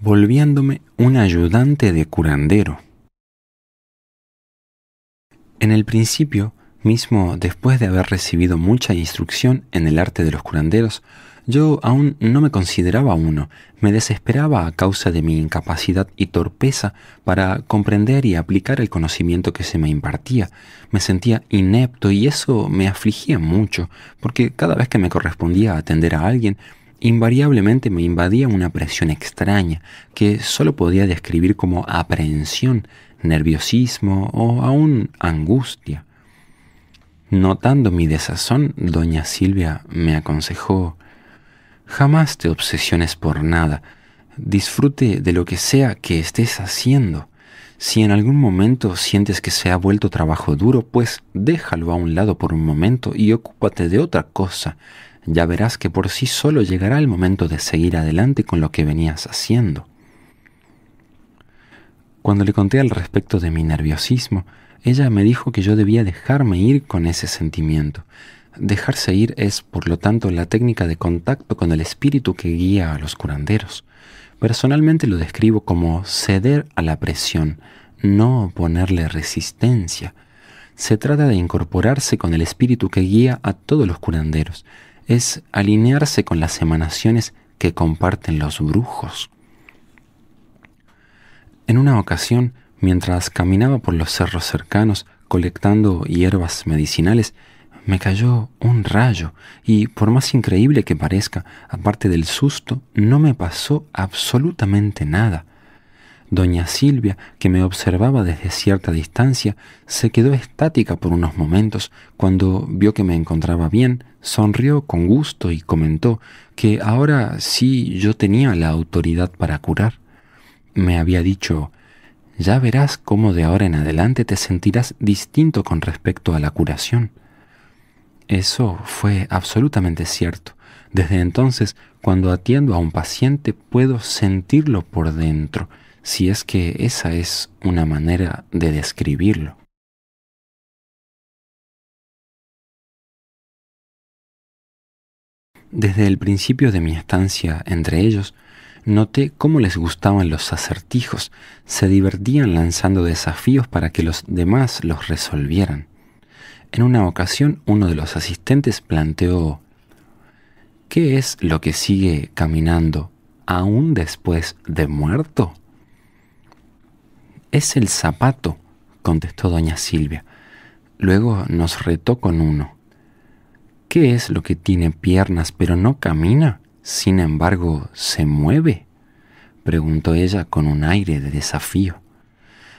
volviéndome un ayudante de curandero. En el principio, mismo después de haber recibido mucha instrucción en el arte de los curanderos, yo aún no me consideraba uno, me desesperaba a causa de mi incapacidad y torpeza para comprender y aplicar el conocimiento que se me impartía. Me sentía inepto y eso me afligía mucho, porque cada vez que me correspondía atender a alguien, invariablemente me invadía una presión extraña que solo podía describir como aprehensión, nerviosismo o aún angustia. Notando mi desazón, doña Silvia me aconsejó Jamás te obsesiones por nada. Disfrute de lo que sea que estés haciendo. Si en algún momento sientes que se ha vuelto trabajo duro, pues déjalo a un lado por un momento y ocúpate de otra cosa. Ya verás que por sí solo llegará el momento de seguir adelante con lo que venías haciendo. Cuando le conté al respecto de mi nerviosismo, ella me dijo que yo debía dejarme ir con ese sentimiento, Dejarse ir es, por lo tanto, la técnica de contacto con el espíritu que guía a los curanderos. Personalmente lo describo como ceder a la presión, no ponerle resistencia. Se trata de incorporarse con el espíritu que guía a todos los curanderos. Es alinearse con las emanaciones que comparten los brujos. En una ocasión, mientras caminaba por los cerros cercanos colectando hierbas medicinales, me cayó un rayo y por más increíble que parezca, aparte del susto, no me pasó absolutamente nada. Doña Silvia, que me observaba desde cierta distancia, se quedó estática por unos momentos. Cuando vio que me encontraba bien, sonrió con gusto y comentó que ahora sí yo tenía la autoridad para curar. Me había dicho, ya verás cómo de ahora en adelante te sentirás distinto con respecto a la curación. Eso fue absolutamente cierto. Desde entonces, cuando atiendo a un paciente, puedo sentirlo por dentro, si es que esa es una manera de describirlo. Desde el principio de mi estancia entre ellos, noté cómo les gustaban los acertijos, se divertían lanzando desafíos para que los demás los resolvieran. En una ocasión uno de los asistentes planteó, ¿qué es lo que sigue caminando aún después de muerto? Es el zapato, contestó doña Silvia. Luego nos retó con uno. ¿Qué es lo que tiene piernas pero no camina? Sin embargo, se mueve, preguntó ella con un aire de desafío.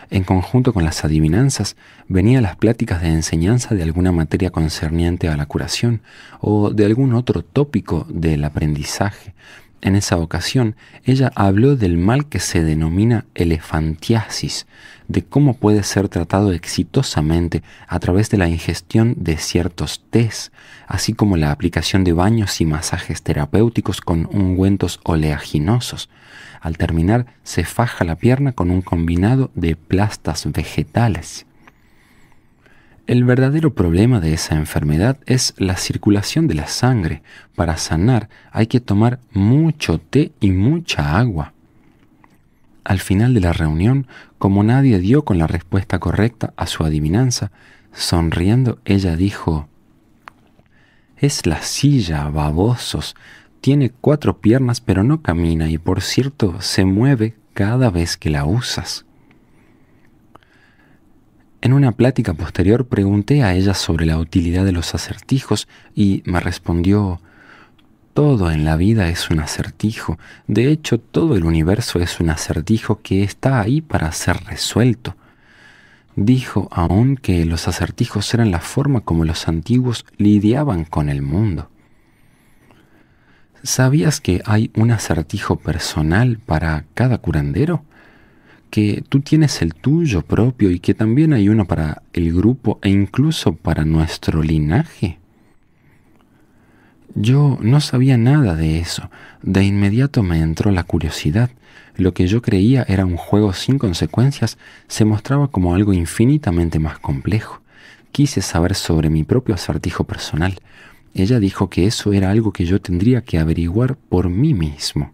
En conjunto con las adivinanzas, venía las pláticas de enseñanza de alguna materia concerniente a la curación o de algún otro tópico del aprendizaje. En esa ocasión, ella habló del mal que se denomina elefantiasis, de cómo puede ser tratado exitosamente a través de la ingestión de ciertos tés, así como la aplicación de baños y masajes terapéuticos con ungüentos oleaginosos. Al terminar, se faja la pierna con un combinado de plastas vegetales. El verdadero problema de esa enfermedad es la circulación de la sangre. Para sanar hay que tomar mucho té y mucha agua. Al final de la reunión, como nadie dio con la respuesta correcta a su adivinanza, sonriendo ella dijo, Es la silla, babosos, tiene cuatro piernas pero no camina y por cierto se mueve cada vez que la usas. En una plática posterior pregunté a ella sobre la utilidad de los acertijos y me respondió, todo en la vida es un acertijo, de hecho todo el universo es un acertijo que está ahí para ser resuelto. Dijo aún que los acertijos eran la forma como los antiguos lidiaban con el mundo. ¿Sabías que hay un acertijo personal para cada curandero? Que tú tienes el tuyo propio y que también hay uno para el grupo e incluso para nuestro linaje. Yo no sabía nada de eso. De inmediato me entró la curiosidad. Lo que yo creía era un juego sin consecuencias se mostraba como algo infinitamente más complejo. Quise saber sobre mi propio acertijo personal. Ella dijo que eso era algo que yo tendría que averiguar por mí mismo.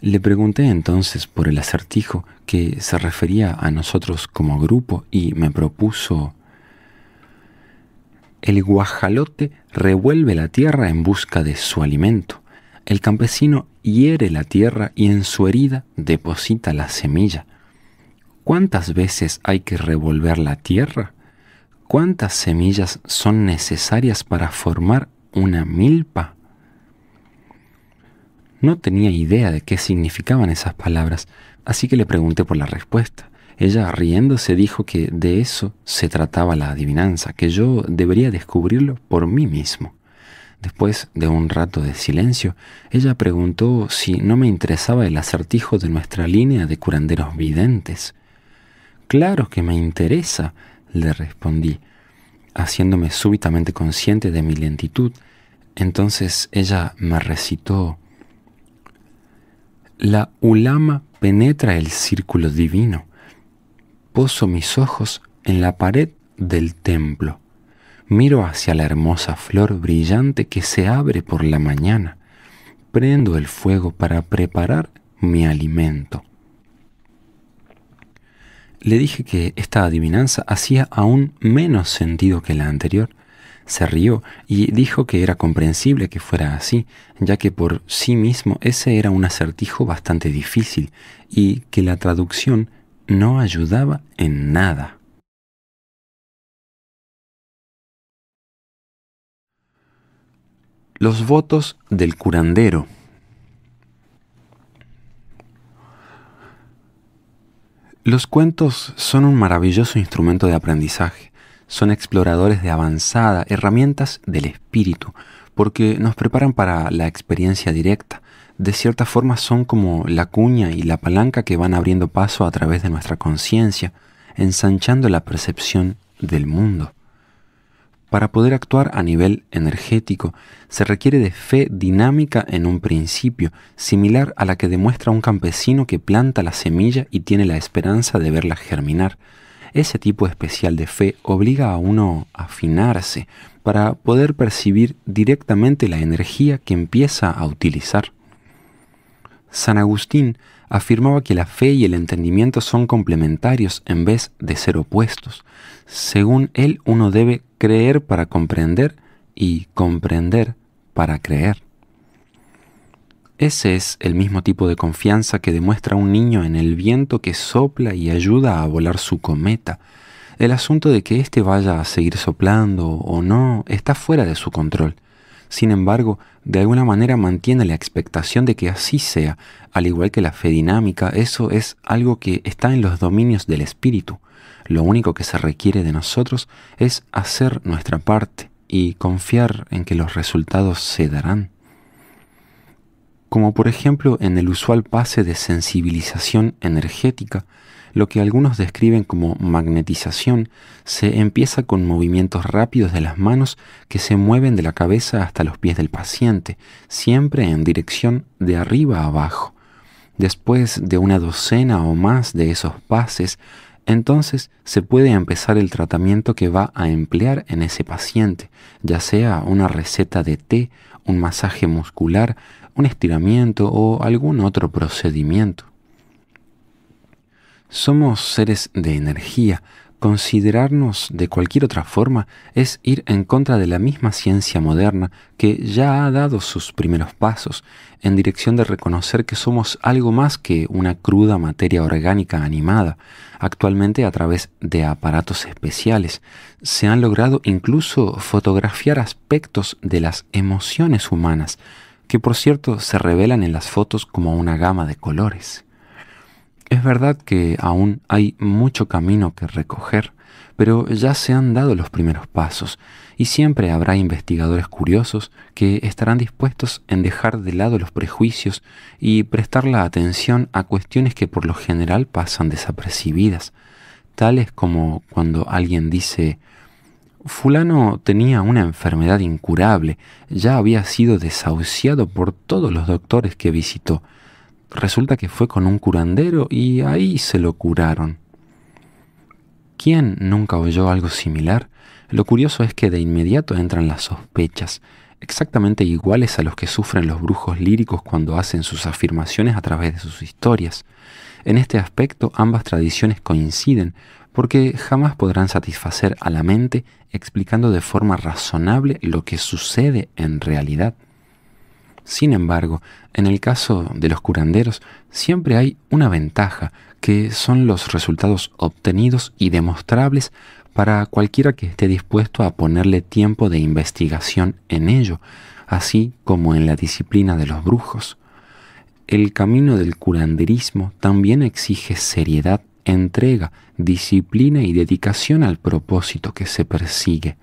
Le pregunté entonces por el acertijo que se refería a nosotros como grupo y me propuso el guajalote revuelve la tierra en busca de su alimento. El campesino hiere la tierra y en su herida deposita la semilla. ¿Cuántas veces hay que revolver la tierra? ¿Cuántas semillas son necesarias para formar una milpa? No tenía idea de qué significaban esas palabras, así que le pregunté por la respuesta. Ella riéndose dijo que de eso se trataba la adivinanza, que yo debería descubrirlo por mí mismo. Después de un rato de silencio, ella preguntó si no me interesaba el acertijo de nuestra línea de curanderos videntes. Claro que me interesa, le respondí, haciéndome súbitamente consciente de mi lentitud. Entonces ella me recitó, La ulama penetra el círculo divino. Poso mis ojos en la pared del templo Miro hacia la hermosa flor brillante que se abre por la mañana. Prendo el fuego para preparar mi alimento. Le dije que esta adivinanza hacía aún menos sentido que la anterior. Se rió y dijo que era comprensible que fuera así, ya que por sí mismo ese era un acertijo bastante difícil y que la traducción no ayudaba en nada. Los votos del curandero. Los cuentos son un maravilloso instrumento de aprendizaje, son exploradores de avanzada, herramientas del espíritu, porque nos preparan para la experiencia directa. De cierta forma son como la cuña y la palanca que van abriendo paso a través de nuestra conciencia, ensanchando la percepción del mundo. Para poder actuar a nivel energético se requiere de fe dinámica en un principio, similar a la que demuestra un campesino que planta la semilla y tiene la esperanza de verla germinar. Ese tipo especial de fe obliga a uno a afinarse para poder percibir directamente la energía que empieza a utilizar. San Agustín afirmaba que la fe y el entendimiento son complementarios en vez de ser opuestos. Según él, uno debe creer para comprender y comprender para creer. Ese es el mismo tipo de confianza que demuestra un niño en el viento que sopla y ayuda a volar su cometa. El asunto de que éste vaya a seguir soplando o no está fuera de su control. Sin embargo, de alguna manera mantiene la expectación de que así sea, al igual que la fe dinámica, eso es algo que está en los dominios del espíritu. Lo único que se requiere de nosotros es hacer nuestra parte y confiar en que los resultados se darán. Como por ejemplo en el usual pase de sensibilización energética, lo que algunos describen como magnetización se empieza con movimientos rápidos de las manos que se mueven de la cabeza hasta los pies del paciente, siempre en dirección de arriba a abajo. Después de una docena o más de esos pases, entonces se puede empezar el tratamiento que va a emplear en ese paciente, ya sea una receta de té, un masaje muscular, un estiramiento o algún otro procedimiento. Somos seres de energía, Considerarnos de cualquier otra forma es ir en contra de la misma ciencia moderna que ya ha dado sus primeros pasos en dirección de reconocer que somos algo más que una cruda materia orgánica animada. Actualmente a través de aparatos especiales se han logrado incluso fotografiar aspectos de las emociones humanas, que por cierto se revelan en las fotos como una gama de colores. Es verdad que aún hay mucho camino que recoger, pero ya se han dado los primeros pasos y siempre habrá investigadores curiosos que estarán dispuestos en dejar de lado los prejuicios y prestar la atención a cuestiones que por lo general pasan desapercibidas, tales como cuando alguien dice fulano tenía una enfermedad incurable, ya había sido desahuciado por todos los doctores que visitó, resulta que fue con un curandero y ahí se lo curaron. ¿Quién nunca oyó algo similar? Lo curioso es que de inmediato entran las sospechas. exactamente iguales a los que sufren los brujos líricos cuando hacen sus afirmaciones a través de sus historias. En este aspecto ambas tradiciones coinciden porque jamás podrán satisfacer a la mente explicando de forma razonable lo que sucede en realidad. Sin embargo, en el caso de los curanderos siempre hay una ventaja, que son los resultados obtenidos y demostrables para cualquiera que esté dispuesto a ponerle tiempo de investigación en ello, así como en la disciplina de los brujos. El camino del curanderismo también exige seriedad, entrega, disciplina y dedicación al propósito que se persigue.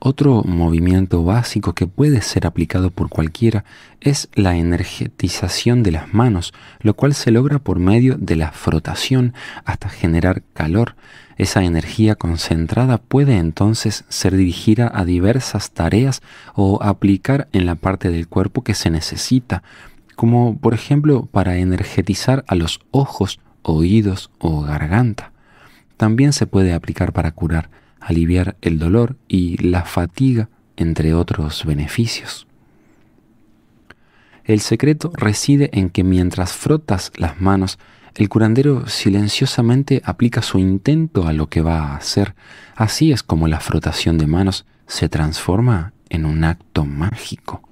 Otro movimiento básico que puede ser aplicado por cualquiera es la energetización de las manos, lo cual se logra por medio de la frotación hasta generar calor. Esa energía concentrada puede entonces ser dirigida a diversas tareas o aplicar en la parte del cuerpo que se necesita, como por ejemplo para energetizar a los ojos, oídos o garganta. También se puede aplicar para curar aliviar el dolor y la fatiga, entre otros beneficios. El secreto reside en que mientras frotas las manos, el curandero silenciosamente aplica su intento a lo que va a hacer. Así es como la frotación de manos se transforma en un acto mágico.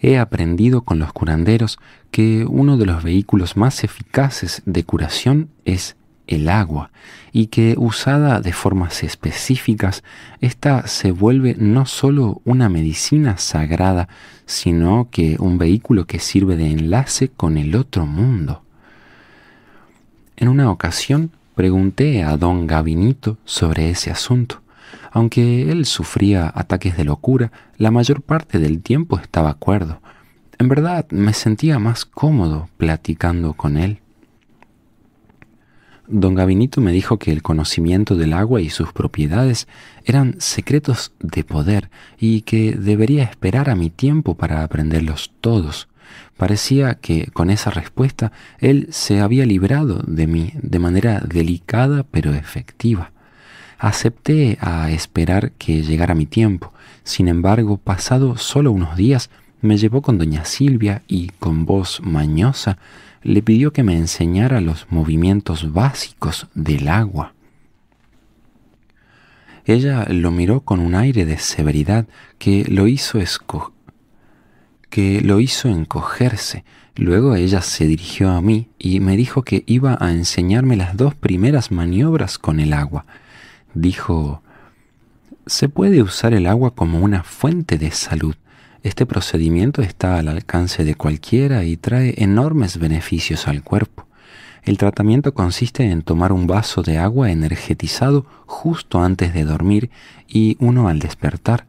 He aprendido con los curanderos que uno de los vehículos más eficaces de curación es el agua y que usada de formas específicas, ésta se vuelve no sólo una medicina sagrada, sino que un vehículo que sirve de enlace con el otro mundo. En una ocasión pregunté a don Gabinito sobre ese asunto. Aunque él sufría ataques de locura, la mayor parte del tiempo estaba acuerdo. En verdad me sentía más cómodo platicando con él. Don Gabinito me dijo que el conocimiento del agua y sus propiedades eran secretos de poder y que debería esperar a mi tiempo para aprenderlos todos. Parecía que con esa respuesta él se había librado de mí de manera delicada pero efectiva. Acepté a esperar que llegara mi tiempo. Sin embargo, pasado solo unos días, me llevó con doña Silvia y con voz mañosa le pidió que me enseñara los movimientos básicos del agua. Ella lo miró con un aire de severidad que lo hizo que lo hizo encogerse. Luego ella se dirigió a mí y me dijo que iba a enseñarme las dos primeras maniobras con el agua. Dijo, se puede usar el agua como una fuente de salud. Este procedimiento está al alcance de cualquiera y trae enormes beneficios al cuerpo. El tratamiento consiste en tomar un vaso de agua energetizado justo antes de dormir y uno al despertar.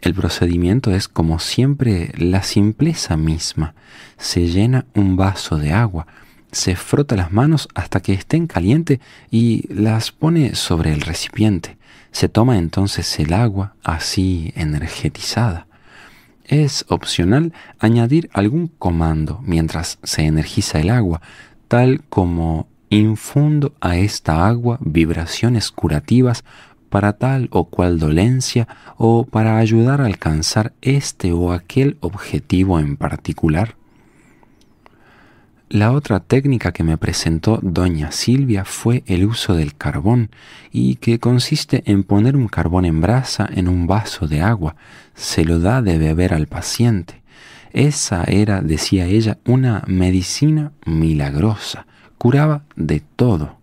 El procedimiento es como siempre la simpleza misma. Se llena un vaso de agua, se frota las manos hasta que estén calientes y las pone sobre el recipiente. Se toma entonces el agua así energetizada. Es opcional añadir algún comando mientras se energiza el agua, tal como infundo a esta agua vibraciones curativas para tal o cual dolencia o para ayudar a alcanzar este o aquel objetivo en particular. La otra técnica que me presentó doña Silvia fue el uso del carbón y que consiste en poner un carbón en brasa en un vaso de agua. Se lo da de beber al paciente. Esa era, decía ella, una medicina milagrosa. Curaba de todo.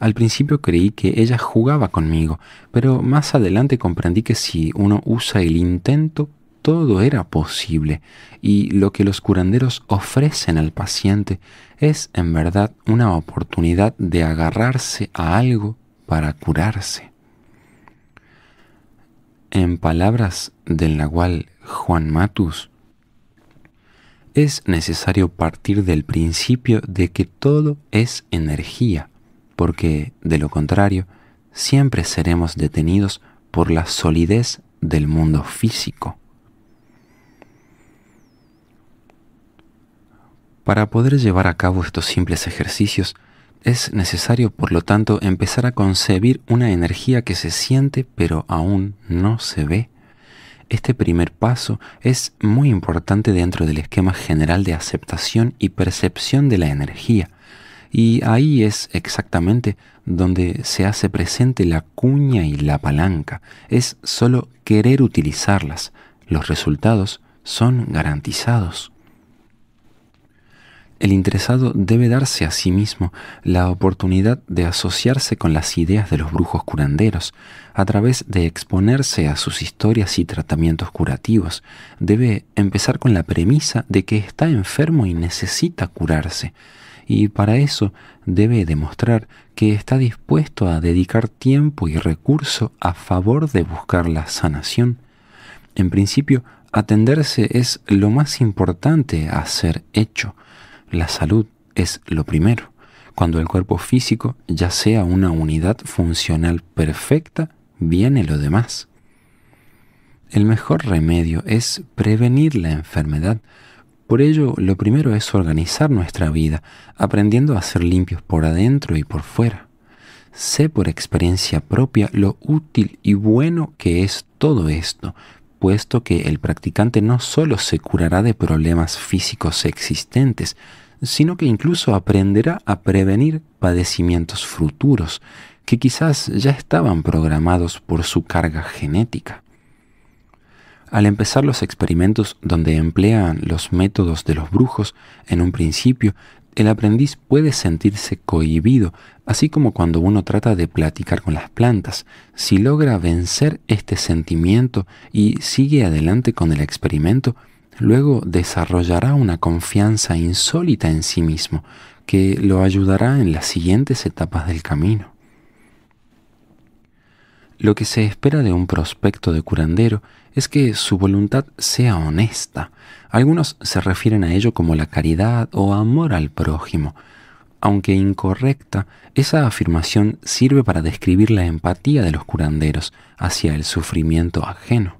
Al principio creí que ella jugaba conmigo, pero más adelante comprendí que si uno usa el intento todo era posible y lo que los curanderos ofrecen al paciente es en verdad una oportunidad de agarrarse a algo para curarse. En palabras del nahual Juan Matus, es necesario partir del principio de que todo es energía, porque de lo contrario siempre seremos detenidos por la solidez del mundo físico. Para poder llevar a cabo estos simples ejercicios, Es necesario, por lo tanto, empezar a concebir una energía que se siente pero aún no se ve. Este primer paso es muy importante dentro del esquema general de aceptación y percepción de la energía, y ahí es exactamente donde se hace presente la cuña y la palanca. Es solo querer utilizarlas. Los resultados son garantizados. El interesado debe darse a sí mismo la oportunidad de asociarse con las ideas de los brujos curanderos, a través de exponerse a sus historias y tratamientos curativos. Debe empezar con la premisa de que está enfermo y necesita curarse y para eso debe demostrar que está dispuesto a dedicar tiempo y recurso a favor de buscar la sanación. En principio, atenderse es lo más importante a ser hecho. La salud es lo primero, cuando el cuerpo físico ya sea una unidad funcional perfecta, viene lo demás. El mejor remedio es prevenir la enfermedad, por ello, lo primero es organizar nuestra vida, aprendiendo a ser limpios por adentro y por fuera. Sé por experiencia propia lo útil y bueno que es todo esto, puesto que el practicante no solo se curará de problemas físicos existentes, sino que incluso aprenderá a prevenir padecimientos futuros que quizás ya estaban programados por su carga genética. Al empezar los experimentos donde emplean los métodos de los brujos, en un principio, el aprendiz puede sentirse cohibido, así como cuando uno trata de platicar con las plantas. Si logra vencer este sentimiento y sigue adelante con el experimento, luego desarrollará una confianza insólita en sí mismo que lo ayudará en las siguientes etapas del camino. Lo que se espera de un prospecto de curandero es que su voluntad sea honesta. Algunos se refieren a ello como la caridad o amor al prójimo. Aunque incorrecta, esa afirmación sirve para describir la empatía de los curanderos hacia el sufrimiento ajeno.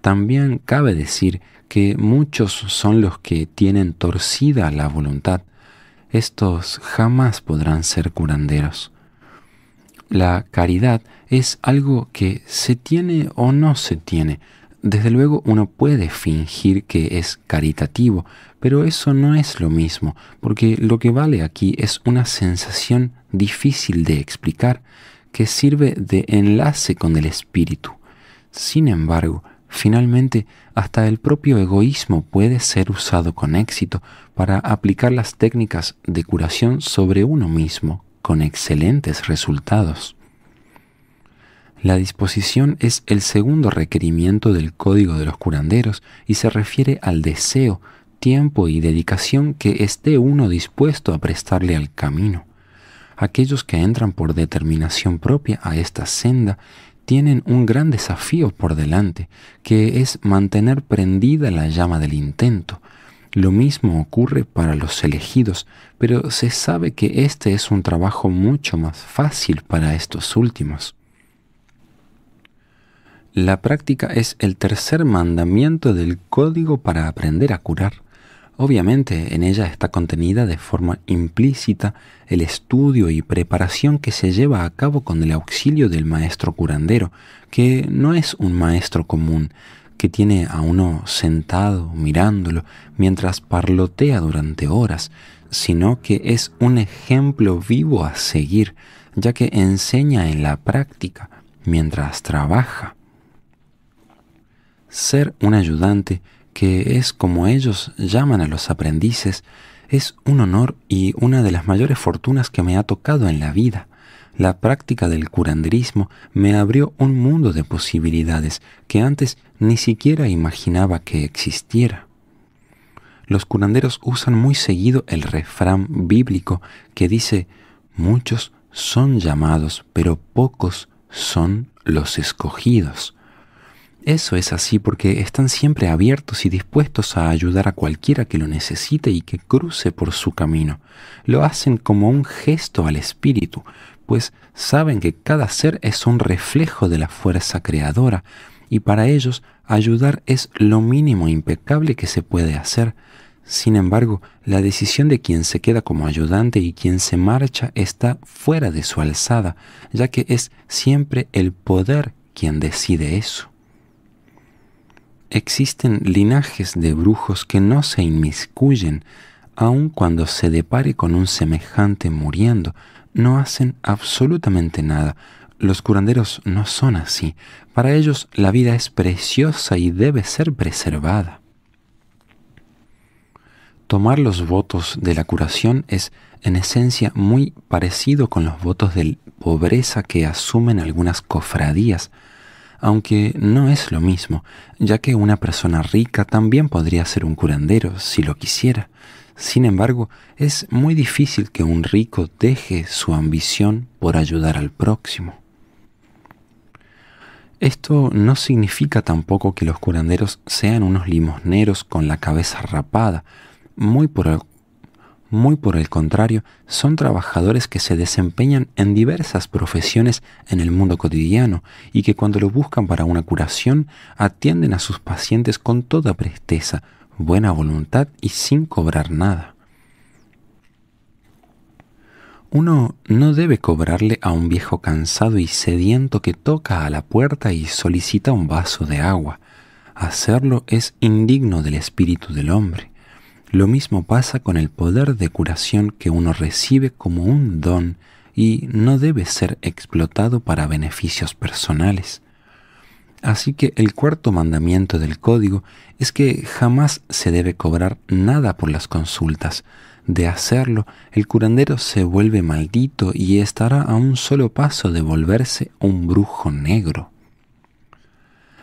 También cabe decir que muchos son los que tienen torcida la voluntad. Estos jamás podrán ser curanderos. La caridad es algo que se tiene o no se tiene, desde luego uno puede fingir que es caritativo, pero eso no es lo mismo, porque lo que vale aquí es una sensación difícil de explicar, que sirve de enlace con el espíritu. Sin embargo, finalmente, hasta el propio egoísmo puede ser usado con éxito para aplicar las técnicas de curación sobre uno mismo, con excelentes resultados. La disposición es el segundo requerimiento del Código de los Curanderos y se refiere al deseo, tiempo y dedicación que esté uno dispuesto a prestarle al camino. Aquellos que entran por determinación propia a esta senda tienen un gran desafío por delante, que es mantener prendida la llama del intento. Lo mismo ocurre para los elegidos, pero se sabe que este es un trabajo mucho más fácil para estos últimos. La práctica es el tercer mandamiento del código para aprender a curar. Obviamente en ella está contenida de forma implícita el estudio y preparación que se lleva a cabo con el auxilio del maestro curandero, que no es un maestro común, que tiene a uno sentado mirándolo mientras parlotea durante horas, sino que es un ejemplo vivo a seguir, ya que enseña en la práctica mientras trabaja. Ser un ayudante, que es como ellos llaman a los aprendices, es un honor y una de las mayores fortunas que me ha tocado en la vida. La práctica del curanderismo me abrió un mundo de posibilidades que antes ni siquiera imaginaba que existiera. Los curanderos usan muy seguido el refrán bíblico que dice, muchos son llamados, pero pocos son los escogidos. Eso es así porque están siempre abiertos y dispuestos a ayudar a cualquiera que lo necesite y que cruce por su camino. Lo hacen como un gesto al espíritu, pues saben que cada ser es un reflejo de la fuerza creadora, y para ellos ayudar es lo mínimo impecable que se puede hacer. Sin embargo, la decisión de quien se queda como ayudante y quien se marcha está fuera de su alzada, ya que es siempre el poder quien decide eso. Existen linajes de brujos que no se inmiscuyen, aun cuando se depare con un semejante muriendo, no hacen absolutamente nada. Los curanderos no son así. Para ellos la vida es preciosa y debe ser preservada. Tomar los votos de la curación es en esencia muy parecido con los votos de pobreza que asumen algunas cofradías, aunque no es lo mismo, ya que una persona rica también podría ser un curandero si lo quisiera. Sin embargo, es muy difícil que un rico deje su ambición por ayudar al próximo. Esto no significa tampoco que los curanderos sean unos limosneros con la cabeza rapada, muy por el muy por el contrario, son trabajadores que se desempeñan en diversas profesiones en el mundo cotidiano y que cuando lo buscan para una curación atienden a sus pacientes con toda presteza, buena voluntad y sin cobrar nada. Uno no debe cobrarle a un viejo cansado y sediento que toca a la puerta y solicita un vaso de agua. Hacerlo es indigno del espíritu del hombre. Lo mismo pasa con el poder de curación que uno recibe como un don y no debe ser explotado para beneficios personales. Así que el cuarto mandamiento del código es que jamás se debe cobrar nada por las consultas. De hacerlo, el curandero se vuelve maldito y estará a un solo paso de volverse un brujo negro.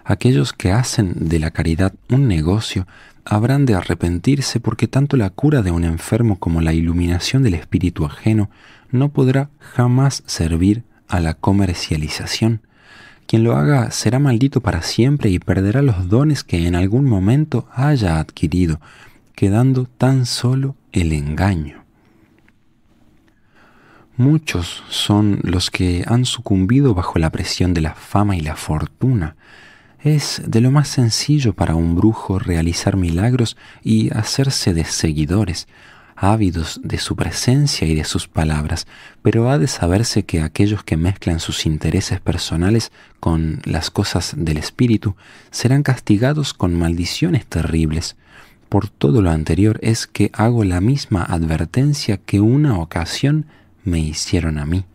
Aquellos que hacen de la caridad un negocio habrán de arrepentirse porque tanto la cura de un enfermo como la iluminación del espíritu ajeno no podrá jamás servir a la comercialización. Quien lo haga será maldito para siempre y perderá los dones que en algún momento haya adquirido, quedando tan solo el engaño. Muchos son los que han sucumbido bajo la presión de la fama y la fortuna, es de lo más sencillo para un brujo realizar milagros y hacerse de seguidores, ávidos de su presencia y de sus palabras, pero ha de saberse que aquellos que mezclan sus intereses personales con las cosas del espíritu serán castigados con maldiciones terribles. Por todo lo anterior es que hago la misma advertencia que una ocasión me hicieron a mí.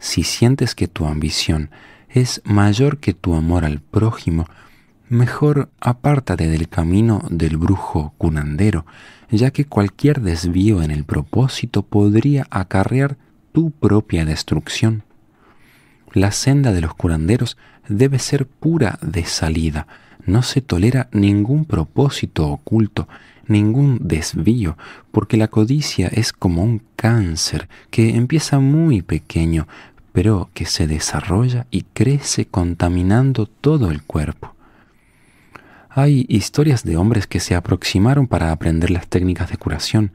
Si sientes que tu ambición es mayor que tu amor al prójimo, mejor apártate del camino del brujo curandero, ya que cualquier desvío en el propósito podría acarrear tu propia destrucción. La senda de los curanderos debe ser pura de salida, no se tolera ningún propósito oculto, ningún desvío, porque la codicia es como un cáncer que empieza muy pequeño, pero que se desarrolla y crece contaminando todo el cuerpo. Hay historias de hombres que se aproximaron para aprender las técnicas de curación.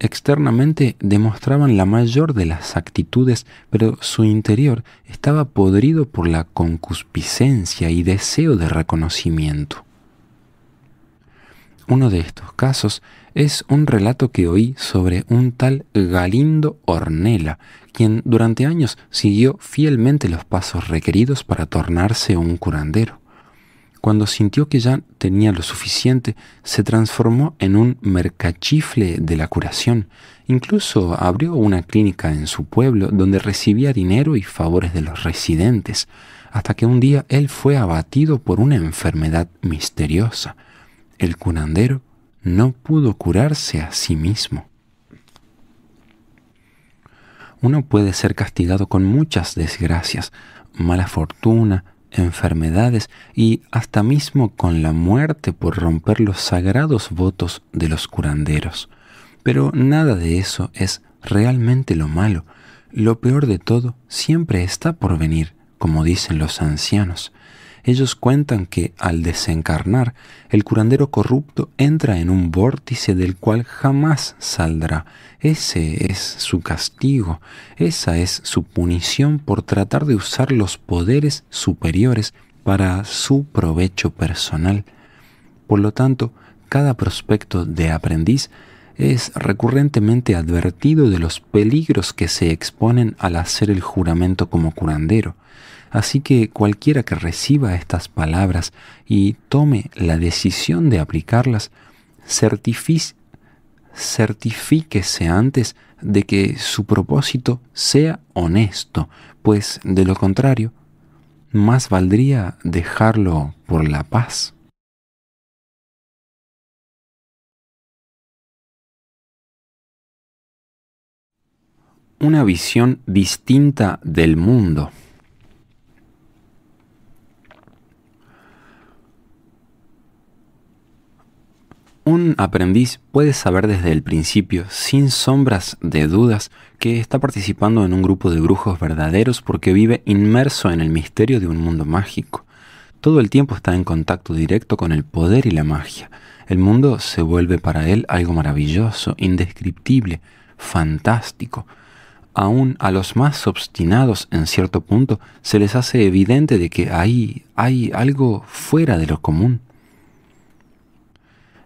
Externamente demostraban la mayor de las actitudes, pero su interior estaba podrido por la concupiscencia y deseo de reconocimiento. Uno de estos casos es un relato que oí sobre un tal Galindo Ornella, quien durante años siguió fielmente los pasos requeridos para tornarse un curandero. Cuando sintió que ya tenía lo suficiente, se transformó en un mercachifle de la curación. Incluso abrió una clínica en su pueblo donde recibía dinero y favores de los residentes, hasta que un día él fue abatido por una enfermedad misteriosa el curandero no pudo curarse a sí mismo. Uno puede ser castigado con muchas desgracias, mala fortuna, enfermedades y hasta mismo con la muerte por romper los sagrados votos de los curanderos. Pero nada de eso es realmente lo malo. Lo peor de todo siempre está por venir, como dicen los ancianos. Ellos cuentan que al desencarnar, el curandero corrupto entra en un vórtice del cual jamás saldrá. Ese es su castigo, esa es su punición por tratar de usar los poderes superiores para su provecho personal. Por lo tanto, cada prospecto de aprendiz es recurrentemente advertido de los peligros que se exponen al hacer el juramento como curandero. Así que cualquiera que reciba estas palabras y tome la decisión de aplicarlas, certifíquese antes de que su propósito sea honesto, pues de lo contrario, más valdría dejarlo por la paz. Una visión distinta del mundo. Un aprendiz puede saber desde el principio, sin sombras de dudas, que está participando en un grupo de brujos verdaderos porque vive inmerso en el misterio de un mundo mágico. Todo el tiempo está en contacto directo con el poder y la magia. El mundo se vuelve para él algo maravilloso, indescriptible, fantástico. Aún a los más obstinados en cierto punto se les hace evidente de que ahí hay algo fuera de lo común.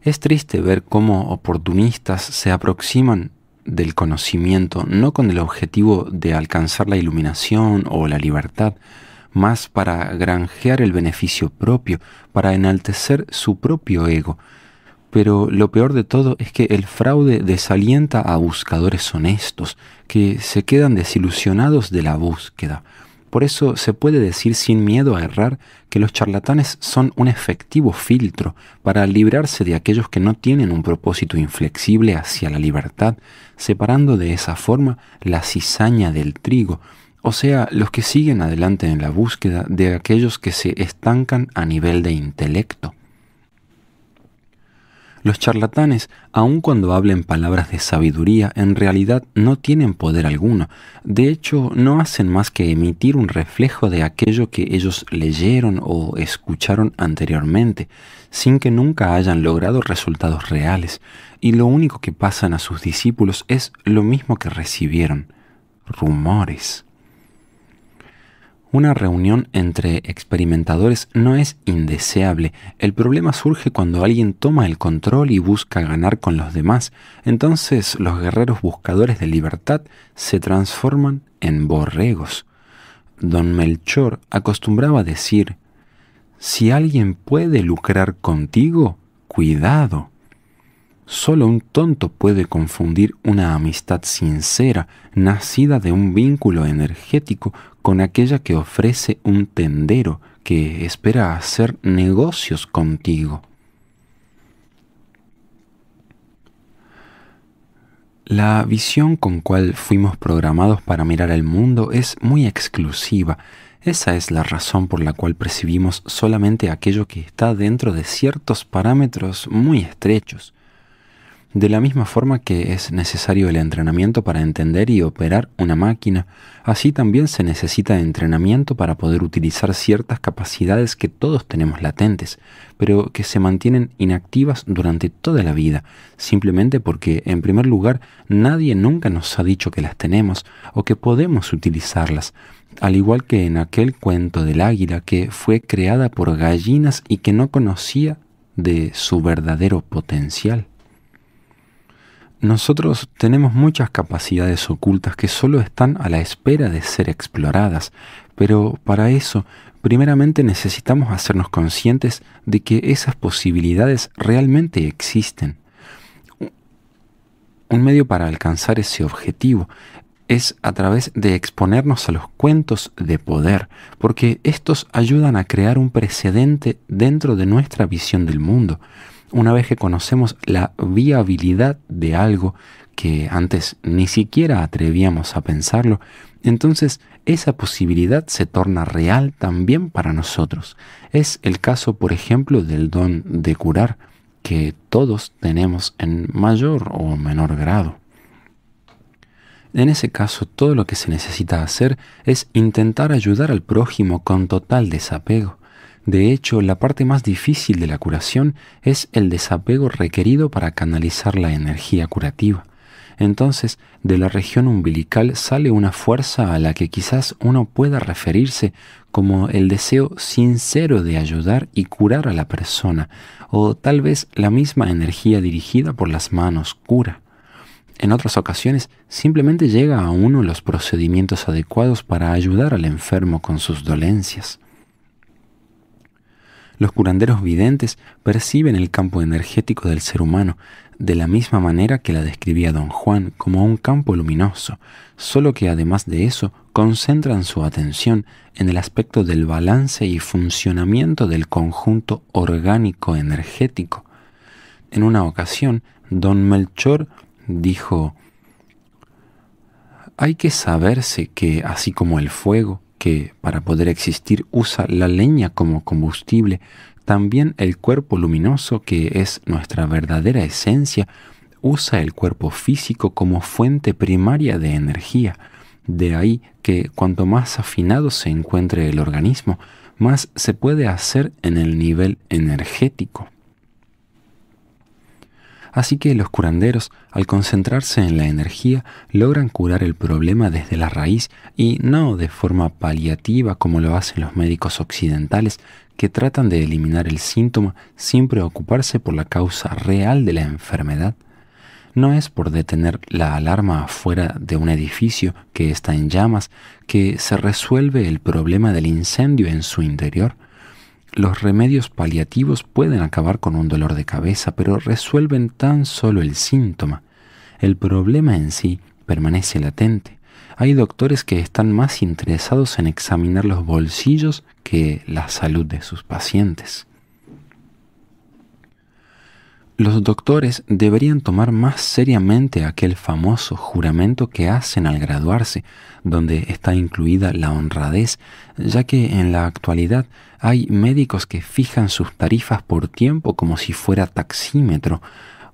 Es triste ver cómo oportunistas se aproximan del conocimiento no con el objetivo de alcanzar la iluminación o la libertad, más para granjear el beneficio propio, para enaltecer su propio ego. Pero lo peor de todo es que el fraude desalienta a buscadores honestos, que se quedan desilusionados de la búsqueda, por eso se puede decir sin miedo a errar que los charlatanes son un efectivo filtro para librarse de aquellos que no tienen un propósito inflexible hacia la libertad, separando de esa forma la cizaña del trigo, o sea, los que siguen adelante en la búsqueda de aquellos que se estancan a nivel de intelecto. Los charlatanes, aun cuando hablen palabras de sabiduría, en realidad no tienen poder alguno. De hecho, no hacen más que emitir un reflejo de aquello que ellos leyeron o escucharon anteriormente, sin que nunca hayan logrado resultados reales. Y lo único que pasan a sus discípulos es lo mismo que recibieron, rumores. Una reunión entre experimentadores no es indeseable. El problema surge cuando alguien toma el control y busca ganar con los demás. Entonces los guerreros buscadores de libertad se transforman en borregos. Don Melchor acostumbraba decir, si alguien puede lucrar contigo, cuidado. Solo un tonto puede confundir una amistad sincera, nacida de un vínculo energético, con aquella que ofrece un tendero que espera hacer negocios contigo. La visión con cual fuimos programados para mirar el mundo es muy exclusiva. Esa es la razón por la cual percibimos solamente aquello que está dentro de ciertos parámetros muy estrechos. De la misma forma que es necesario el entrenamiento para entender y operar una máquina, así también se necesita entrenamiento para poder utilizar ciertas capacidades que todos tenemos latentes, pero que se mantienen inactivas durante toda la vida, simplemente porque, en primer lugar, nadie nunca nos ha dicho que las tenemos o que podemos utilizarlas, al igual que en aquel cuento del águila que fue creada por gallinas y que no conocía de su verdadero potencial. Nosotros tenemos muchas capacidades ocultas que solo están a la espera de ser exploradas, pero para eso primeramente necesitamos hacernos conscientes de que esas posibilidades realmente existen. Un medio para alcanzar ese objetivo es a través de exponernos a los cuentos de poder, porque estos ayudan a crear un precedente dentro de nuestra visión del mundo una vez que conocemos la viabilidad de algo que antes ni siquiera atrevíamos a pensarlo, entonces esa posibilidad se torna real también para nosotros. Es el caso, por ejemplo, del don de curar, que todos tenemos en mayor o menor grado. En ese caso, todo lo que se necesita hacer es intentar ayudar al prójimo con total desapego. De hecho, la parte más difícil de la curación es el desapego requerido para canalizar la energía curativa. entonces de la región umbilical sale una fuerza a la que quizás uno pueda referirse como el deseo sincero de ayudar y curar a la persona, o tal vez la misma energía dirigida por las manos cura. En otras ocasiones simplemente llega a uno los procedimientos adecuados para ayudar al enfermo con sus dolencias. Los curanderos videntes perciben el campo energético del ser humano de la misma manera que la describía don Juan como un campo luminoso, solo que además de eso concentran su atención en el aspecto del balance y funcionamiento del conjunto orgánico energético. En una ocasión, don Melchor dijo, hay que saberse que así como el fuego, que para poder existir usa la leña como combustible, también el cuerpo luminoso, que es nuestra verdadera esencia, usa el cuerpo físico como fuente primaria de energía. De ahí que cuanto más afinado se encuentre el organismo, más se puede hacer en el nivel energético. Así que los curanderos, al concentrarse en la energía, logran curar el problema desde la raíz y no de forma paliativa como lo hacen los médicos occidentales, que tratan de eliminar el síntoma sin preocuparse por la causa real de la enfermedad. No es por detener la alarma afuera de un edificio que está en llamas que se resuelve el problema del incendio en su interior. Los remedios paliativos pueden acabar con un dolor de cabeza, pero resuelven tan solo el síntoma. El problema en sí permanece latente. Hay doctores que están más interesados en examinar los bolsillos que la salud de sus pacientes. Los doctores deberían tomar más seriamente aquel famoso juramento que hacen al graduarse, donde está incluida la honradez, ya que en la actualidad hay médicos que fijan sus tarifas por tiempo como si fuera taxímetro,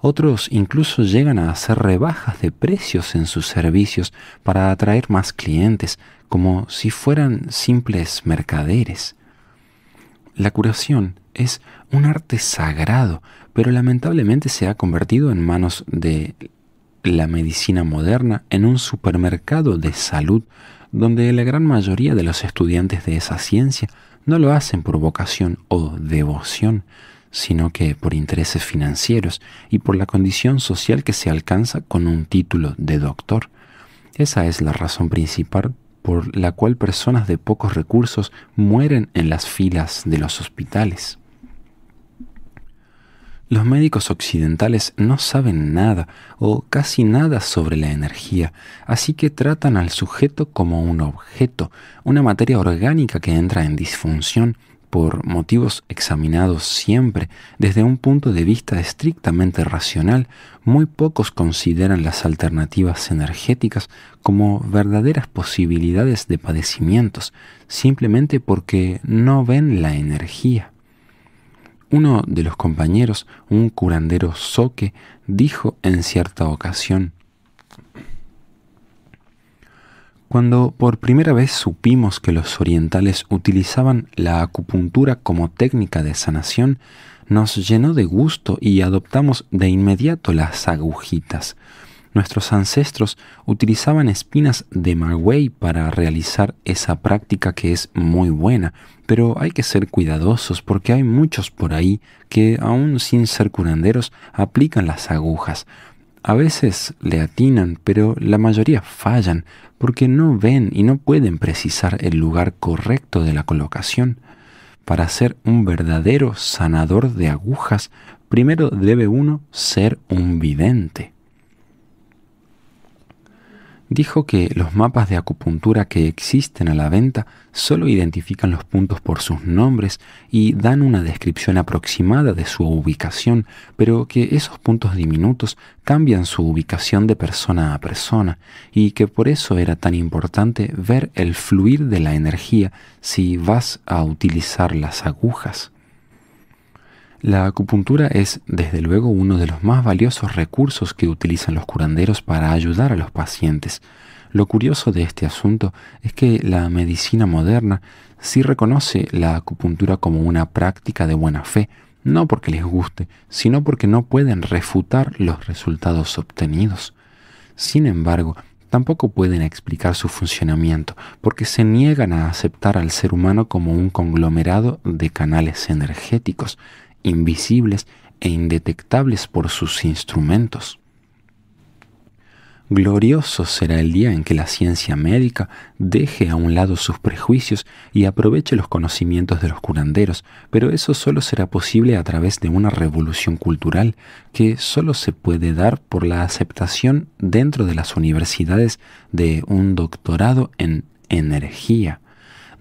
otros incluso llegan a hacer rebajas de precios en sus servicios para atraer más clientes, como si fueran simples mercaderes. La curación es un arte sagrado, pero lamentablemente se ha convertido en manos de la medicina moderna en un supermercado de salud, donde la gran mayoría de los estudiantes de esa ciencia no lo hacen por vocación o devoción, sino que por intereses financieros y por la condición social que se alcanza con un título de doctor. Esa es la razón principal por la cual personas de pocos recursos mueren en las filas de los hospitales. Los médicos occidentales no saben nada o casi nada sobre la energía, así que tratan al sujeto como un objeto, una materia orgánica que entra en disfunción por motivos examinados siempre desde un punto de vista estrictamente racional, muy pocos consideran las alternativas energéticas como verdaderas posibilidades de padecimientos, simplemente porque no ven la energía. Uno de los compañeros, un curandero soque, dijo en cierta ocasión, Cuando por primera vez supimos que los orientales utilizaban la acupuntura como técnica de sanación, nos llenó de gusto y adoptamos de inmediato las agujitas. Nuestros ancestros utilizaban espinas de maguey para realizar esa práctica que es muy buena, pero hay que ser cuidadosos porque hay muchos por ahí que, aun sin ser curanderos, aplican las agujas. A veces le atinan, pero la mayoría fallan porque no ven y no pueden precisar el lugar correcto de la colocación. Para ser un verdadero sanador de agujas, primero debe uno ser un vidente dijo que los mapas de acupuntura que existen a la venta solo identifican los puntos por sus nombres y dan una descripción aproximada de su ubicación, pero que esos puntos diminutos cambian su ubicación de persona a persona y que por eso era tan importante ver el fluir de la energía si vas a utilizar las agujas. La acupuntura es, desde luego, uno de los más valiosos recursos que utilizan los curanderos para ayudar a los pacientes. Lo curioso de este asunto es que la medicina moderna sí reconoce la acupuntura como una práctica de buena fe, no porque les guste, sino porque no pueden refutar los resultados obtenidos. Sin embargo, tampoco pueden explicar su funcionamiento porque se niegan a aceptar al ser humano como un conglomerado de canales energéticos, invisibles e indetectables por sus instrumentos. Glorioso será el día en que la ciencia médica deje a un lado sus prejuicios y aproveche los conocimientos de los curanderos, pero eso solo será posible a través de una revolución cultural que solo se puede dar por la aceptación dentro de las universidades de un doctorado en energía.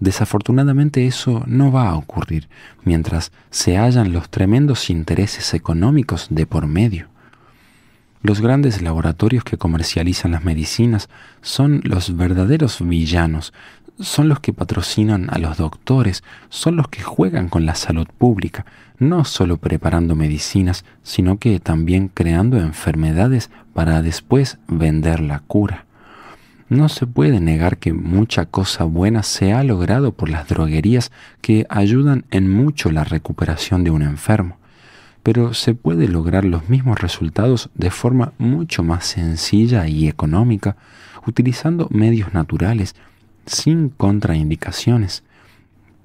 Desafortunadamente eso no va a ocurrir mientras se hallan los tremendos intereses económicos de por medio. Los grandes laboratorios que comercializan las medicinas son los verdaderos villanos, son los que patrocinan a los doctores, son los que juegan con la salud pública, no solo preparando medicinas, sino que también creando enfermedades para después vender la cura. No se puede negar que mucha cosa buena se ha logrado por las droguerías que ayudan en mucho la recuperación de un enfermo pero se puede lograr los mismos resultados de forma mucho más sencilla y económica utilizando medios naturales sin contraindicaciones.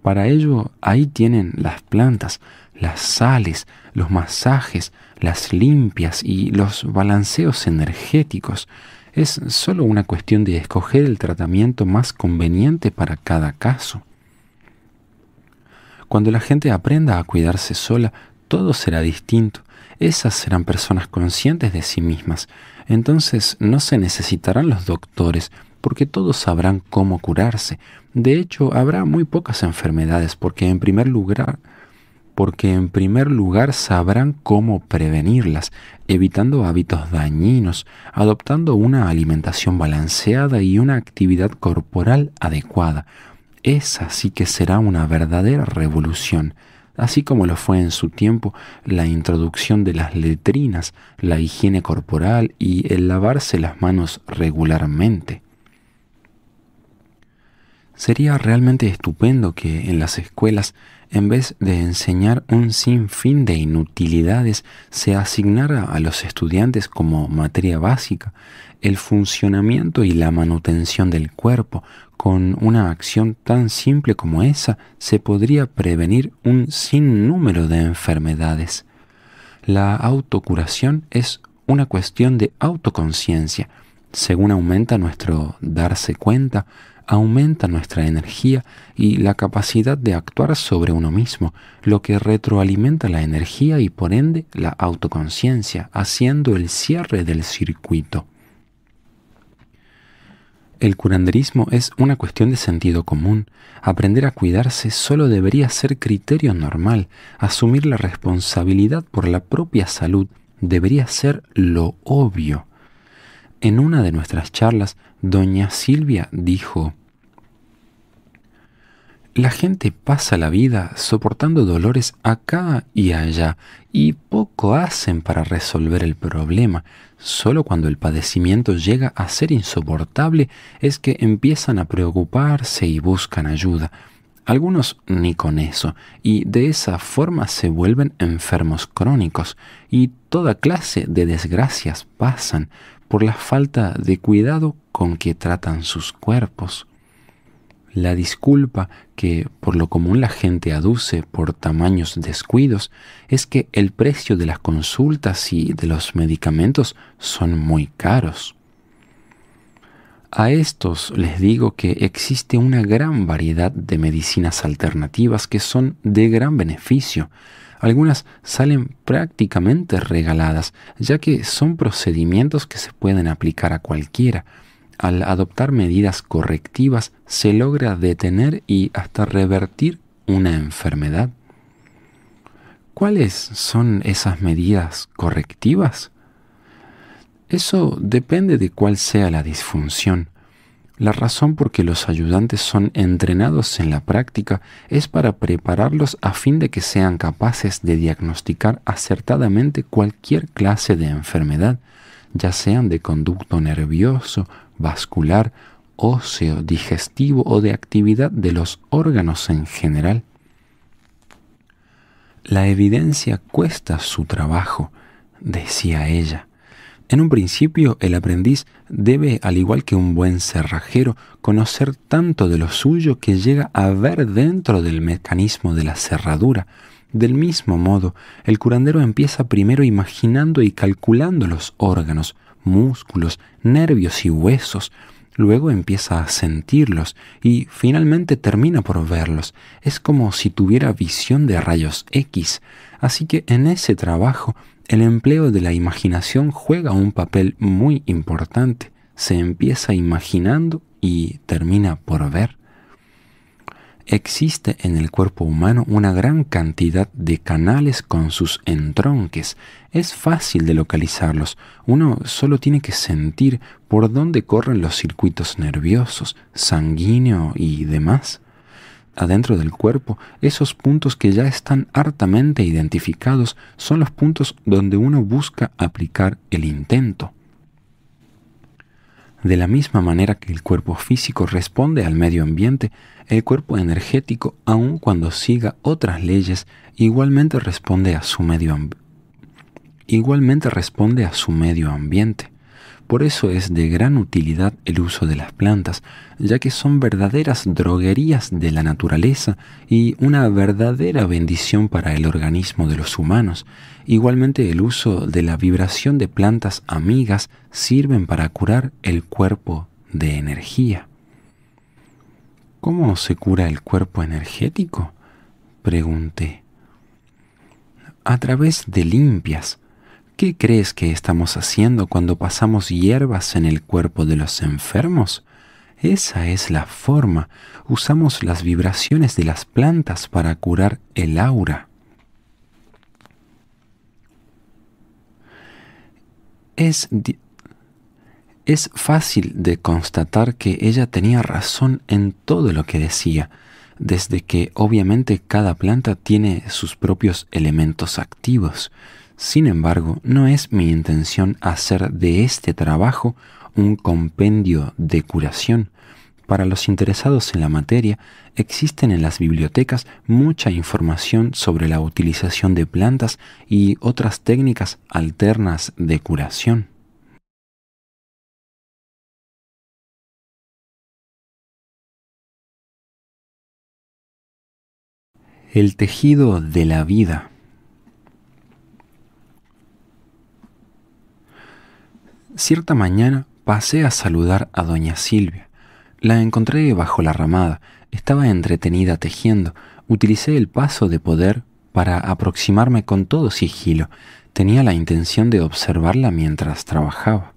Para ello ahí tienen las plantas, las sales, los masajes, las limpias y los balanceos energéticos. Es solo una cuestión de escoger el tratamiento más conveniente para cada caso. Cuando la gente aprenda a cuidarse sola, todo será distinto. Esas serán personas conscientes de sí mismas. Entonces no se necesitarán los doctores, porque todos sabrán cómo curarse. De hecho, habrá muy pocas enfermedades, porque en primer lugar, porque en primer lugar sabrán cómo prevenirlas, evitando hábitos dañinos, adoptando una alimentación balanceada y una actividad corporal adecuada. Esa sí que será una verdadera revolución así como lo fue en su tiempo la introducción de las letrinas, la higiene corporal y el lavarse las manos regularmente. Sería realmente estupendo que en las escuelas, en vez de enseñar un sinfín de inutilidades, se asignara a los estudiantes como materia básica el funcionamiento y la manutención del cuerpo, con una acción tan simple como esa se podría prevenir un sinnúmero de enfermedades. La autocuración es una cuestión de autoconciencia. Según aumenta nuestro darse cuenta, aumenta nuestra energía y la capacidad de actuar sobre uno mismo, lo que retroalimenta la energía y por ende la autoconciencia, haciendo el cierre del circuito. El curanderismo es una cuestión de sentido común. Aprender a cuidarse solo debería ser criterio normal. Asumir la responsabilidad por la propia salud debería ser lo obvio. En una de nuestras charlas, doña Silvia dijo, la gente pasa la vida soportando dolores acá y allá y poco hacen para resolver el problema. Solo cuando el padecimiento llega a ser insoportable es que empiezan a preocuparse y buscan ayuda. Algunos ni con eso, y de esa forma se vuelven enfermos crónicos, y toda clase de desgracias pasan por la falta de cuidado con que tratan sus cuerpos. La disculpa que por lo común la gente aduce por tamaños descuidos es que el precio de las consultas y de los medicamentos son muy caros. A estos les digo que existe una gran variedad de medicinas alternativas que son de gran beneficio. Algunas salen prácticamente regaladas, ya que son procedimientos que se pueden aplicar a cualquiera, al adoptar medidas correctivas se logra detener y hasta revertir una enfermedad. ¿Cuáles son esas medidas correctivas? Eso depende de cuál sea la disfunción. La razón por que los ayudantes son entrenados en la práctica es para prepararlos a fin de que sean capaces de diagnosticar acertadamente cualquier clase de enfermedad, ya sean de conducto nervioso, vascular, óseo, digestivo o de actividad de los órganos en general. La evidencia cuesta su trabajo, decía ella. En un principio, el aprendiz debe, al igual que un buen cerrajero, conocer tanto de lo suyo que llega a ver dentro del mecanismo de la cerradura. Del mismo modo, el curandero empieza primero imaginando y calculando los órganos, músculos, nervios y huesos, luego empieza a sentirlos y finalmente termina por verlos. Es como si tuviera visión de rayos X. Así que en ese trabajo el empleo de la imaginación juega un papel muy importante. Se empieza imaginando y termina por ver. Existe en el cuerpo humano una gran cantidad de canales con sus entronques. Es fácil de localizarlos. Uno solo tiene que sentir por dónde corren los circuitos nerviosos, sanguíneo y demás. Adentro del cuerpo, esos puntos que ya están hartamente identificados son los puntos donde uno busca aplicar el intento. De la misma manera que el cuerpo físico responde al medio ambiente, el cuerpo energético, aun cuando siga otras leyes, igualmente responde a su medio, igualmente responde a su medio ambiente. Por eso es de gran utilidad el uso de las plantas, ya que son verdaderas droguerías de la naturaleza y una verdadera bendición para el organismo de los humanos. Igualmente el uso de la vibración de plantas amigas sirven para curar el cuerpo de energía. ¿Cómo se cura el cuerpo energético? Pregunté. A través de limpias. ¿Qué crees que estamos haciendo cuando pasamos hierbas en el cuerpo de los enfermos? Esa es la forma. Usamos las vibraciones de las plantas para curar el aura. Es es fácil de constatar que ella tenía razón en todo lo que decía, desde que obviamente cada planta tiene sus propios elementos activos. Sin embargo, no es mi intención hacer de este trabajo un compendio de curación. Para los interesados en la materia, existen en las bibliotecas mucha información sobre la utilización de plantas y otras técnicas alternas de curación. El tejido de la vida. Cierta mañana pasé a saludar a doña Silvia. La encontré bajo la ramada. Estaba entretenida tejiendo. Utilicé el paso de poder para aproximarme con todo sigilo. Tenía la intención de observarla mientras trabajaba.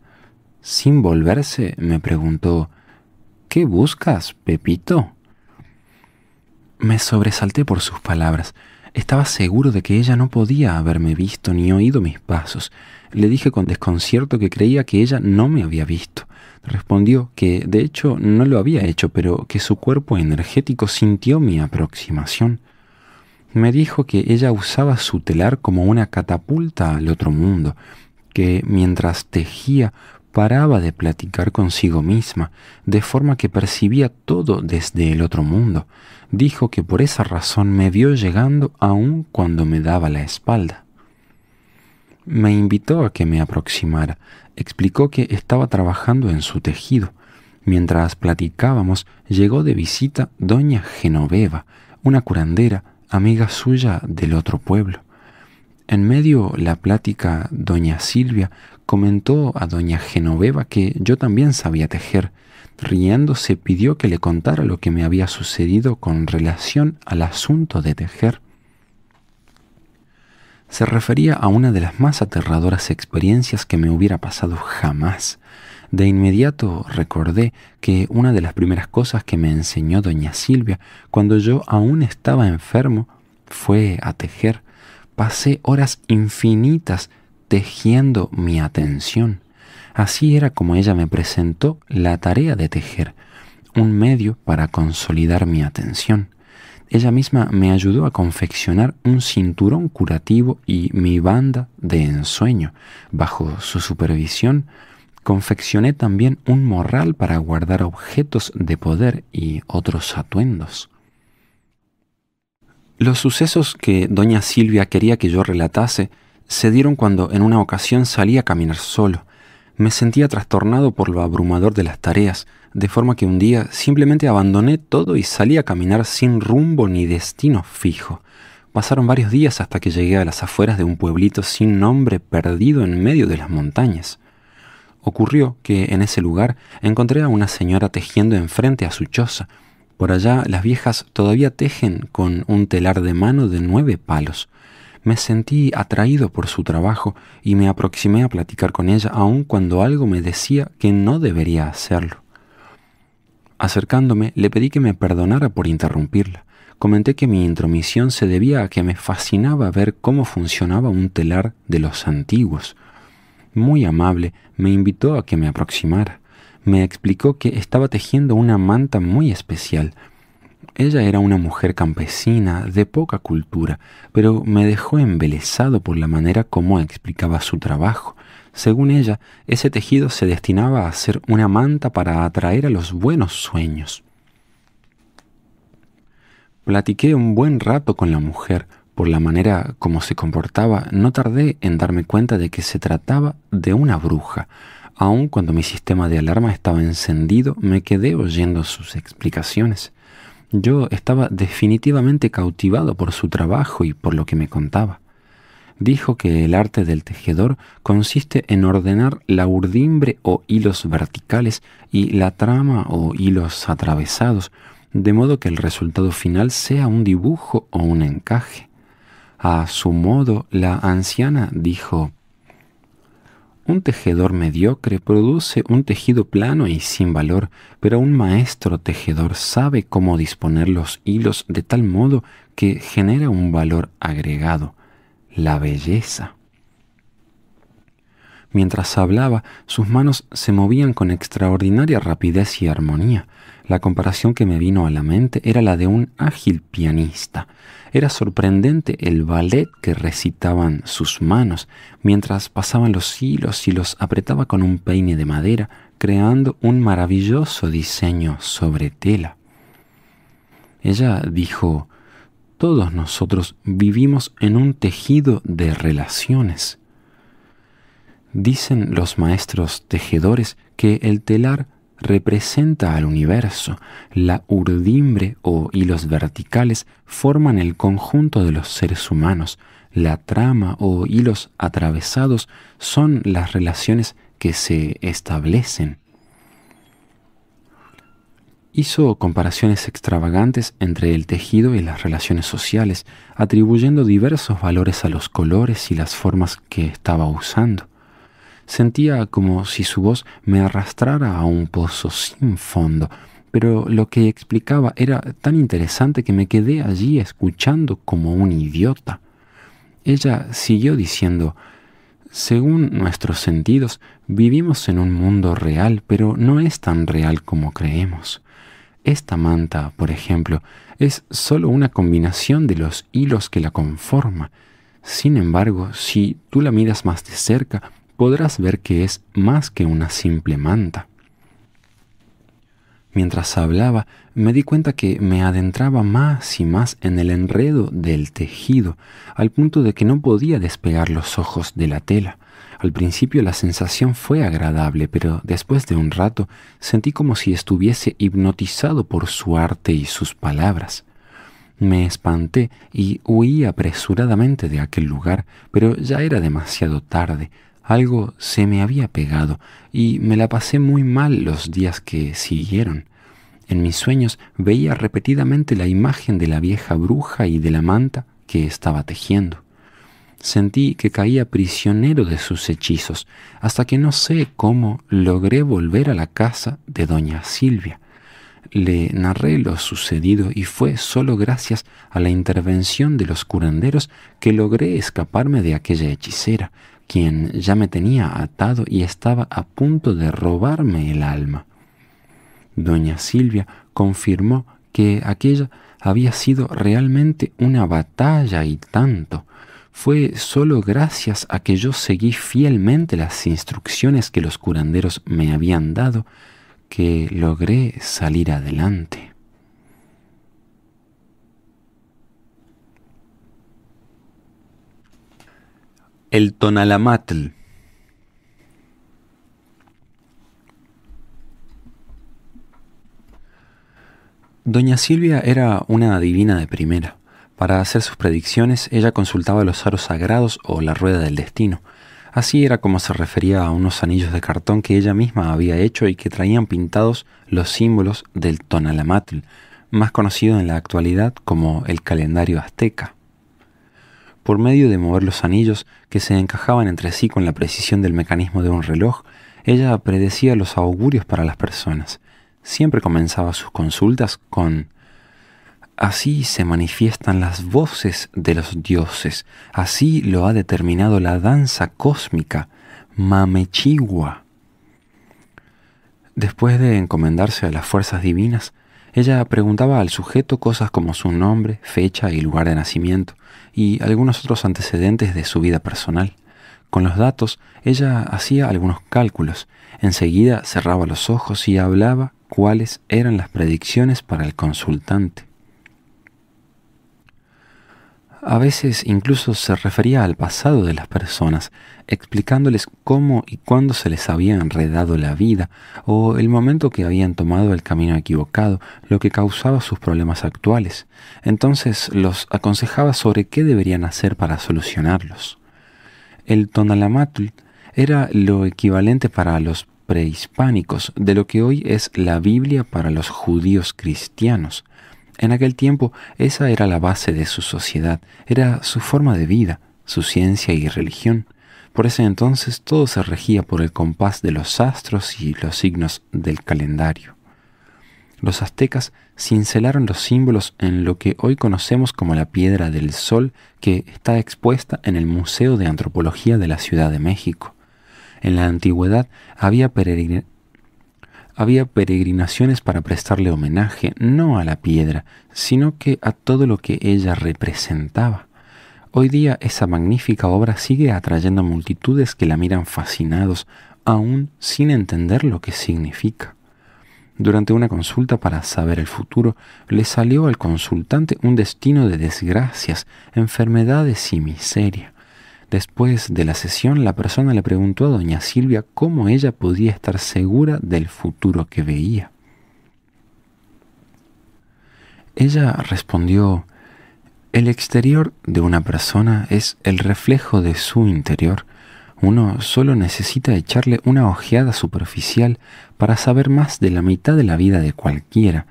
Sin volverse, me preguntó ¿Qué buscas, Pepito? Me sobresalté por sus palabras. Estaba seguro de que ella no podía haberme visto ni oído mis pasos. Le dije con desconcierto que creía que ella no me había visto. Respondió que de hecho no lo había hecho, pero que su cuerpo energético sintió mi aproximación. Me dijo que ella usaba su telar como una catapulta al otro mundo, que mientras tejía paraba de platicar consigo misma, de forma que percibía todo desde el otro mundo. Dijo que por esa razón me vio llegando aun cuando me daba la espalda. Me invitó a que me aproximara. Explicó que estaba trabajando en su tejido. Mientras platicábamos, llegó de visita doña Genoveva, una curandera, amiga suya del otro pueblo. En medio la plática, doña Silvia comentó a doña Genoveva que yo también sabía tejer. Riéndose pidió que le contara lo que me había sucedido con relación al asunto de tejer. Se refería a una de las más aterradoras experiencias que me hubiera pasado jamás. De inmediato recordé que una de las primeras cosas que me enseñó doña Silvia cuando yo aún estaba enfermo fue a tejer pasé horas infinitas tejiendo mi atención. Así era como ella me presentó la tarea de tejer, un medio para consolidar mi atención. Ella misma me ayudó a confeccionar un cinturón curativo y mi banda de ensueño. Bajo su supervisión, confeccioné también un morral para guardar objetos de poder y otros atuendos. Los sucesos que doña Silvia quería que yo relatase se dieron cuando en una ocasión salí a caminar solo. Me sentía trastornado por lo abrumador de las tareas, de forma que un día simplemente abandoné todo y salí a caminar sin rumbo ni destino fijo. Pasaron varios días hasta que llegué a las afueras de un pueblito sin nombre perdido en medio de las montañas. Ocurrió que en ese lugar encontré a una señora tejiendo enfrente a su choza. Por allá las viejas todavía tejen con un telar de mano de nueve palos. Me sentí atraído por su trabajo y me aproximé a platicar con ella aun cuando algo me decía que no debería hacerlo. Acercándome, le pedí que me perdonara por interrumpirla. Comenté que mi intromisión se debía a que me fascinaba ver cómo funcionaba un telar de los antiguos. Muy amable, me invitó a que me aproximara. Me explicó que estaba tejiendo una manta muy especial, ella era una mujer campesina, de poca cultura, pero me dejó embelesado por la manera como explicaba su trabajo. Según ella, ese tejido se destinaba a ser una manta para atraer a los buenos sueños. Platiqué un buen rato con la mujer. Por la manera como se comportaba, no tardé en darme cuenta de que se trataba de una bruja. Aun cuando mi sistema de alarma estaba encendido, me quedé oyendo sus explicaciones. Yo estaba definitivamente cautivado por su trabajo y por lo que me contaba. Dijo que el arte del tejedor consiste en ordenar la urdimbre o hilos verticales y la trama o hilos atravesados, de modo que el resultado final sea un dibujo o un encaje. A su modo, la anciana dijo, un tejedor mediocre produce un tejido plano y sin valor, pero un maestro tejedor sabe cómo disponer los hilos de tal modo que genera un valor agregado, la belleza. Mientras hablaba, sus manos se movían con extraordinaria rapidez y armonía. La comparación que me vino a la mente era la de un ágil pianista. Era sorprendente el ballet que recitaban sus manos mientras pasaban los hilos y los apretaba con un peine de madera, creando un maravilloso diseño sobre tela. Ella dijo, todos nosotros vivimos en un tejido de relaciones. Dicen los maestros tejedores que el telar representa al universo, la urdimbre o hilos verticales forman el conjunto de los seres humanos, la trama o hilos atravesados son las relaciones que se establecen. Hizo comparaciones extravagantes entre el tejido y las relaciones sociales, atribuyendo diversos valores a los colores y las formas que estaba usando. Sentía como si su voz me arrastrara a un pozo sin fondo, pero lo que explicaba era tan interesante que me quedé allí escuchando como un idiota. Ella siguió diciendo, según nuestros sentidos, vivimos en un mundo real, pero no es tan real como creemos. Esta manta, por ejemplo, es sólo una combinación de los hilos que la conforma. Sin embargo, si tú la miras más de cerca, podrás ver que es más que una simple manta. Mientras hablaba, me di cuenta que me adentraba más y más en el enredo del tejido, al punto de que no podía despegar los ojos de la tela. Al principio la sensación fue agradable, pero después de un rato sentí como si estuviese hipnotizado por su arte y sus palabras. Me espanté y huí apresuradamente de aquel lugar, pero ya era demasiado tarde. Algo se me había pegado y me la pasé muy mal los días que siguieron. En mis sueños veía repetidamente la imagen de la vieja bruja y de la manta que estaba tejiendo. Sentí que caía prisionero de sus hechizos, hasta que no sé cómo logré volver a la casa de doña Silvia. Le narré lo sucedido y fue solo gracias a la intervención de los curanderos que logré escaparme de aquella hechicera, quien ya me tenía atado y estaba a punto de robarme el alma. Doña Silvia confirmó que aquella había sido realmente una batalla y tanto. Fue solo gracias a que yo seguí fielmente las instrucciones que los curanderos me habían dado que logré salir adelante. El tonalamatl. Doña Silvia era una adivina de primera. Para hacer sus predicciones, ella consultaba los aros sagrados o la rueda del destino. Así era como se refería a unos anillos de cartón que ella misma había hecho y que traían pintados los símbolos del Tonalamatl, más conocido en la actualidad como el calendario azteca. Por medio de mover los anillos que se encajaban entre sí con la precisión del mecanismo de un reloj, ella predecía los augurios para las personas siempre comenzaba sus consultas con Así se manifiestan las voces de los dioses, así lo ha determinado la danza cósmica, Mamechigua. Después de encomendarse a las fuerzas divinas, ella preguntaba al sujeto cosas como su nombre, fecha y lugar de nacimiento, y algunos otros antecedentes de su vida personal. Con los datos, ella hacía algunos cálculos, enseguida cerraba los ojos y hablaba cuáles eran las predicciones para el consultante. A veces incluso se refería al pasado de las personas, explicándoles cómo y cuándo se les había enredado la vida o el momento que habían tomado el camino equivocado, lo que causaba sus problemas actuales. Entonces los aconsejaba sobre qué deberían hacer para solucionarlos. El Tonalamatl era lo equivalente para los prehispánicos de lo que hoy es la Biblia para los judíos cristianos. En aquel tiempo esa era la base de su sociedad, era su forma de vida, su ciencia y religión. Por ese entonces todo se regía por el compás de los astros y los signos del calendario. Los aztecas cincelaron los símbolos en lo que hoy conocemos como la piedra del sol que está expuesta en el Museo de Antropología de la Ciudad de México. En la antigüedad había, había peregrinaciones para prestarle homenaje no a la piedra, sino que a todo lo que ella representaba. Hoy día esa magnífica obra sigue atrayendo multitudes que la miran fascinados, aún sin entender lo que significa. Durante una consulta para saber el futuro, le salió al consultante un destino de desgracias, enfermedades y miseria. Después de la sesión, la persona le preguntó a doña Silvia cómo ella podía estar segura del futuro que veía. Ella respondió, el exterior de una persona es el reflejo de su interior. Uno solo necesita echarle una ojeada superficial para saber más de la mitad de la vida de cualquiera.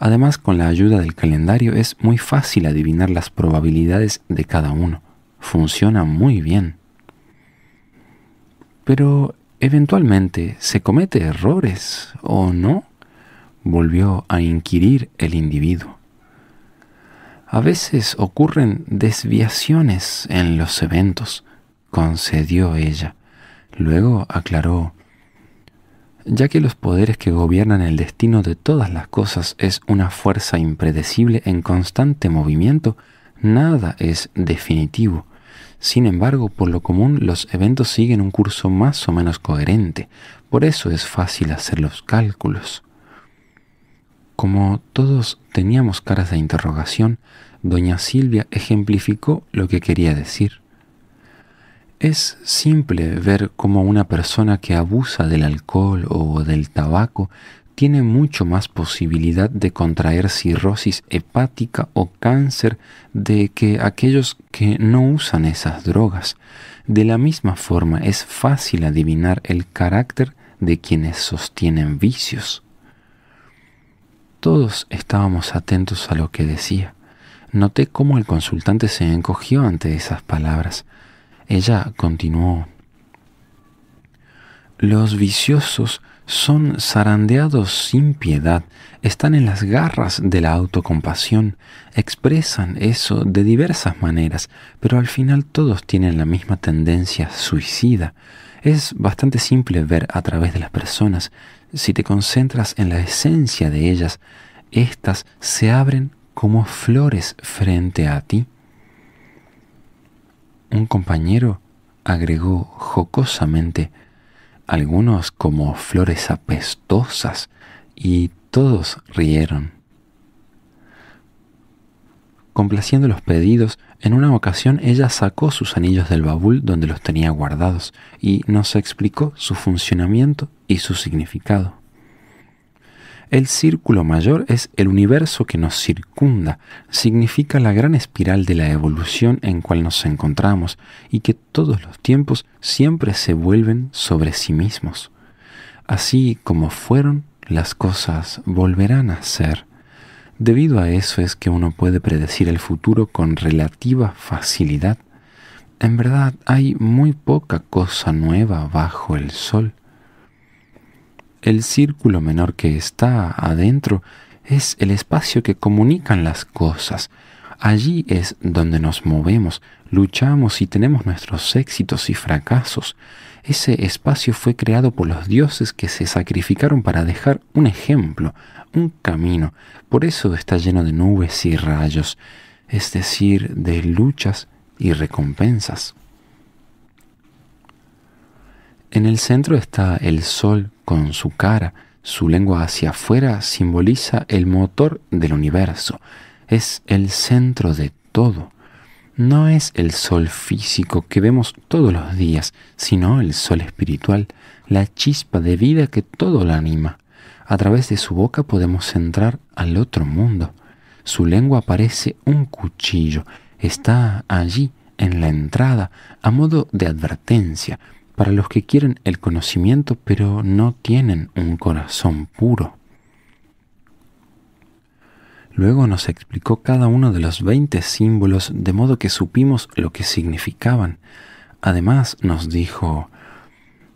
Además, con la ayuda del calendario es muy fácil adivinar las probabilidades de cada uno funciona muy bien. Pero eventualmente se comete errores o no, volvió a inquirir el individuo. A veces ocurren desviaciones en los eventos, concedió ella. Luego aclaró, ya que los poderes que gobiernan el destino de todas las cosas es una fuerza impredecible en constante movimiento, nada es definitivo. Sin embargo, por lo común los eventos siguen un curso más o menos coherente, por eso es fácil hacer los cálculos. Como todos teníamos caras de interrogación, doña Silvia ejemplificó lo que quería decir. Es simple ver cómo una persona que abusa del alcohol o del tabaco tiene mucho más posibilidad de contraer cirrosis hepática o cáncer de que aquellos que no usan esas drogas. De la misma forma es fácil adivinar el carácter de quienes sostienen vicios. Todos estábamos atentos a lo que decía. Noté cómo el consultante se encogió ante esas palabras. Ella continuó. Los viciosos son zarandeados sin piedad, están en las garras de la autocompasión, expresan eso de diversas maneras, pero al final todos tienen la misma tendencia suicida. Es bastante simple ver a través de las personas. Si te concentras en la esencia de ellas, éstas se abren como flores frente a ti. Un compañero agregó jocosamente, algunos como flores apestosas, y todos rieron. Complaciendo los pedidos, en una ocasión ella sacó sus anillos del baúl donde los tenía guardados y nos explicó su funcionamiento y su significado. El círculo mayor es el universo que nos circunda, significa la gran espiral de la evolución en cual nos encontramos y que todos los tiempos siempre se vuelven sobre sí mismos. Así como fueron, las cosas volverán a ser. Debido a eso es que uno puede predecir el futuro con relativa facilidad. En verdad hay muy poca cosa nueva bajo el sol. El círculo menor que está adentro es el espacio que comunican las cosas. Allí es donde nos movemos, luchamos y tenemos nuestros éxitos y fracasos. Ese espacio fue creado por los dioses que se sacrificaron para dejar un ejemplo, un camino. Por eso está lleno de nubes y rayos, es decir, de luchas y recompensas. En el centro está el sol con su cara, su lengua hacia afuera simboliza el motor del universo, es el centro de todo. No es el sol físico que vemos todos los días, sino el sol espiritual, la chispa de vida que todo lo anima. A través de su boca podemos entrar al otro mundo. Su lengua parece un cuchillo, está allí en la entrada a modo de advertencia, para los que quieren el conocimiento pero no tienen un corazón puro. Luego nos explicó cada uno de los veinte símbolos de modo que supimos lo que significaban. Además nos dijo,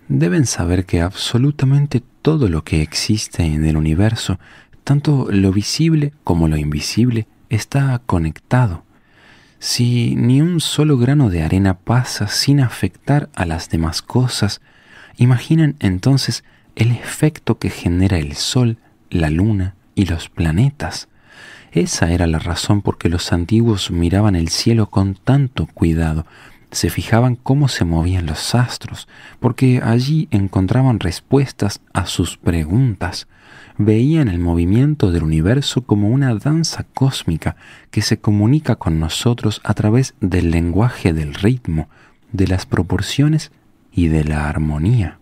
deben saber que absolutamente todo lo que existe en el universo, tanto lo visible como lo invisible, está conectado. Si ni un solo grano de arena pasa sin afectar a las demás cosas, imaginen entonces el efecto que genera el Sol, la Luna y los planetas. Esa era la razón por que los antiguos miraban el cielo con tanto cuidado, se fijaban cómo se movían los astros, porque allí encontraban respuestas a sus preguntas veían el movimiento del universo como una danza cósmica que se comunica con nosotros a través del lenguaje del ritmo, de las proporciones y de la armonía.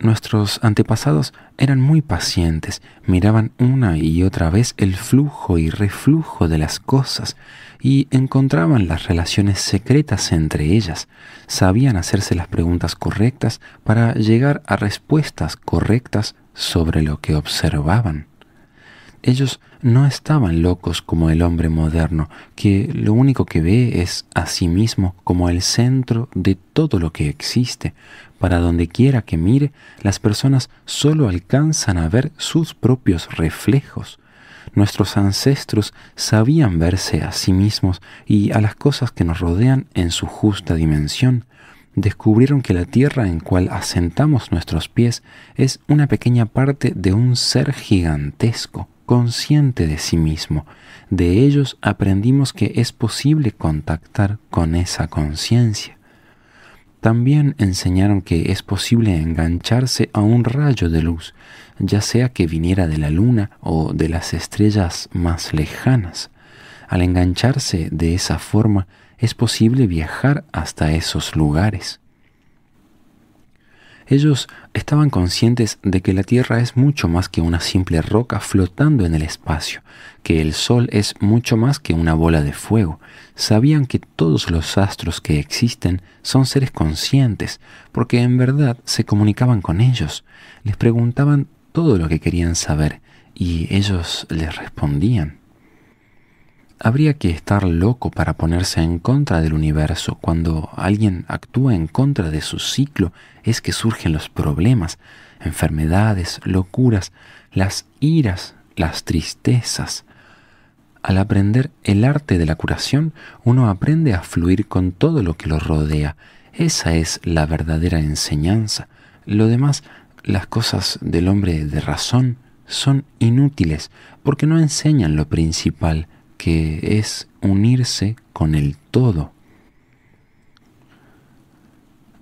Nuestros antepasados eran muy pacientes, miraban una y otra vez el flujo y reflujo de las cosas y encontraban las relaciones secretas entre ellas, sabían hacerse las preguntas correctas para llegar a respuestas correctas sobre lo que observaban. Ellos no estaban locos como el hombre moderno, que lo único que ve es a sí mismo como el centro de todo lo que existe, para donde quiera que mire, las personas solo alcanzan a ver sus propios reflejos. Nuestros ancestros sabían verse a sí mismos y a las cosas que nos rodean en su justa dimensión. Descubrieron que la tierra en cual asentamos nuestros pies es una pequeña parte de un ser gigantesco, consciente de sí mismo. De ellos aprendimos que es posible contactar con esa conciencia. También enseñaron que es posible engancharse a un rayo de luz, ya sea que viniera de la luna o de las estrellas más lejanas. Al engancharse de esa forma, es posible viajar hasta esos lugares. Ellos estaban conscientes de que la Tierra es mucho más que una simple roca flotando en el espacio, que el Sol es mucho más que una bola de fuego. Sabían que todos los astros que existen son seres conscientes, porque en verdad se comunicaban con ellos, les preguntaban todo lo que querían saber y ellos les respondían. Habría que estar loco para ponerse en contra del universo. Cuando alguien actúa en contra de su ciclo es que surgen los problemas, enfermedades, locuras, las iras, las tristezas. Al aprender el arte de la curación, uno aprende a fluir con todo lo que lo rodea. Esa es la verdadera enseñanza. Lo demás, las cosas del hombre de razón, son inútiles porque no enseñan lo principal, que es unirse con el todo.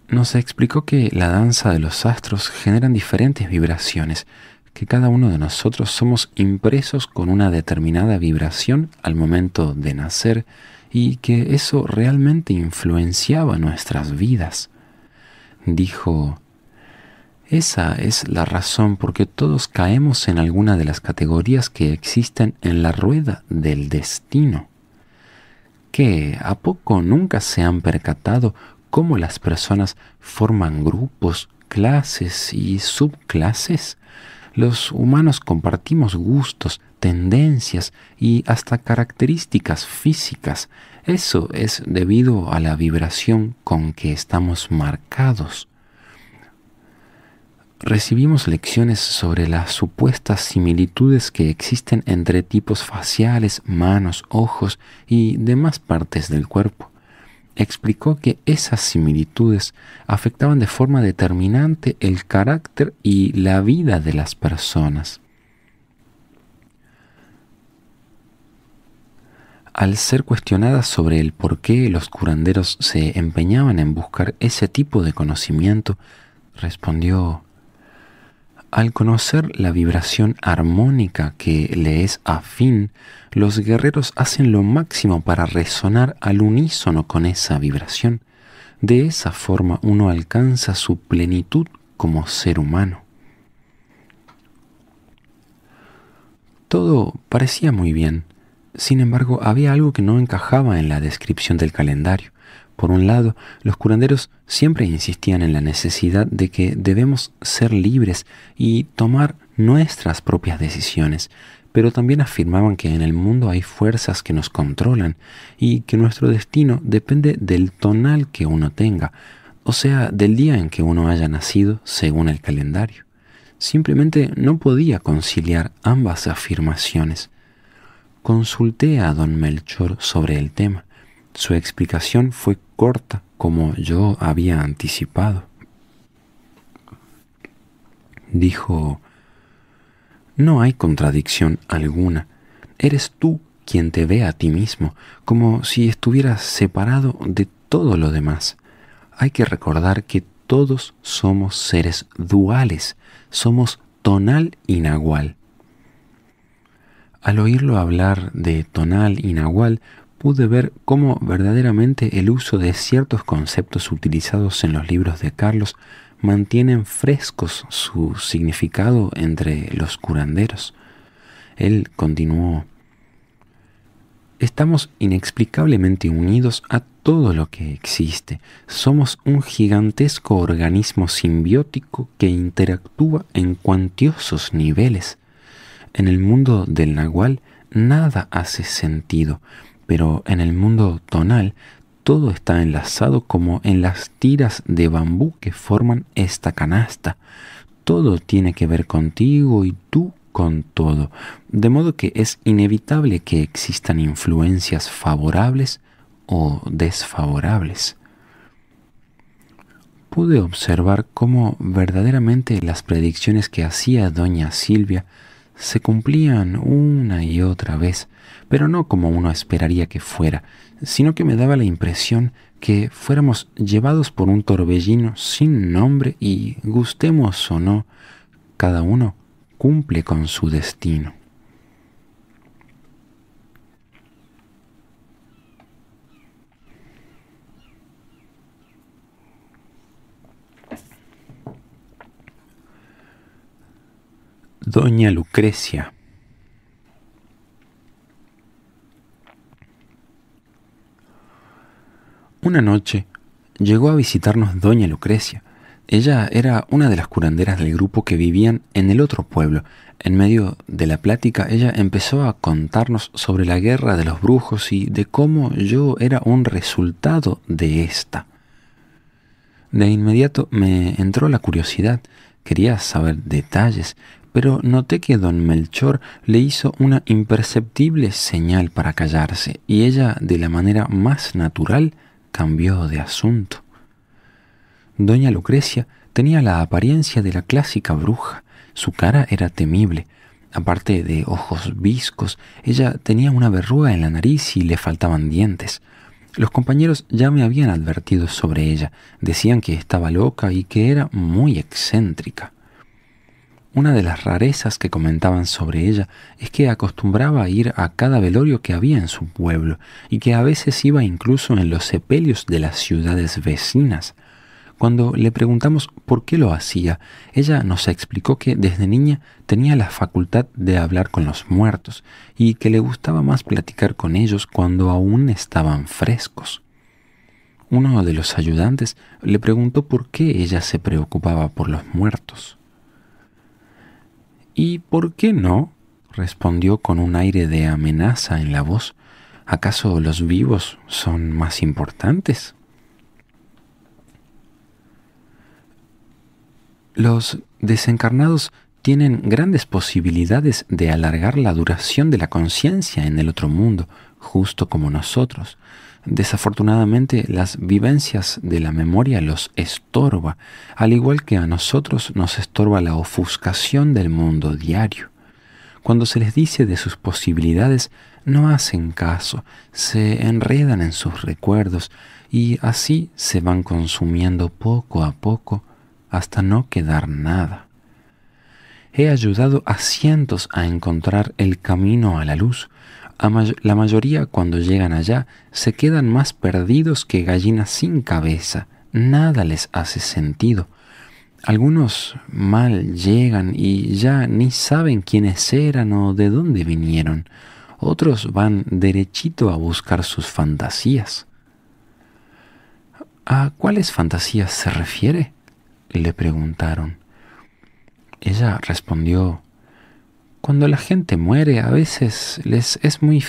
Nos explicó que la danza de los astros generan diferentes vibraciones, que cada uno de nosotros somos impresos con una determinada vibración al momento de nacer y que eso realmente influenciaba nuestras vidas. Dijo, Esa es la razón por que todos caemos en alguna de las categorías que existen en la rueda del destino. ¿Que a poco nunca se han percatado cómo las personas forman grupos, clases y subclases? Los humanos compartimos gustos, tendencias y hasta características físicas. Eso es debido a la vibración con que estamos marcados recibimos lecciones sobre las supuestas similitudes que existen entre tipos faciales, manos, ojos y demás partes del cuerpo. Explicó que esas similitudes afectaban de forma determinante el carácter y la vida de las personas. Al ser cuestionada sobre el por qué los curanderos se empeñaban en buscar ese tipo de conocimiento, respondió al conocer la vibración armónica que le es afín, los guerreros hacen lo máximo para resonar al unísono con esa vibración. De esa forma uno alcanza su plenitud como ser humano. Todo parecía muy bien. Sin embargo, había algo que no encajaba en la descripción del calendario. Por un lado, los curanderos siempre insistían en la necesidad de que debemos ser libres y tomar nuestras propias decisiones, pero también afirmaban que en el mundo hay fuerzas que nos controlan y que nuestro destino depende del tonal que uno tenga, o sea, del día en que uno haya nacido según el calendario. Simplemente no podía conciliar ambas afirmaciones. Consulté a don Melchor sobre el tema. Su explicación fue corta como yo había anticipado. Dijo, no hay contradicción alguna. Eres tú quien te ve a ti mismo, como si estuvieras separado de todo lo demás. Hay que recordar que todos somos seres duales, somos tonal y nahual. Al oírlo hablar de tonal y nahual, pude ver cómo verdaderamente el uso de ciertos conceptos utilizados en los libros de Carlos mantienen frescos su significado entre los curanderos. Él continuó, Estamos inexplicablemente unidos a todo lo que existe. Somos un gigantesco organismo simbiótico que interactúa en cuantiosos niveles. En el mundo del nahual nada hace sentido, pero en el mundo tonal todo está enlazado como en las tiras de bambú que forman esta canasta. Todo tiene que ver contigo y tú con todo, de modo que es inevitable que existan influencias favorables o desfavorables. Pude observar cómo verdaderamente las predicciones que hacía doña Silvia se cumplían una y otra vez, pero no como uno esperaría que fuera, sino que me daba la impresión que fuéramos llevados por un torbellino sin nombre y, gustemos o no, cada uno cumple con su destino. Doña Lucrecia. Una noche llegó a visitarnos Doña Lucrecia. Ella era una de las curanderas del grupo que vivían en el otro pueblo. En medio de la plática ella empezó a contarnos sobre la guerra de los brujos y de cómo yo era un resultado de esta. De inmediato me entró la curiosidad. Quería saber detalles, pero noté que don Melchor le hizo una imperceptible señal para callarse, y ella, de la manera más natural, cambió de asunto. Doña Lucrecia tenía la apariencia de la clásica bruja, su cara era temible, aparte de ojos viscos, ella tenía una verruga en la nariz y le faltaban dientes. Los compañeros ya me habían advertido sobre ella, decían que estaba loca y que era muy excéntrica. Una de las rarezas que comentaban sobre ella es que acostumbraba a ir a cada velorio que había en su pueblo y que a veces iba incluso en los sepelios de las ciudades vecinas. Cuando le preguntamos por qué lo hacía, ella nos explicó que desde niña tenía la facultad de hablar con los muertos y que le gustaba más platicar con ellos cuando aún estaban frescos. Uno de los ayudantes le preguntó por qué ella se preocupaba por los muertos. ¿Y por qué no? respondió con un aire de amenaza en la voz. ¿Acaso los vivos son más importantes? Los desencarnados tienen grandes posibilidades de alargar la duración de la conciencia en el otro mundo, justo como nosotros. Desafortunadamente, las vivencias de la memoria los estorba, al igual que a nosotros nos estorba la ofuscación del mundo diario. Cuando se les dice de sus posibilidades, no hacen caso, se enredan en sus recuerdos y así se van consumiendo poco a poco hasta no quedar nada. He ayudado a cientos a encontrar el camino a la luz. La mayoría cuando llegan allá se quedan más perdidos que gallinas sin cabeza. Nada les hace sentido. Algunos mal llegan y ya ni saben quiénes eran o de dónde vinieron. Otros van derechito a buscar sus fantasías. ¿A cuáles fantasías se refiere? le preguntaron. Ella respondió, cuando la gente muere a veces les es muy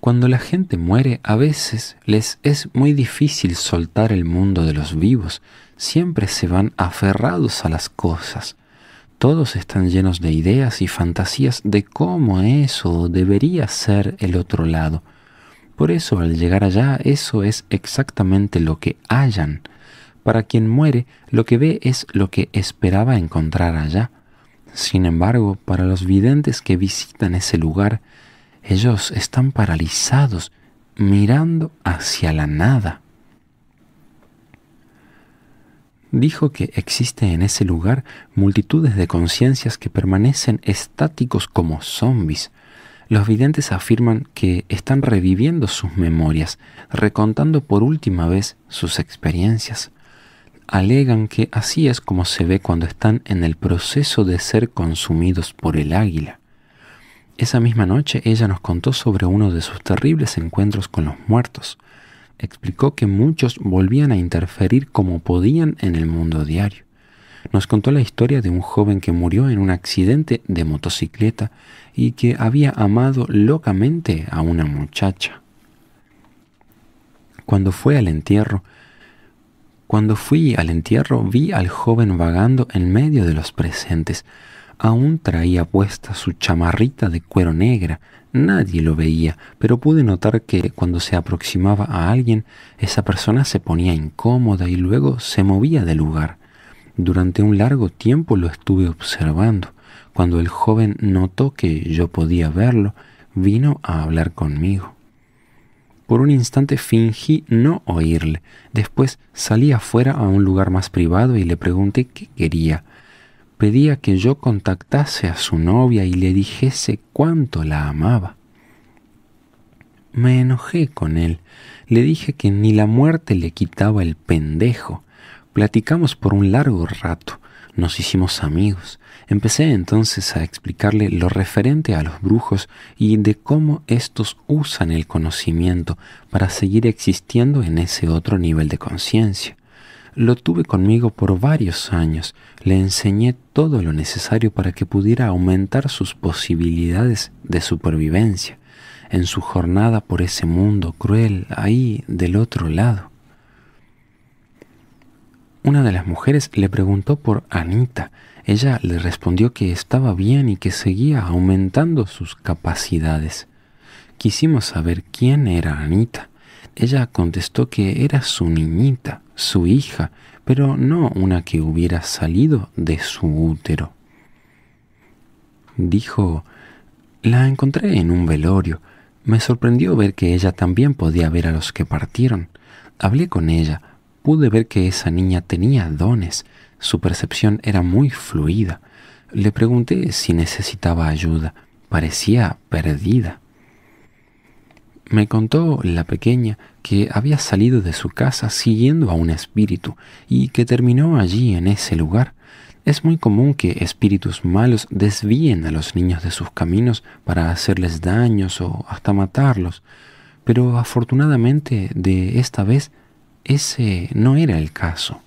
cuando la gente muere a veces les es muy difícil soltar el mundo de los vivos, siempre se van aferrados a las cosas. Todos están llenos de ideas y fantasías de cómo eso debería ser el otro lado. Por eso al llegar allá eso es exactamente lo que hallan. Para quien muere, lo que ve es lo que esperaba encontrar allá. Sin embargo, para los videntes que visitan ese lugar, ellos están paralizados, mirando hacia la nada. Dijo que existe en ese lugar multitudes de conciencias que permanecen estáticos como zombies. Los videntes afirman que están reviviendo sus memorias, recontando por última vez sus experiencias alegan que así es como se ve cuando están en el proceso de ser consumidos por el águila. Esa misma noche ella nos contó sobre uno de sus terribles encuentros con los muertos. Explicó que muchos volvían a interferir como podían en el mundo diario. Nos contó la historia de un joven que murió en un accidente de motocicleta y que había amado locamente a una muchacha. Cuando fue al entierro, cuando fui al entierro vi al joven vagando en medio de los presentes. Aún traía puesta su chamarrita de cuero negra. Nadie lo veía, pero pude notar que cuando se aproximaba a alguien, esa persona se ponía incómoda y luego se movía del lugar. Durante un largo tiempo lo estuve observando. Cuando el joven notó que yo podía verlo, vino a hablar conmigo. Por un instante fingí no oírle. Después salí afuera a un lugar más privado y le pregunté qué quería. Pedía que yo contactase a su novia y le dijese cuánto la amaba. Me enojé con él. Le dije que ni la muerte le quitaba el pendejo. Platicamos por un largo rato. Nos hicimos amigos. Empecé entonces a explicarle lo referente a los brujos y de cómo éstos usan el conocimiento para seguir existiendo en ese otro nivel de conciencia. Lo tuve conmigo por varios años, le enseñé todo lo necesario para que pudiera aumentar sus posibilidades de supervivencia en su jornada por ese mundo cruel ahí del otro lado. Una de las mujeres le preguntó por Anita, ella le respondió que estaba bien y que seguía aumentando sus capacidades. Quisimos saber quién era Anita. Ella contestó que era su niñita, su hija, pero no una que hubiera salido de su útero. Dijo, la encontré en un velorio. Me sorprendió ver que ella también podía ver a los que partieron. Hablé con ella, pude ver que esa niña tenía dones, su percepción era muy fluida. Le pregunté si necesitaba ayuda. Parecía perdida. Me contó la pequeña que había salido de su casa siguiendo a un espíritu y que terminó allí en ese lugar. Es muy común que espíritus malos desvíen a los niños de sus caminos para hacerles daños o hasta matarlos, pero afortunadamente de esta vez ese no era el caso.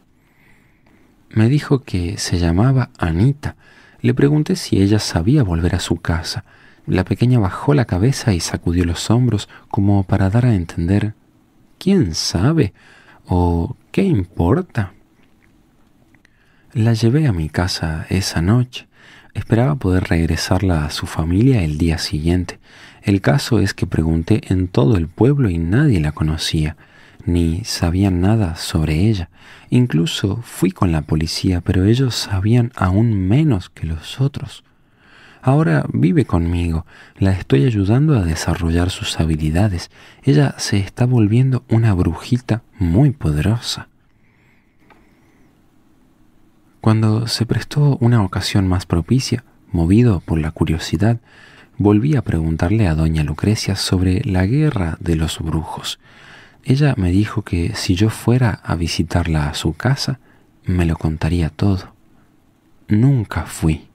Me dijo que se llamaba Anita. Le pregunté si ella sabía volver a su casa la pequeña bajó la cabeza y sacudió los hombros como para dar a entender, ¿quién sabe? ¿O qué importa? La llevé a mi casa esa noche. Esperaba poder regresarla a su familia el día siguiente. El caso es que pregunté en todo el pueblo y nadie la conocía, ni sabían nada sobre ella. Incluso fui con la policía, pero ellos sabían aún menos que los otros. Ahora vive conmigo, la estoy ayudando a desarrollar sus habilidades. Ella se está volviendo una brujita muy poderosa. Cuando se prestó una ocasión más propicia, movido por la curiosidad, volví a preguntarle a doña Lucrecia sobre la guerra de los brujos. Ella me dijo que si yo fuera a visitarla a su casa, me lo contaría todo. Nunca fui.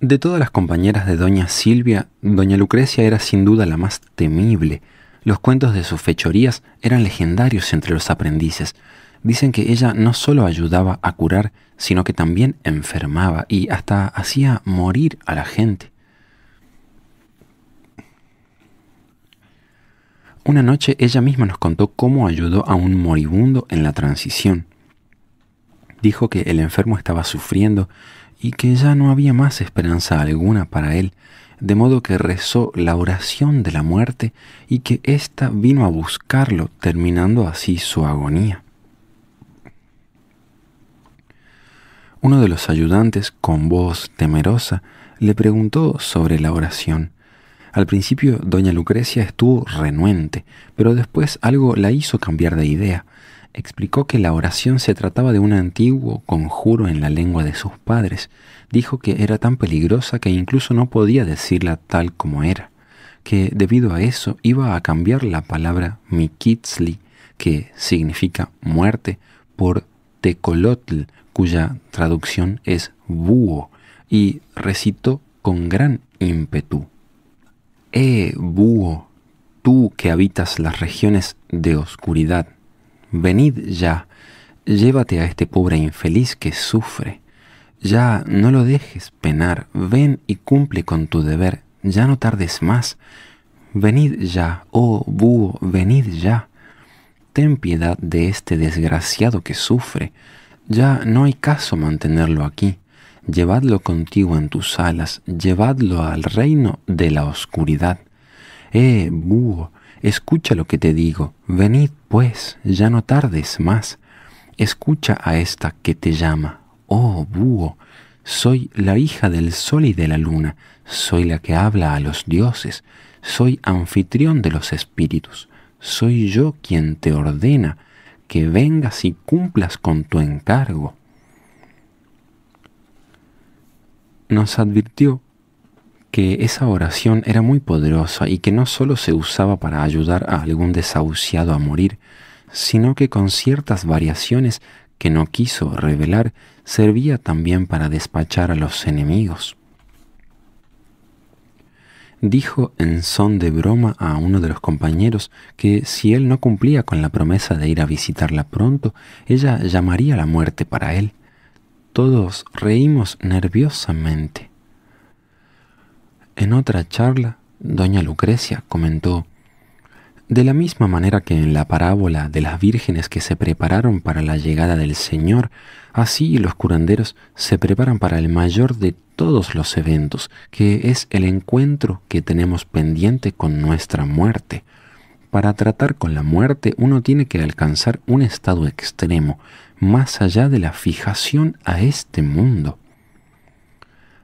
De todas las compañeras de doña Silvia, doña Lucrecia era sin duda la más temible. Los cuentos de sus fechorías eran legendarios entre los aprendices. Dicen que ella no solo ayudaba a curar, sino que también enfermaba y hasta hacía morir a la gente. Una noche ella misma nos contó cómo ayudó a un moribundo en la transición. Dijo que el enfermo estaba sufriendo y que ya no había más esperanza alguna para él, de modo que rezó la oración de la muerte y que ésta vino a buscarlo, terminando así su agonía. Uno de los ayudantes, con voz temerosa, le preguntó sobre la oración. Al principio doña Lucrecia estuvo renuente, pero después algo la hizo cambiar de idea explicó que la oración se trataba de un antiguo conjuro en la lengua de sus padres. Dijo que era tan peligrosa que incluso no podía decirla tal como era, que debido a eso iba a cambiar la palabra mikitzli, que significa muerte, por tecolotl, cuya traducción es búho, y recitó con gran ímpetu. Eh, búho, tú que habitas las regiones de oscuridad, Venid ya, llévate a este pobre infeliz que sufre. Ya no lo dejes penar, ven y cumple con tu deber, ya no tardes más. Venid ya, oh búho, venid ya. Ten piedad de este desgraciado que sufre. Ya no hay caso mantenerlo aquí. Llevadlo contigo en tus alas, llevadlo al reino de la oscuridad. Eh, búho, Escucha lo que te digo. Venid, pues, ya no tardes más. Escucha a esta que te llama. Oh, búho, soy la hija del sol y de la luna, soy la que habla a los dioses, soy anfitrión de los espíritus, soy yo quien te ordena que vengas y cumplas con tu encargo. Nos advirtió que esa oración era muy poderosa y que no solo se usaba para ayudar a algún desahuciado a morir, sino que con ciertas variaciones que no quiso revelar, servía también para despachar a los enemigos. Dijo en son de broma a uno de los compañeros que si él no cumplía con la promesa de ir a visitarla pronto, ella llamaría la muerte para él. Todos reímos nerviosamente. En otra charla, doña Lucrecia comentó, de la misma manera que en la parábola de las vírgenes que se prepararon para la llegada del Señor, así los curanderos se preparan para el mayor de todos los eventos, que es el encuentro que tenemos pendiente con nuestra muerte. Para tratar con la muerte uno tiene que alcanzar un estado extremo, más allá de la fijación a este mundo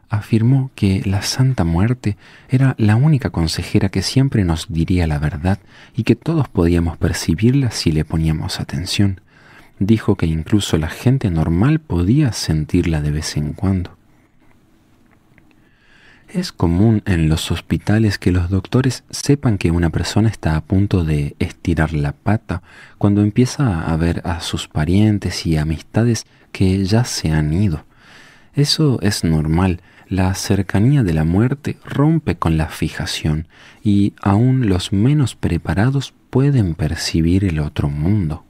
afirmó que la Santa Muerte era la única consejera que siempre nos diría la verdad y que todos podíamos percibirla si le poníamos atención. Dijo que incluso la gente normal podía sentirla de vez en cuando. Es común en los hospitales que los doctores sepan que una persona está a punto de estirar la pata cuando empieza a ver a sus parientes y amistades que ya se han ido. Eso es normal. La cercanía de la muerte rompe con la fijación y aún los menos preparados pueden percibir el otro mundo.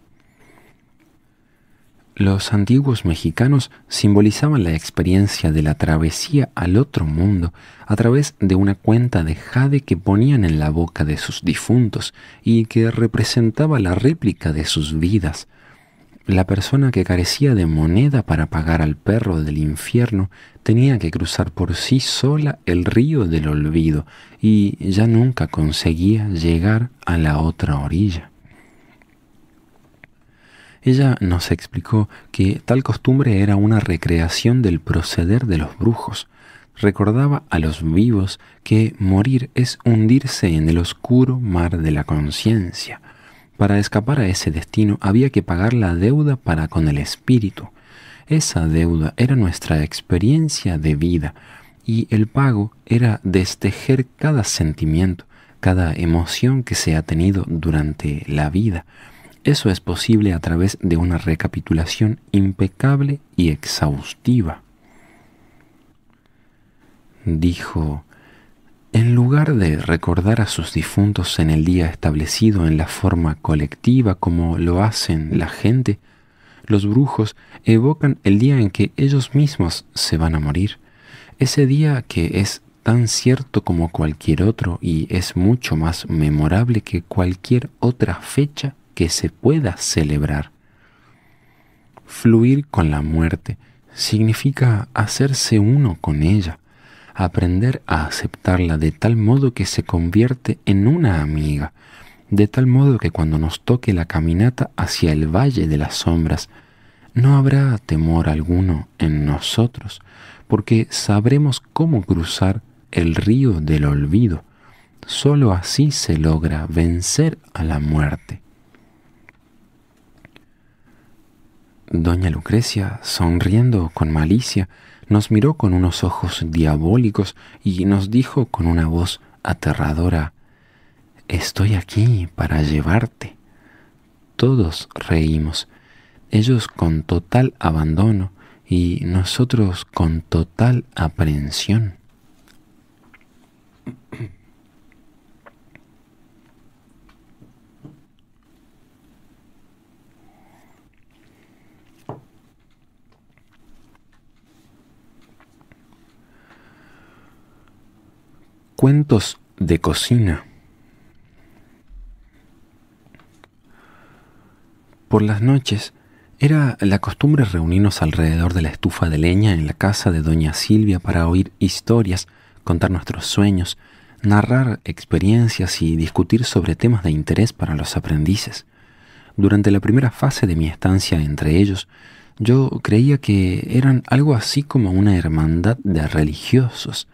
Los antiguos mexicanos simbolizaban la experiencia de la travesía al otro mundo a través de una cuenta de jade que ponían en la boca de sus difuntos y que representaba la réplica de sus vidas. La persona que carecía de moneda para pagar al perro del infierno tenía que cruzar por sí sola el río del olvido y ya nunca conseguía llegar a la otra orilla. Ella nos explicó que tal costumbre era una recreación del proceder de los brujos. Recordaba a los vivos que morir es hundirse en el oscuro mar de la conciencia. Para escapar a ese destino había que pagar la deuda para con el espíritu. Esa deuda era nuestra experiencia de vida y el pago era destejer cada sentimiento, cada emoción que se ha tenido durante la vida eso es posible a través de una recapitulación impecable y exhaustiva. Dijo, en lugar de recordar a sus difuntos en el día establecido en la forma colectiva como lo hacen la gente, los brujos evocan el día en que ellos mismos se van a morir, ese día que es tan cierto como cualquier otro y es mucho más memorable que cualquier otra fecha que se pueda celebrar. Fluir con la muerte significa hacerse uno con ella, aprender a aceptarla de tal modo que se convierte en una amiga, de tal modo que cuando nos toque la caminata hacia el valle de las sombras, no habrá temor alguno en nosotros, porque sabremos cómo cruzar el río del olvido. Solo así se logra vencer a la muerte. Doña Lucrecia, sonriendo con malicia, nos miró con unos ojos diabólicos y nos dijo con una voz aterradora, Estoy aquí para llevarte. Todos reímos, ellos con total abandono y nosotros con total aprehensión. Cuentos de cocina. Por las noches era la costumbre reunirnos alrededor de la estufa de leña en la casa de doña Silvia para oír historias, contar nuestros sueños, narrar experiencias y discutir sobre temas de interés para los aprendices. Durante la primera fase de mi estancia entre ellos, yo creía que eran algo así como una hermandad de religiosos,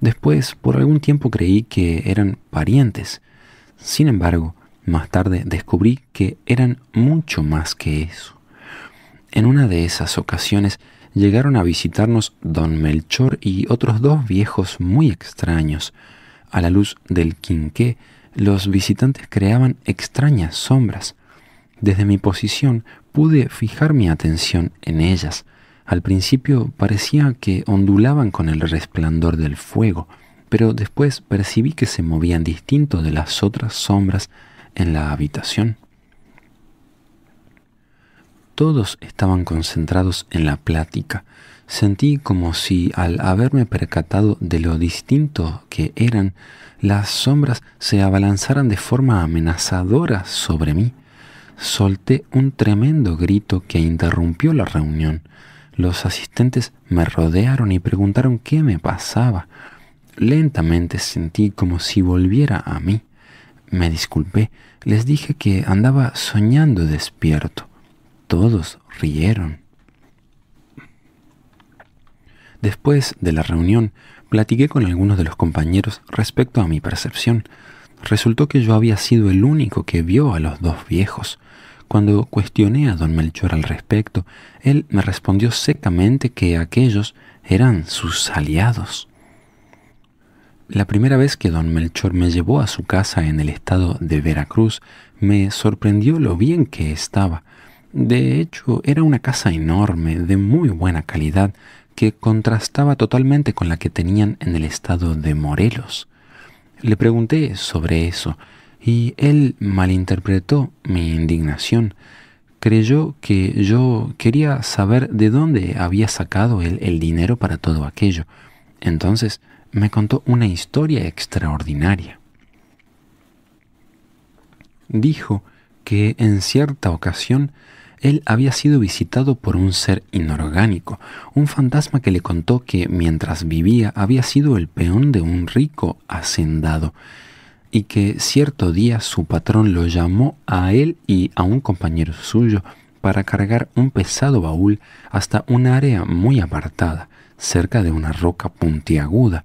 Después, por algún tiempo creí que eran parientes. Sin embargo, más tarde descubrí que eran mucho más que eso. En una de esas ocasiones llegaron a visitarnos don Melchor y otros dos viejos muy extraños. A la luz del quinqué, los visitantes creaban extrañas sombras. Desde mi posición pude fijar mi atención en ellas. Al principio parecía que ondulaban con el resplandor del fuego, pero después percibí que se movían distinto de las otras sombras en la habitación. Todos estaban concentrados en la plática. Sentí como si al haberme percatado de lo distinto que eran, las sombras se abalanzaran de forma amenazadora sobre mí. Solté un tremendo grito que interrumpió la reunión. Los asistentes me rodearon y preguntaron qué me pasaba. Lentamente sentí como si volviera a mí. Me disculpé, les dije que andaba soñando despierto. Todos rieron. Después de la reunión, platiqué con algunos de los compañeros respecto a mi percepción. Resultó que yo había sido el único que vio a los dos viejos. Cuando cuestioné a don Melchor al respecto, él me respondió secamente que aquellos eran sus aliados. La primera vez que don Melchor me llevó a su casa en el estado de Veracruz, me sorprendió lo bien que estaba. De hecho, era una casa enorme, de muy buena calidad, que contrastaba totalmente con la que tenían en el estado de Morelos. Le pregunté sobre eso, y él malinterpretó mi indignación. Creyó que yo quería saber de dónde había sacado él el dinero para todo aquello. Entonces me contó una historia extraordinaria. Dijo que en cierta ocasión él había sido visitado por un ser inorgánico, un fantasma que le contó que mientras vivía había sido el peón de un rico hacendado y que cierto día su patrón lo llamó a él y a un compañero suyo para cargar un pesado baúl hasta un área muy apartada, cerca de una roca puntiaguda.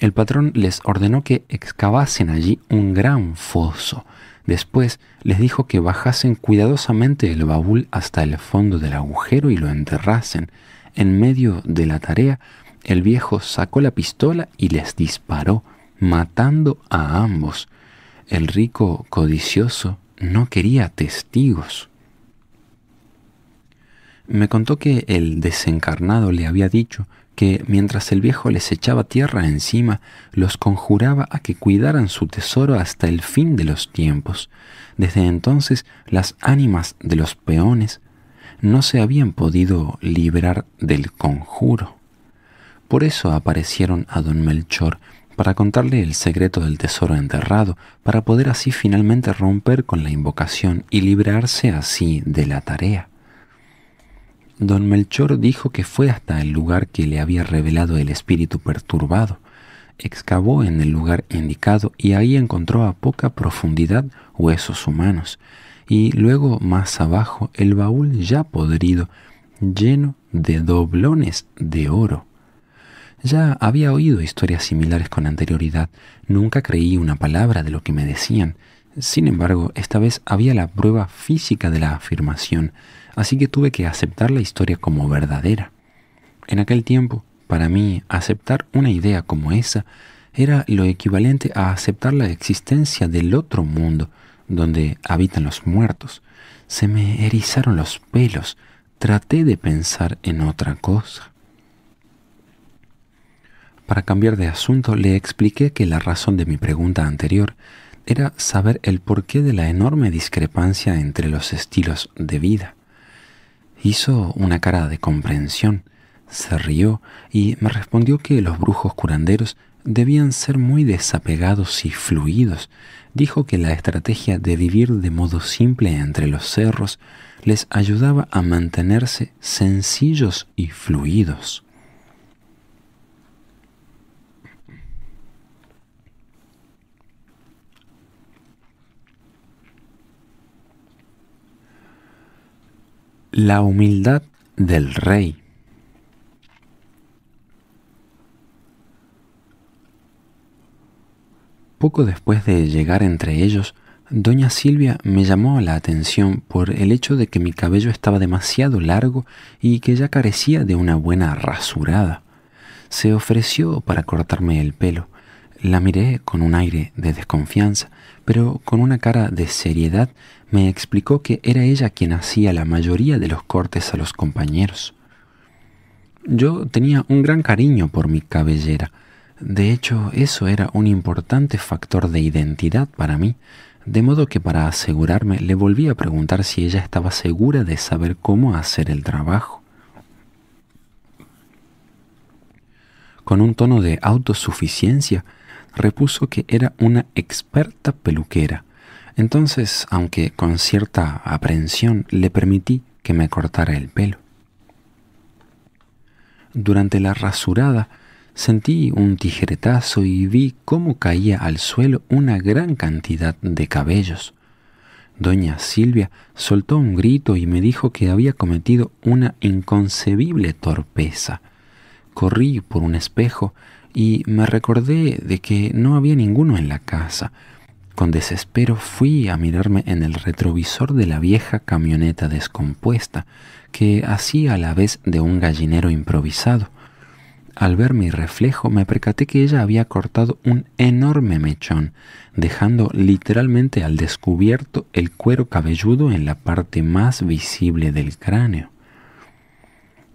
El patrón les ordenó que excavasen allí un gran foso. Después les dijo que bajasen cuidadosamente el baúl hasta el fondo del agujero y lo enterrasen. En medio de la tarea, el viejo sacó la pistola y les disparó, matando a ambos. El rico codicioso no quería testigos. Me contó que el desencarnado le había dicho que mientras el viejo les echaba tierra encima, los conjuraba a que cuidaran su tesoro hasta el fin de los tiempos. Desde entonces las ánimas de los peones no se habían podido librar del conjuro. Por eso aparecieron a don Melchor, para contarle el secreto del tesoro enterrado, para poder así finalmente romper con la invocación y librarse así de la tarea. Don Melchor dijo que fue hasta el lugar que le había revelado el espíritu perturbado. Excavó en el lugar indicado y ahí encontró a poca profundidad huesos humanos, y luego más abajo el baúl ya podrido, lleno de doblones de oro. Ya había oído historias similares con anterioridad, nunca creí una palabra de lo que me decían. Sin embargo, esta vez había la prueba física de la afirmación, así que tuve que aceptar la historia como verdadera. En aquel tiempo, para mí, aceptar una idea como esa era lo equivalente a aceptar la existencia del otro mundo, donde habitan los muertos. Se me erizaron los pelos, traté de pensar en otra cosa. Para cambiar de asunto, le expliqué que la razón de mi pregunta anterior era saber el porqué de la enorme discrepancia entre los estilos de vida. Hizo una cara de comprensión, se rió y me respondió que los brujos curanderos debían ser muy desapegados y fluidos. Dijo que la estrategia de vivir de modo simple entre los cerros les ayudaba a mantenerse sencillos y fluidos. La humildad del rey. Poco después de llegar entre ellos, doña Silvia me llamó la atención por el hecho de que mi cabello estaba demasiado largo y que ya carecía de una buena rasurada. Se ofreció para cortarme el pelo. La miré con un aire de desconfianza, pero con una cara de seriedad me explicó que era ella quien hacía la mayoría de los cortes a los compañeros. Yo tenía un gran cariño por mi cabellera. De hecho, eso era un importante factor de identidad para mí, de modo que para asegurarme le volví a preguntar si ella estaba segura de saber cómo hacer el trabajo. Con un tono de autosuficiencia, repuso que era una experta peluquera entonces, aunque con cierta aprensión, le permití que me cortara el pelo. Durante la rasurada, sentí un tijeretazo y vi cómo caía al suelo una gran cantidad de cabellos. Doña Silvia soltó un grito y me dijo que había cometido una inconcebible torpeza. Corrí por un espejo y me recordé de que no había ninguno en la casa, con desespero fui a mirarme en el retrovisor de la vieja camioneta descompuesta, que hacía a la vez de un gallinero improvisado. Al ver mi reflejo me percaté que ella había cortado un enorme mechón, dejando literalmente al descubierto el cuero cabelludo en la parte más visible del cráneo.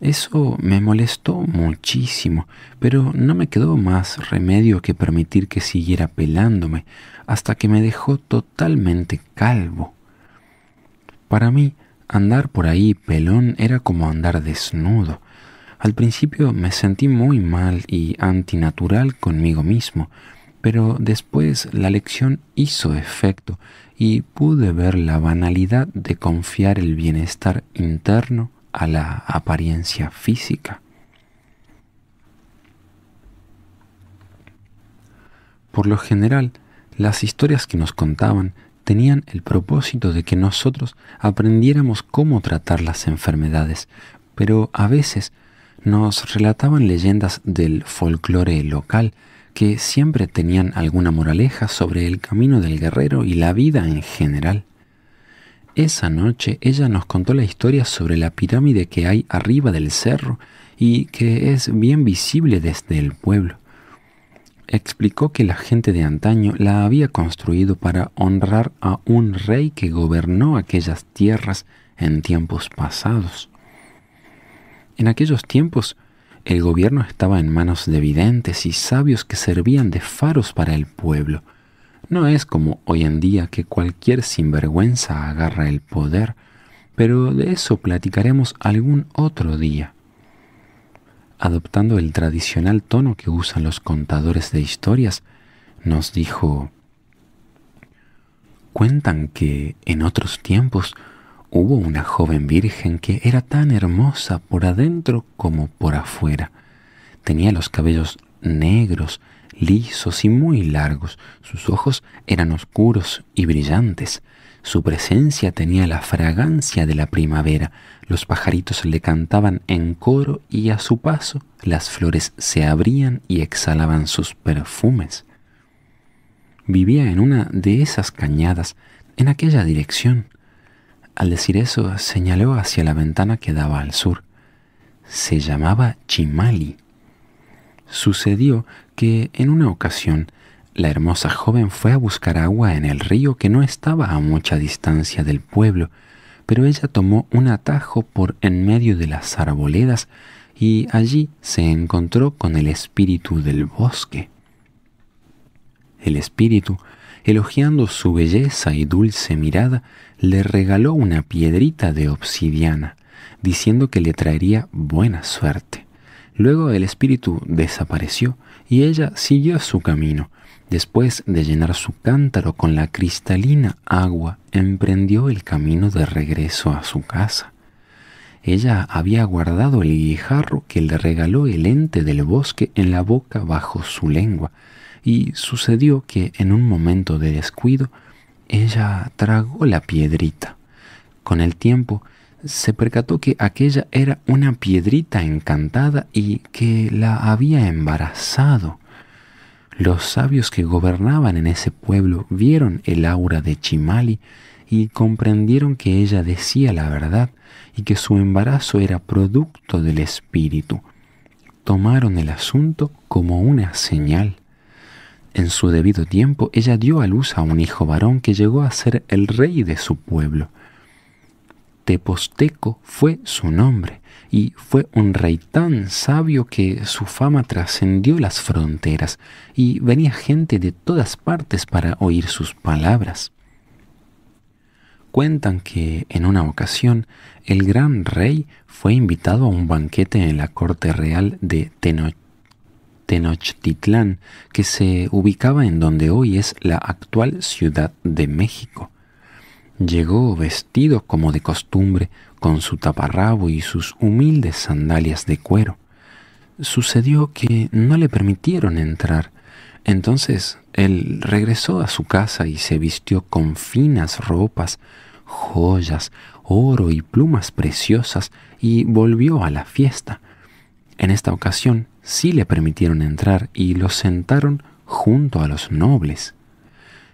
Eso me molestó muchísimo, pero no me quedó más remedio que permitir que siguiera pelándome hasta que me dejó totalmente calvo. Para mí, andar por ahí pelón era como andar desnudo, al principio me sentí muy mal y antinatural conmigo mismo, pero después la lección hizo efecto y pude ver la banalidad de confiar el bienestar interno a la apariencia física. Por lo general, las historias que nos contaban tenían el propósito de que nosotros aprendiéramos cómo tratar las enfermedades, pero a veces nos relataban leyendas del folclore local que siempre tenían alguna moraleja sobre el camino del guerrero y la vida en general. Esa noche ella nos contó la historia sobre la pirámide que hay arriba del cerro y que es bien visible desde el pueblo. Explicó que la gente de antaño la había construido para honrar a un rey que gobernó aquellas tierras en tiempos pasados. En aquellos tiempos, el gobierno estaba en manos de videntes y sabios que servían de faros para el pueblo. No es como hoy en día que cualquier sinvergüenza agarra el poder, pero de eso platicaremos algún otro día. Adoptando el tradicional tono que usan los contadores de historias, nos dijo, cuentan que en otros tiempos Hubo una joven virgen que era tan hermosa por adentro como por afuera. Tenía los cabellos negros, lisos y muy largos. Sus ojos eran oscuros y brillantes. Su presencia tenía la fragancia de la primavera. Los pajaritos le cantaban en coro y a su paso las flores se abrían y exhalaban sus perfumes. Vivía en una de esas cañadas, en aquella dirección. Al decir eso, señaló hacia la ventana que daba al sur. Se llamaba Chimali. Sucedió que en una ocasión la hermosa joven fue a buscar agua en el río que no estaba a mucha distancia del pueblo, pero ella tomó un atajo por en medio de las arboledas y allí se encontró con el espíritu del bosque. El espíritu elogiando su belleza y dulce mirada, le regaló una piedrita de obsidiana, diciendo que le traería buena suerte. Luego el espíritu desapareció y ella siguió su camino. Después de llenar su cántaro con la cristalina agua, emprendió el camino de regreso a su casa. Ella había guardado el guijarro que le regaló el ente del bosque en la boca bajo su lengua, y sucedió que en un momento de descuido ella tragó la piedrita. Con el tiempo se percató que aquella era una piedrita encantada y que la había embarazado. Los sabios que gobernaban en ese pueblo vieron el aura de Chimali y comprendieron que ella decía la verdad y que su embarazo era producto del espíritu. Tomaron el asunto como una señal. En su debido tiempo, ella dio a luz a un hijo varón que llegó a ser el rey de su pueblo. Teposteco fue su nombre, y fue un rey tan sabio que su fama trascendió las fronteras, y venía gente de todas partes para oír sus palabras. Cuentan que en una ocasión el gran rey fue invitado a un banquete en la corte real de Tenoch Tenochtitlán, que se ubicaba en donde hoy es la actual Ciudad de México. Llegó vestido como de costumbre, con su taparrabo y sus humildes sandalias de cuero. Sucedió que no le permitieron entrar. Entonces él regresó a su casa y se vistió con finas ropas, joyas, oro y plumas preciosas y volvió a la fiesta. En esta ocasión sí le permitieron entrar y lo sentaron junto a los nobles.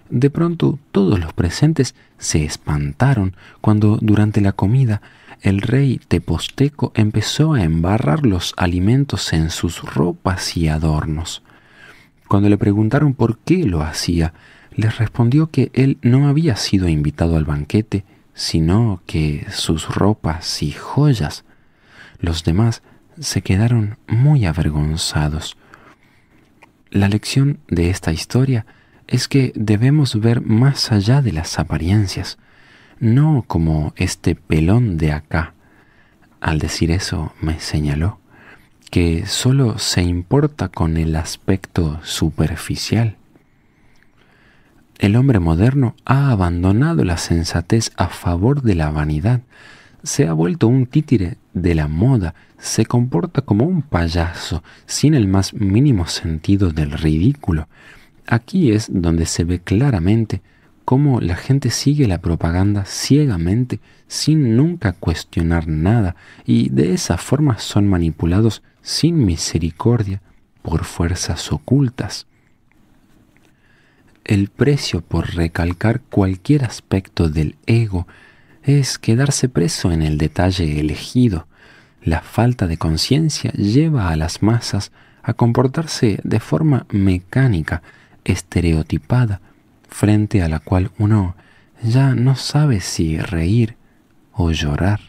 De pronto todos los presentes se espantaron cuando durante la comida el rey Teposteco empezó a embarrar los alimentos en sus ropas y adornos. Cuando le preguntaron por qué lo hacía, les respondió que él no había sido invitado al banquete, sino que sus ropas y joyas. Los demás se quedaron muy avergonzados. La lección de esta historia es que debemos ver más allá de las apariencias, no como este pelón de acá. Al decir eso me señaló que solo se importa con el aspecto superficial. El hombre moderno ha abandonado la sensatez a favor de la vanidad, se ha vuelto un títere de la moda, se comporta como un payaso, sin el más mínimo sentido del ridículo. Aquí es donde se ve claramente cómo la gente sigue la propaganda ciegamente sin nunca cuestionar nada y de esa forma son manipulados sin misericordia por fuerzas ocultas. El precio por recalcar cualquier aspecto del ego es quedarse preso en el detalle elegido. La falta de conciencia lleva a las masas a comportarse de forma mecánica, estereotipada, frente a la cual uno ya no sabe si reír o llorar.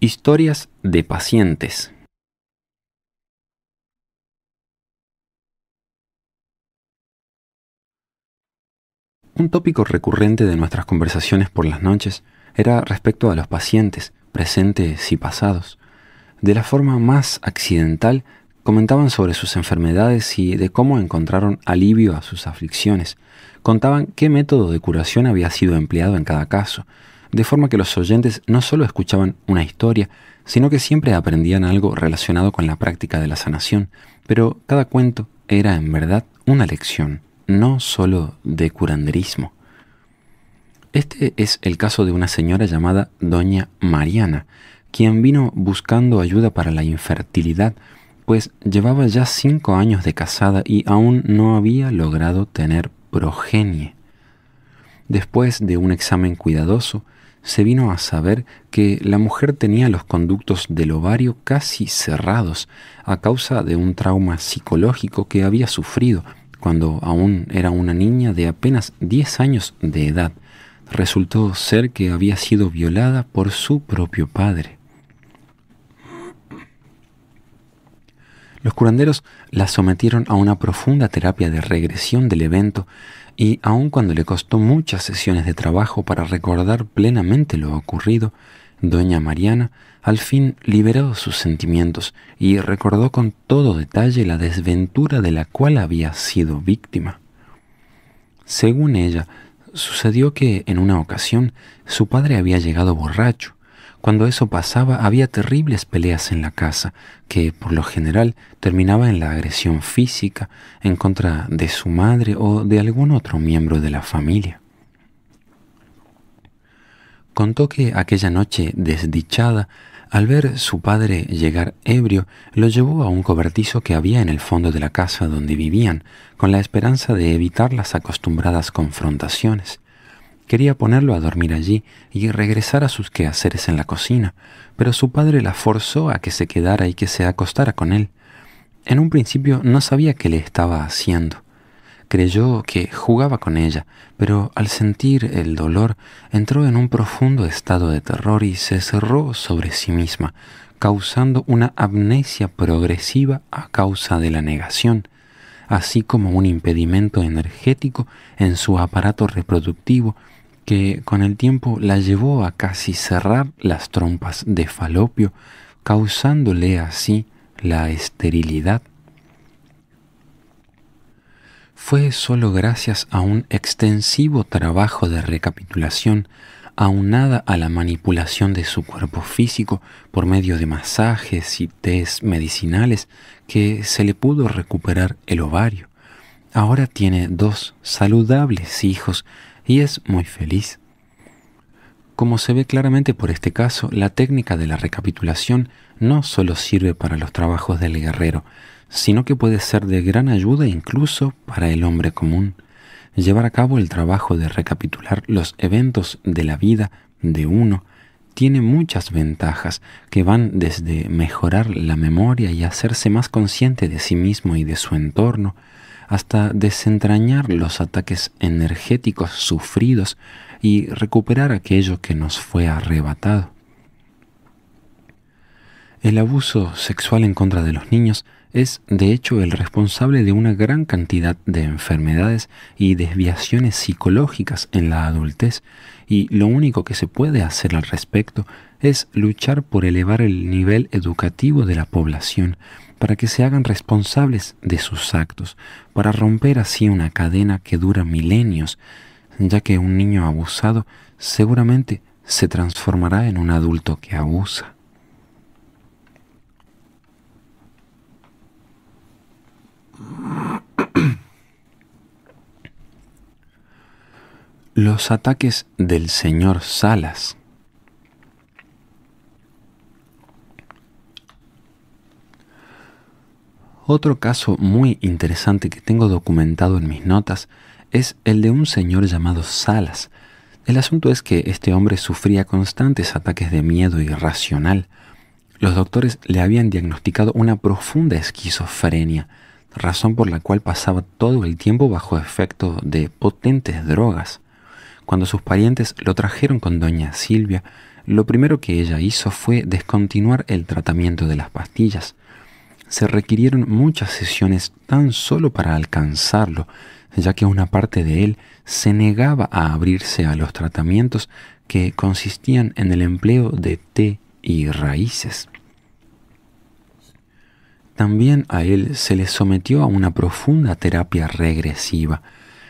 Historias de pacientes. Un tópico recurrente de nuestras conversaciones por las noches era respecto a los pacientes, presentes y pasados. De la forma más accidental, comentaban sobre sus enfermedades y de cómo encontraron alivio a sus aflicciones. Contaban qué método de curación había sido empleado en cada caso, de forma que los oyentes no solo escuchaban una historia, sino que siempre aprendían algo relacionado con la práctica de la sanación, pero cada cuento era en verdad una lección no solo de curanderismo. Este es el caso de una señora llamada Doña Mariana, quien vino buscando ayuda para la infertilidad, pues llevaba ya cinco años de casada y aún no había logrado tener progenie. Después de un examen cuidadoso, se vino a saber que la mujer tenía los conductos del ovario casi cerrados a causa de un trauma psicológico que había sufrido cuando aún era una niña de apenas 10 años de edad, resultó ser que había sido violada por su propio padre. Los curanderos la sometieron a una profunda terapia de regresión del evento y aun cuando le costó muchas sesiones de trabajo para recordar plenamente lo ocurrido, doña Mariana al fin liberó sus sentimientos y recordó con todo detalle la desventura de la cual había sido víctima. Según ella, sucedió que en una ocasión su padre había llegado borracho. Cuando eso pasaba había terribles peleas en la casa, que por lo general terminaba en la agresión física en contra de su madre o de algún otro miembro de la familia contó que aquella noche desdichada, al ver su padre llegar ebrio, lo llevó a un cobertizo que había en el fondo de la casa donde vivían, con la esperanza de evitar las acostumbradas confrontaciones. Quería ponerlo a dormir allí y regresar a sus quehaceres en la cocina, pero su padre la forzó a que se quedara y que se acostara con él. En un principio no sabía qué le estaba haciendo. Creyó que jugaba con ella, pero al sentir el dolor entró en un profundo estado de terror y se cerró sobre sí misma, causando una amnesia progresiva a causa de la negación, así como un impedimento energético en su aparato reproductivo que con el tiempo la llevó a casi cerrar las trompas de falopio, causándole así la esterilidad fue solo gracias a un extensivo trabajo de recapitulación aunada a la manipulación de su cuerpo físico por medio de masajes y test medicinales que se le pudo recuperar el ovario. Ahora tiene dos saludables hijos y es muy feliz. Como se ve claramente por este caso, la técnica de la recapitulación no solo sirve para los trabajos del guerrero, sino que puede ser de gran ayuda incluso para el hombre común. Llevar a cabo el trabajo de recapitular los eventos de la vida de uno tiene muchas ventajas que van desde mejorar la memoria y hacerse más consciente de sí mismo y de su entorno, hasta desentrañar los ataques energéticos sufridos y recuperar aquello que nos fue arrebatado. El abuso sexual en contra de los niños es de hecho el responsable de una gran cantidad de enfermedades y desviaciones psicológicas en la adultez y lo único que se puede hacer al respecto es luchar por elevar el nivel educativo de la población para que se hagan responsables de sus actos, para romper así una cadena que dura milenios, ya que un niño abusado seguramente se transformará en un adulto que abusa. Los ataques del señor Salas. Otro caso muy interesante que tengo documentado en mis notas es el de un señor llamado Salas. El asunto es que este hombre sufría constantes ataques de miedo irracional. Los doctores le habían diagnosticado una profunda esquizofrenia, razón por la cual pasaba todo el tiempo bajo efecto de potentes drogas. Cuando sus parientes lo trajeron con doña Silvia, lo primero que ella hizo fue descontinuar el tratamiento de las pastillas. Se requirieron muchas sesiones tan solo para alcanzarlo, ya que una parte de él se negaba a abrirse a los tratamientos que consistían en el empleo de té y raíces. También a él se le sometió a una profunda terapia regresiva,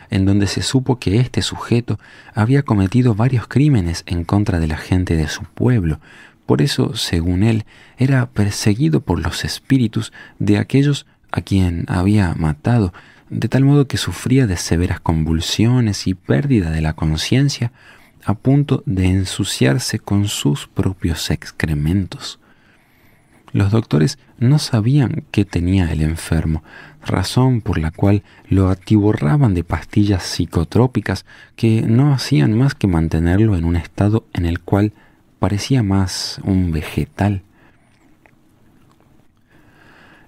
en donde se supo que este sujeto había cometido varios crímenes en contra de la gente de su pueblo. Por eso, según él, era perseguido por los espíritus de aquellos a quien había matado, de tal modo que sufría de severas convulsiones y pérdida de la conciencia, a punto de ensuciarse con sus propios excrementos. Los doctores no sabían qué tenía el enfermo, razón por la cual lo atiborraban de pastillas psicotrópicas que no hacían más que mantenerlo en un estado en el cual parecía más un vegetal.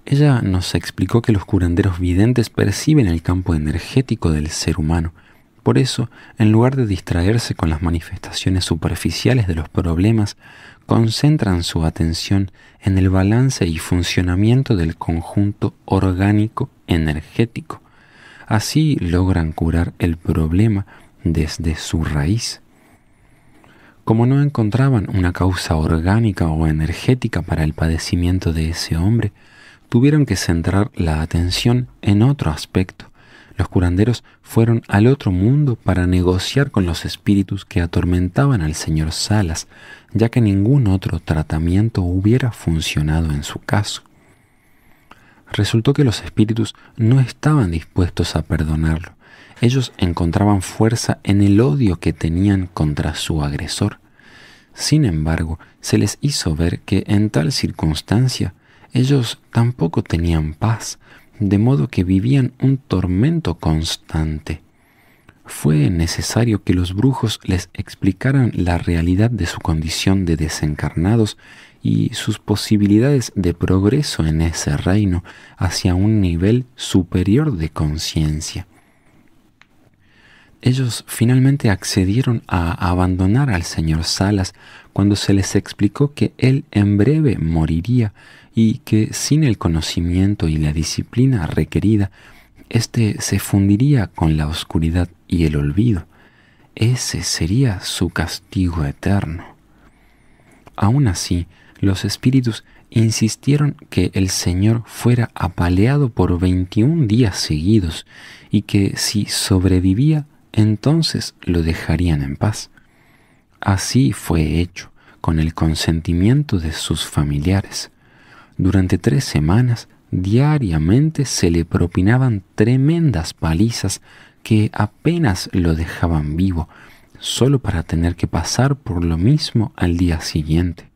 Ella nos explicó que los curanderos videntes perciben el campo energético del ser humano. Por eso, en lugar de distraerse con las manifestaciones superficiales de los problemas, concentran su atención en el balance y funcionamiento del conjunto orgánico energético. Así logran curar el problema desde su raíz. Como no encontraban una causa orgánica o energética para el padecimiento de ese hombre, tuvieron que centrar la atención en otro aspecto, los curanderos fueron al otro mundo para negociar con los espíritus que atormentaban al señor Salas, ya que ningún otro tratamiento hubiera funcionado en su caso. Resultó que los espíritus no estaban dispuestos a perdonarlo. Ellos encontraban fuerza en el odio que tenían contra su agresor. Sin embargo, se les hizo ver que en tal circunstancia ellos tampoco tenían paz, de modo que vivían un tormento constante. Fue necesario que los brujos les explicaran la realidad de su condición de desencarnados y sus posibilidades de progreso en ese reino hacia un nivel superior de conciencia. Ellos finalmente accedieron a abandonar al señor Salas cuando se les explicó que él en breve moriría y que sin el conocimiento y la disciplina requerida, éste se fundiría con la oscuridad y el olvido. Ese sería su castigo eterno. Aún así, los espíritus insistieron que el Señor fuera apaleado por veintiún días seguidos y que si sobrevivía, entonces lo dejarían en paz. Así fue hecho, con el consentimiento de sus familiares. Durante tres semanas, diariamente se le propinaban tremendas palizas que apenas lo dejaban vivo, solo para tener que pasar por lo mismo al día siguiente.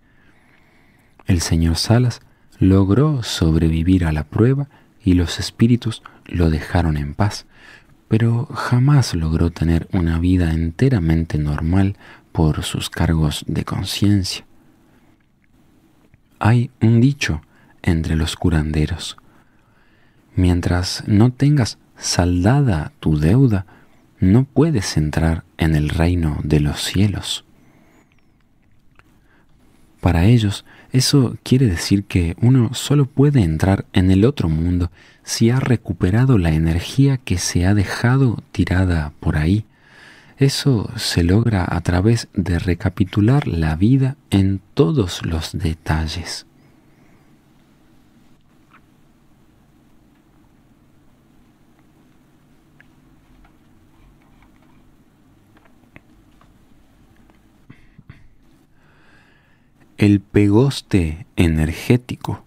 El señor Salas logró sobrevivir a la prueba y los espíritus lo dejaron en paz, pero jamás logró tener una vida enteramente normal por sus cargos de conciencia. Hay un dicho entre los curanderos. Mientras no tengas saldada tu deuda, no puedes entrar en el reino de los cielos. Para ellos, eso quiere decir que uno solo puede entrar en el otro mundo si ha recuperado la energía que se ha dejado tirada por ahí. Eso se logra a través de recapitular la vida en todos los detalles. el pegoste energético.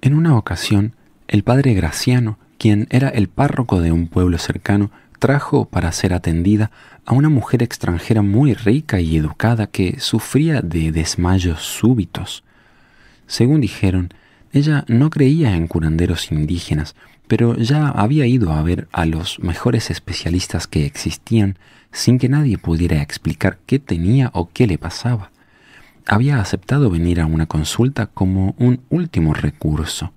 En una ocasión, el padre Graciano, quien era el párroco de un pueblo cercano, trajo para ser atendida a una mujer extranjera muy rica y educada que sufría de desmayos súbitos. Según dijeron, ella no creía en curanderos indígenas, pero ya había ido a ver a los mejores especialistas que existían sin que nadie pudiera explicar qué tenía o qué le pasaba. Había aceptado venir a una consulta como un último recurso.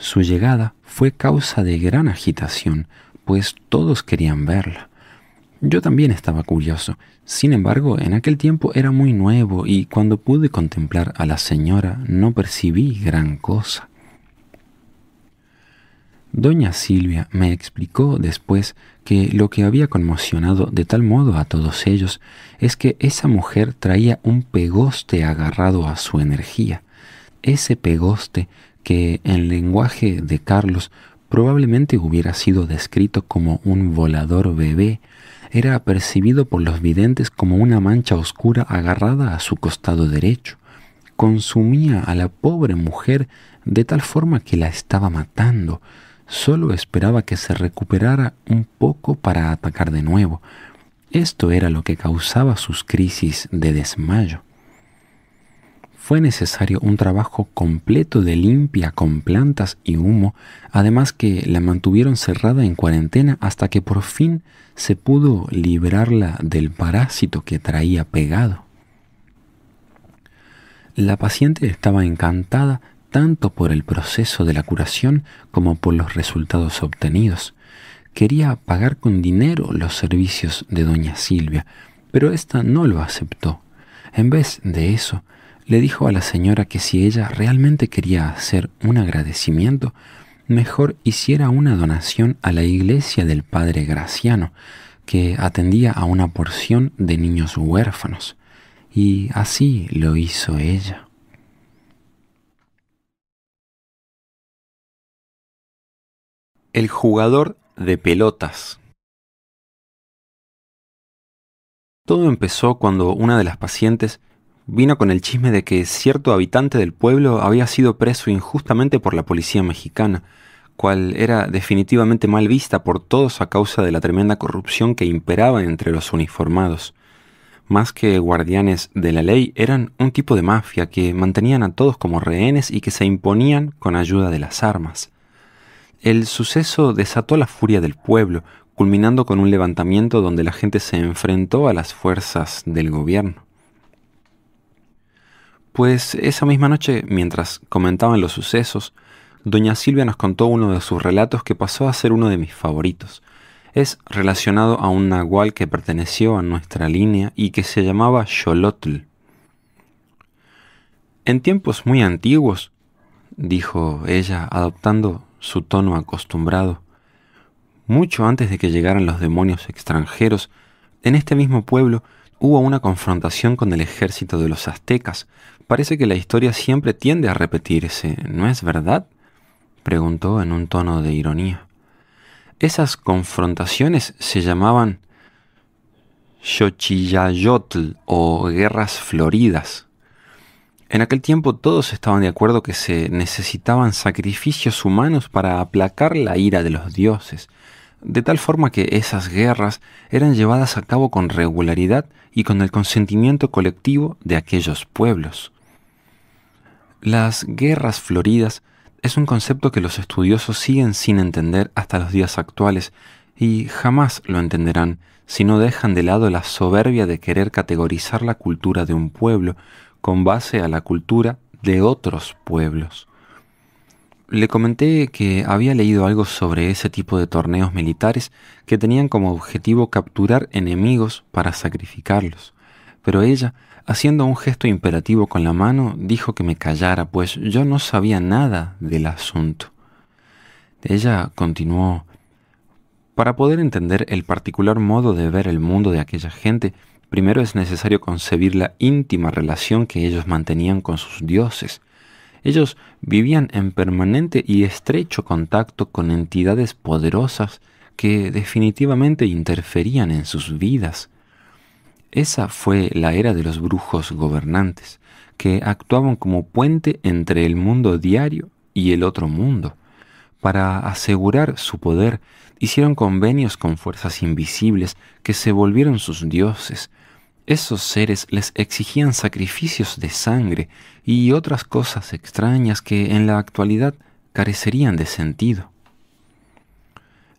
Su llegada fue causa de gran agitación, pues todos querían verla. Yo también estaba curioso. Sin embargo, en aquel tiempo era muy nuevo y cuando pude contemplar a la señora no percibí gran cosa. Doña Silvia me explicó después que lo que había conmocionado de tal modo a todos ellos es que esa mujer traía un pegoste agarrado a su energía, ese pegoste que en lenguaje de Carlos probablemente hubiera sido descrito como un volador bebé, era percibido por los videntes como una mancha oscura agarrada a su costado derecho. Consumía a la pobre mujer de tal forma que la estaba matando, solo esperaba que se recuperara un poco para atacar de nuevo. Esto era lo que causaba sus crisis de desmayo. Fue necesario un trabajo completo de limpia con plantas y humo, además que la mantuvieron cerrada en cuarentena hasta que por fin se pudo librarla del parásito que traía pegado. La paciente estaba encantada tanto por el proceso de la curación como por los resultados obtenidos. Quería pagar con dinero los servicios de doña Silvia, pero ésta no lo aceptó. En vez de eso, le dijo a la señora que si ella realmente quería hacer un agradecimiento, mejor hiciera una donación a la iglesia del padre Graciano, que atendía a una porción de niños huérfanos. Y así lo hizo ella. El jugador de pelotas. Todo empezó cuando una de las pacientes vino con el chisme de que cierto habitante del pueblo había sido preso injustamente por la policía mexicana, cual era definitivamente mal vista por todos a causa de la tremenda corrupción que imperaba entre los uniformados. Más que guardianes de la ley, eran un tipo de mafia que mantenían a todos como rehenes y que se imponían con ayuda de las armas. El suceso desató la furia del pueblo, culminando con un levantamiento donde la gente se enfrentó a las fuerzas del gobierno. Pues esa misma noche, mientras comentaban los sucesos, doña Silvia nos contó uno de sus relatos que pasó a ser uno de mis favoritos. Es relacionado a un nahual que perteneció a nuestra línea y que se llamaba Xolotl. En tiempos muy antiguos, dijo ella, adoptando su tono acostumbrado. Mucho antes de que llegaran los demonios extranjeros, en este mismo pueblo hubo una confrontación con el ejército de los aztecas. Parece que la historia siempre tiende a repetirse, ¿no es verdad? preguntó en un tono de ironía. Esas confrontaciones se llamaban Xochillayotl o guerras floridas. En aquel tiempo todos estaban de acuerdo que se necesitaban sacrificios humanos para aplacar la ira de los dioses, de tal forma que esas guerras eran llevadas a cabo con regularidad y con el consentimiento colectivo de aquellos pueblos. Las guerras floridas es un concepto que los estudiosos siguen sin entender hasta los días actuales y jamás lo entenderán si no dejan de lado la soberbia de querer categorizar la cultura de un pueblo con base a la cultura de otros pueblos. Le comenté que había leído algo sobre ese tipo de torneos militares que tenían como objetivo capturar enemigos para sacrificarlos, pero ella Haciendo un gesto imperativo con la mano, dijo que me callara, pues yo no sabía nada del asunto. Ella continuó, para poder entender el particular modo de ver el mundo de aquella gente, primero es necesario concebir la íntima relación que ellos mantenían con sus dioses. Ellos vivían en permanente y estrecho contacto con entidades poderosas que definitivamente interferían en sus vidas. Esa fue la era de los brujos gobernantes, que actuaban como puente entre el mundo diario y el otro mundo. Para asegurar su poder, hicieron convenios con fuerzas invisibles que se volvieron sus dioses. Esos seres les exigían sacrificios de sangre y otras cosas extrañas que en la actualidad carecerían de sentido.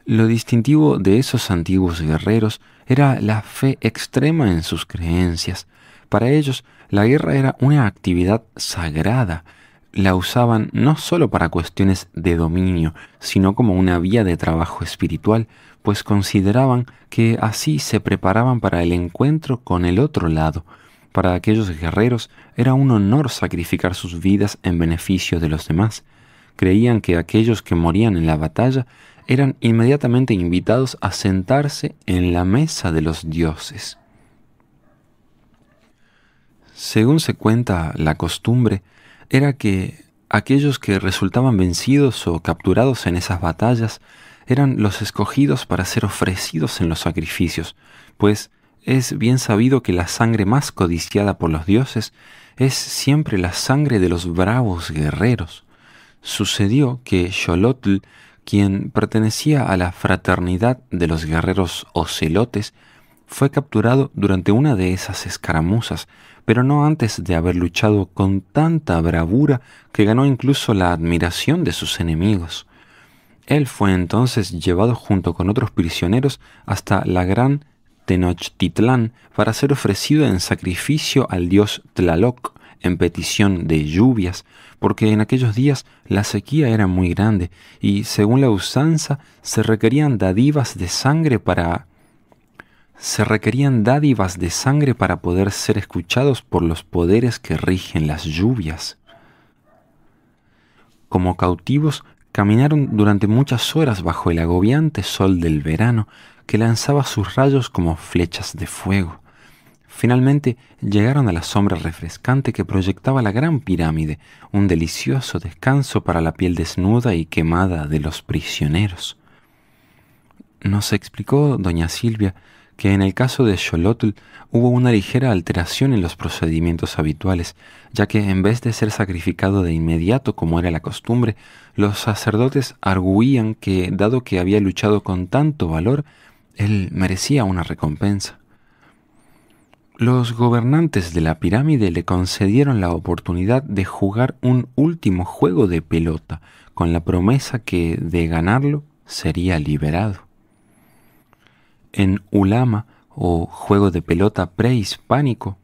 Lo distintivo de esos antiguos guerreros era la fe extrema en sus creencias. Para ellos, la guerra era una actividad sagrada. La usaban no solo para cuestiones de dominio, sino como una vía de trabajo espiritual, pues consideraban que así se preparaban para el encuentro con el otro lado. Para aquellos guerreros era un honor sacrificar sus vidas en beneficio de los demás. Creían que aquellos que morían en la batalla eran inmediatamente invitados a sentarse en la mesa de los dioses. Según se cuenta la costumbre, era que aquellos que resultaban vencidos o capturados en esas batallas eran los escogidos para ser ofrecidos en los sacrificios, pues es bien sabido que la sangre más codiciada por los dioses es siempre la sangre de los bravos guerreros. Sucedió que Xolotl quien pertenecía a la fraternidad de los guerreros ocelotes, fue capturado durante una de esas escaramuzas, pero no antes de haber luchado con tanta bravura que ganó incluso la admiración de sus enemigos. Él fue entonces llevado junto con otros prisioneros hasta la gran Tenochtitlán para ser ofrecido en sacrificio al dios Tlaloc en petición de lluvias, porque en aquellos días la sequía era muy grande y, según la usanza, se requerían dádivas de sangre para se requerían dádivas de sangre para poder ser escuchados por los poderes que rigen las lluvias. Como cautivos, caminaron durante muchas horas bajo el agobiante sol del verano que lanzaba sus rayos como flechas de fuego. Finalmente llegaron a la sombra refrescante que proyectaba la gran pirámide, un delicioso descanso para la piel desnuda y quemada de los prisioneros. Nos explicó doña Silvia que en el caso de Xolotl hubo una ligera alteración en los procedimientos habituales, ya que en vez de ser sacrificado de inmediato como era la costumbre, los sacerdotes arguían que, dado que había luchado con tanto valor, él merecía una recompensa. Los gobernantes de la pirámide le concedieron la oportunidad de jugar un último juego de pelota, con la promesa que de ganarlo sería liberado. En Ulama, o juego de pelota prehispánico,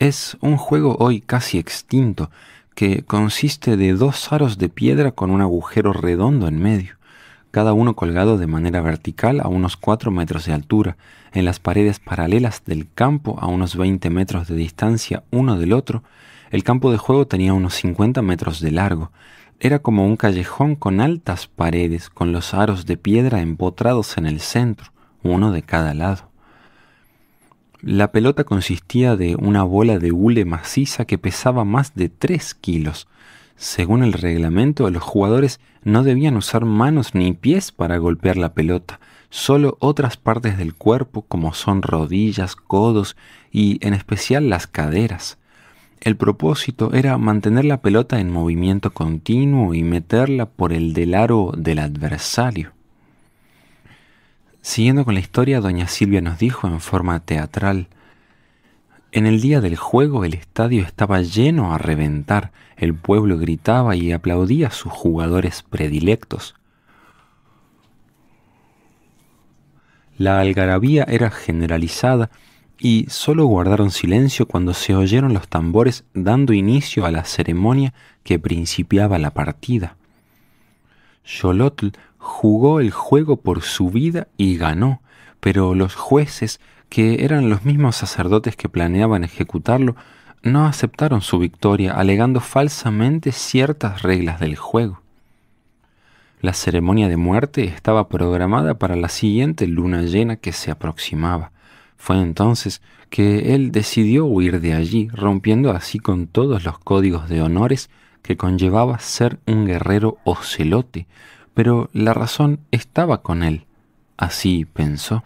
es un juego hoy casi extinto que consiste de dos aros de piedra con un agujero redondo en medio cada uno colgado de manera vertical a unos 4 metros de altura, en las paredes paralelas del campo a unos 20 metros de distancia uno del otro, el campo de juego tenía unos 50 metros de largo. Era como un callejón con altas paredes, con los aros de piedra empotrados en el centro, uno de cada lado. La pelota consistía de una bola de hule maciza que pesaba más de 3 kilos, según el reglamento, los jugadores no debían usar manos ni pies para golpear la pelota, solo otras partes del cuerpo como son rodillas, codos y en especial las caderas. El propósito era mantener la pelota en movimiento continuo y meterla por el del aro del adversario. Siguiendo con la historia, doña Silvia nos dijo en forma teatral, En el día del juego el estadio estaba lleno a reventar, el pueblo gritaba y aplaudía a sus jugadores predilectos. La algarabía era generalizada y solo guardaron silencio cuando se oyeron los tambores dando inicio a la ceremonia que principiaba la partida. Xolotl jugó el juego por su vida y ganó, pero los jueces, que eran los mismos sacerdotes que planeaban ejecutarlo, no aceptaron su victoria, alegando falsamente ciertas reglas del juego. La ceremonia de muerte estaba programada para la siguiente luna llena que se aproximaba. Fue entonces que él decidió huir de allí, rompiendo así con todos los códigos de honores que conllevaba ser un guerrero ocelote, pero la razón estaba con él, así pensó.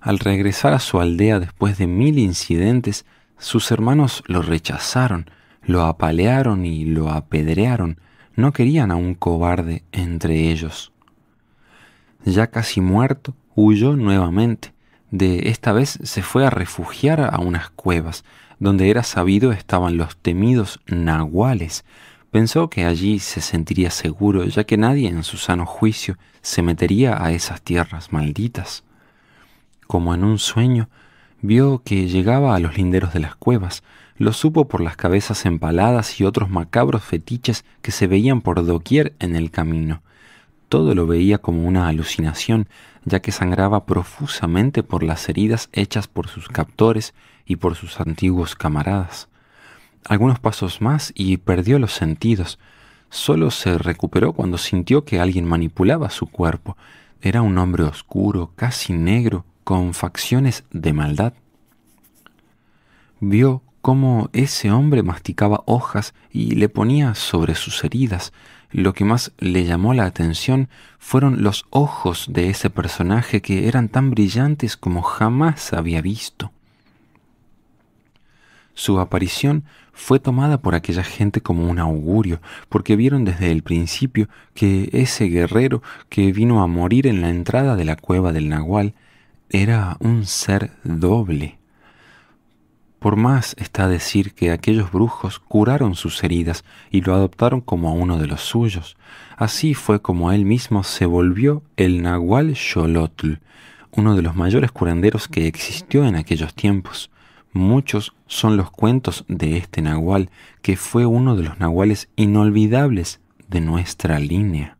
Al regresar a su aldea después de mil incidentes, sus hermanos lo rechazaron, lo apalearon y lo apedrearon, no querían a un cobarde entre ellos. Ya casi muerto, huyó nuevamente. De esta vez se fue a refugiar a unas cuevas, donde era sabido estaban los temidos nahuales. Pensó que allí se sentiría seguro, ya que nadie en su sano juicio se metería a esas tierras malditas. Como en un sueño, vio que llegaba a los linderos de las cuevas, lo supo por las cabezas empaladas y otros macabros fetiches que se veían por doquier en el camino. Todo lo veía como una alucinación, ya que sangraba profusamente por las heridas hechas por sus captores y por sus antiguos camaradas. Algunos pasos más y perdió los sentidos. Solo se recuperó cuando sintió que alguien manipulaba su cuerpo. Era un hombre oscuro, casi negro, con facciones de maldad. Vio cómo ese hombre masticaba hojas y le ponía sobre sus heridas, lo que más le llamó la atención fueron los ojos de ese personaje que eran tan brillantes como jamás había visto. Su aparición fue tomada por aquella gente como un augurio, porque vieron desde el principio que ese guerrero que vino a morir en la entrada de la cueva del Nahual era un ser doble. Por más está decir que aquellos brujos curaron sus heridas y lo adoptaron como a uno de los suyos. Así fue como él mismo se volvió el Nahual Xolotl, uno de los mayores curanderos que existió en aquellos tiempos. Muchos son los cuentos de este Nahual, que fue uno de los Nahuales inolvidables de nuestra línea.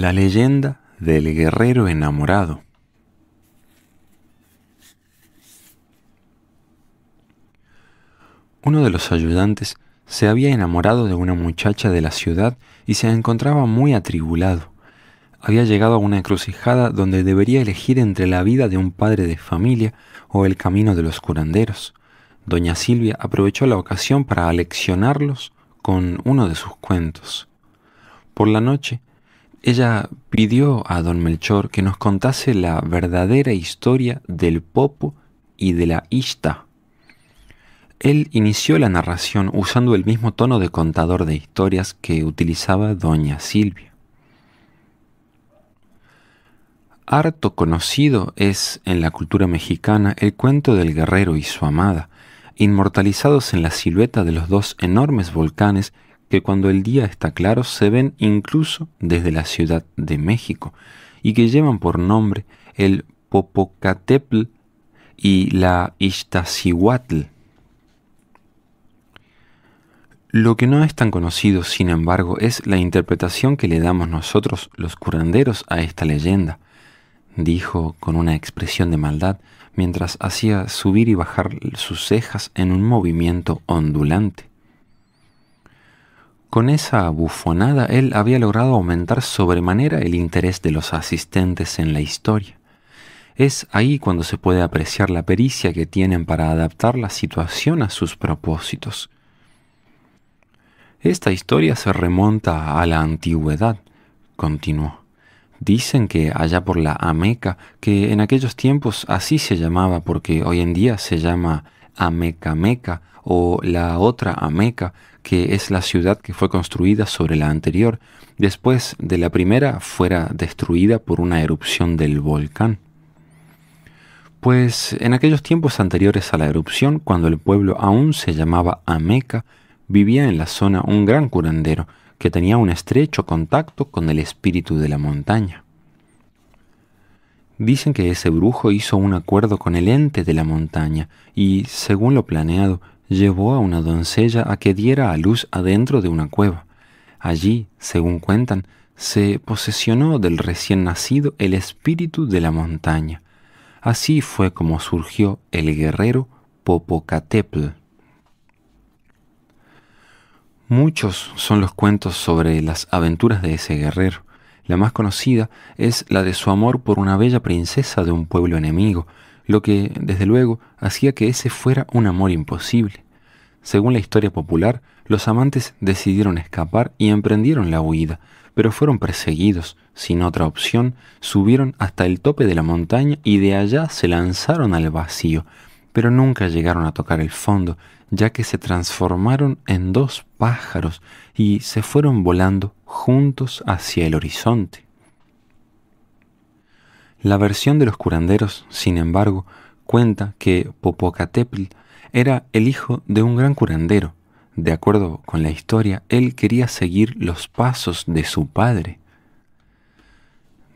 La leyenda del guerrero enamorado. Uno de los ayudantes se había enamorado de una muchacha de la ciudad y se encontraba muy atribulado. Había llegado a una encrucijada donde debería elegir entre la vida de un padre de familia o el camino de los curanderos. Doña Silvia aprovechó la ocasión para aleccionarlos con uno de sus cuentos. Por la noche, ella pidió a don Melchor que nos contase la verdadera historia del Popo y de la Ista. Él inició la narración usando el mismo tono de contador de historias que utilizaba doña Silvia. Harto conocido es en la cultura mexicana el cuento del guerrero y su amada, inmortalizados en la silueta de los dos enormes volcanes que cuando el día está claro se ven incluso desde la Ciudad de México y que llevan por nombre el Popocatépetl y la Iztaccíhuatl. Lo que no es tan conocido, sin embargo, es la interpretación que le damos nosotros los curanderos a esta leyenda, dijo con una expresión de maldad mientras hacía subir y bajar sus cejas en un movimiento ondulante. Con esa bufonada él había logrado aumentar sobremanera el interés de los asistentes en la historia. Es ahí cuando se puede apreciar la pericia que tienen para adaptar la situación a sus propósitos. Esta historia se remonta a la antigüedad, continuó. Dicen que allá por la Ameca, que en aquellos tiempos así se llamaba porque hoy en día se llama Amecameca o la otra Ameca, que es la ciudad que fue construida sobre la anterior, después de la primera fuera destruida por una erupción del volcán. Pues en aquellos tiempos anteriores a la erupción, cuando el pueblo aún se llamaba Ameca, vivía en la zona un gran curandero que tenía un estrecho contacto con el espíritu de la montaña. Dicen que ese brujo hizo un acuerdo con el ente de la montaña y, según lo planeado, llevó a una doncella a que diera a luz adentro de una cueva. Allí, según cuentan, se posesionó del recién nacido el espíritu de la montaña. Así fue como surgió el guerrero Popocatépetl. Muchos son los cuentos sobre las aventuras de ese guerrero. La más conocida es la de su amor por una bella princesa de un pueblo enemigo, lo que, desde luego, hacía que ese fuera un amor imposible. Según la historia popular, los amantes decidieron escapar y emprendieron la huida, pero fueron perseguidos. Sin otra opción, subieron hasta el tope de la montaña y de allá se lanzaron al vacío, pero nunca llegaron a tocar el fondo, ya que se transformaron en dos pájaros y se fueron volando juntos hacia el horizonte. La versión de los curanderos, sin embargo, cuenta que Popocatépetl era el hijo de un gran curandero. De acuerdo con la historia, él quería seguir los pasos de su padre.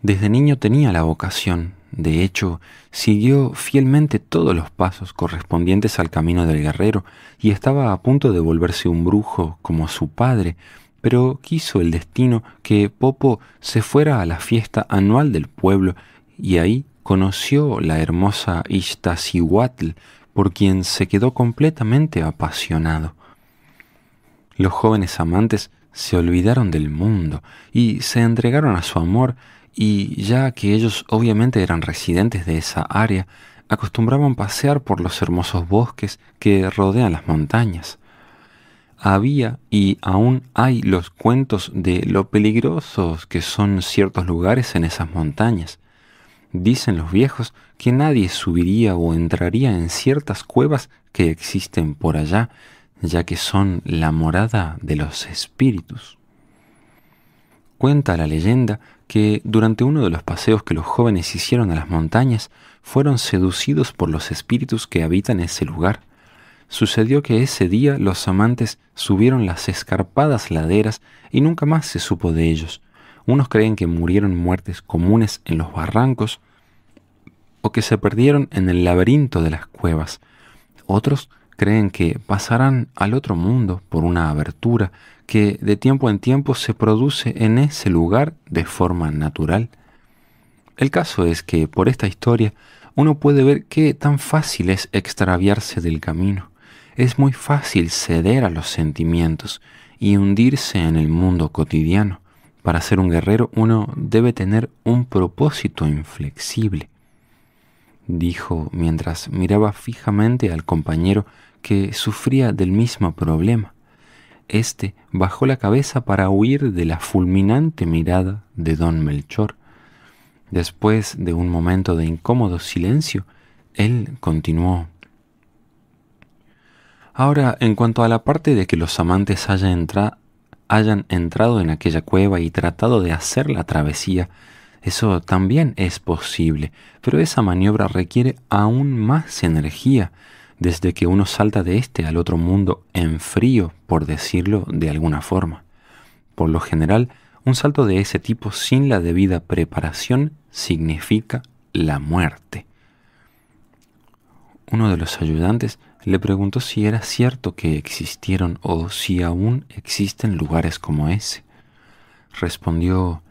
Desde niño tenía la vocación, de hecho, siguió fielmente todos los pasos correspondientes al camino del guerrero y estaba a punto de volverse un brujo como su padre, pero quiso el destino que Popo se fuera a la fiesta anual del pueblo y ahí conoció la hermosa Iztaccíhuatl, por quien se quedó completamente apasionado. Los jóvenes amantes se olvidaron del mundo y se entregaron a su amor y ya que ellos obviamente eran residentes de esa área, acostumbraban pasear por los hermosos bosques que rodean las montañas. Había y aún hay los cuentos de lo peligrosos que son ciertos lugares en esas montañas. Dicen los viejos que nadie subiría o entraría en ciertas cuevas que existen por allá, ya que son la morada de los espíritus. Cuenta la leyenda que durante uno de los paseos que los jóvenes hicieron a las montañas fueron seducidos por los espíritus que habitan ese lugar. Sucedió que ese día los amantes subieron las escarpadas laderas y nunca más se supo de ellos. Unos creen que murieron muertes comunes en los barrancos o que se perdieron en el laberinto de las cuevas. Otros creen que pasarán al otro mundo por una abertura que de tiempo en tiempo se produce en ese lugar de forma natural. El caso es que por esta historia uno puede ver qué tan fácil es extraviarse del camino. Es muy fácil ceder a los sentimientos y hundirse en el mundo cotidiano. Para ser un guerrero uno debe tener un propósito inflexible, dijo mientras miraba fijamente al compañero que sufría del mismo problema. Este bajó la cabeza para huir de la fulminante mirada de don Melchor. Después de un momento de incómodo silencio, él continuó. Ahora, en cuanto a la parte de que los amantes hayan, hayan entrado en aquella cueva y tratado de hacer la travesía, eso también es posible, pero esa maniobra requiere aún más energía desde que uno salta de este al otro mundo en frío, por decirlo de alguna forma. Por lo general, un salto de ese tipo sin la debida preparación significa la muerte. Uno de los ayudantes le preguntó si era cierto que existieron o si aún existen lugares como ese. Respondió,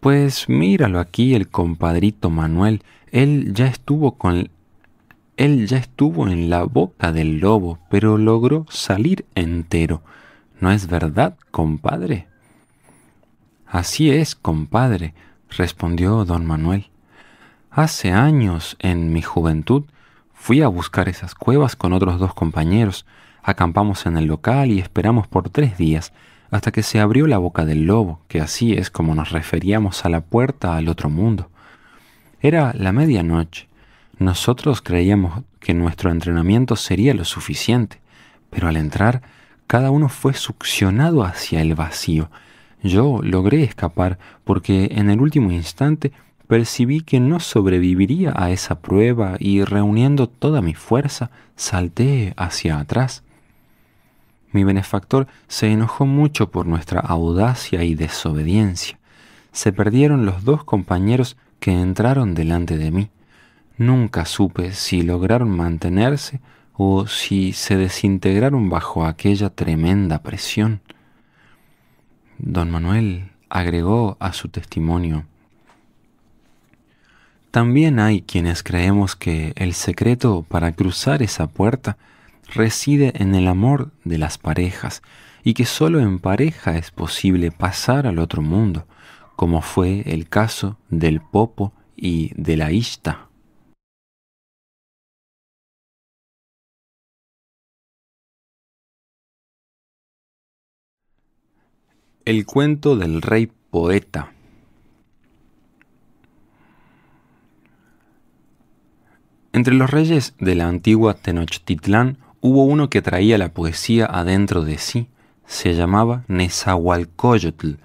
Pues míralo aquí el compadrito Manuel, él ya estuvo con él ya estuvo en la boca del lobo, pero logró salir entero. ¿No es verdad, compadre? Así es, compadre, respondió don Manuel. Hace años, en mi juventud, fui a buscar esas cuevas con otros dos compañeros. Acampamos en el local y esperamos por tres días, hasta que se abrió la boca del lobo, que así es como nos referíamos a la puerta al otro mundo. Era la medianoche. Nosotros creíamos, que nuestro entrenamiento sería lo suficiente, pero al entrar, cada uno fue succionado hacia el vacío. Yo logré escapar porque en el último instante percibí que no sobreviviría a esa prueba y reuniendo toda mi fuerza, salté hacia atrás. Mi benefactor se enojó mucho por nuestra audacia y desobediencia. Se perdieron los dos compañeros que entraron delante de mí. Nunca supe si lograron mantenerse o si se desintegraron bajo aquella tremenda presión. Don Manuel agregó a su testimonio, también hay quienes creemos que el secreto para cruzar esa puerta reside en el amor de las parejas y que solo en pareja es posible pasar al otro mundo, como fue el caso del Popo y de la Ishta. El cuento del rey poeta. Entre los reyes de la antigua Tenochtitlán hubo uno que traía la poesía adentro de sí. Se llamaba Nezahualcóyotl.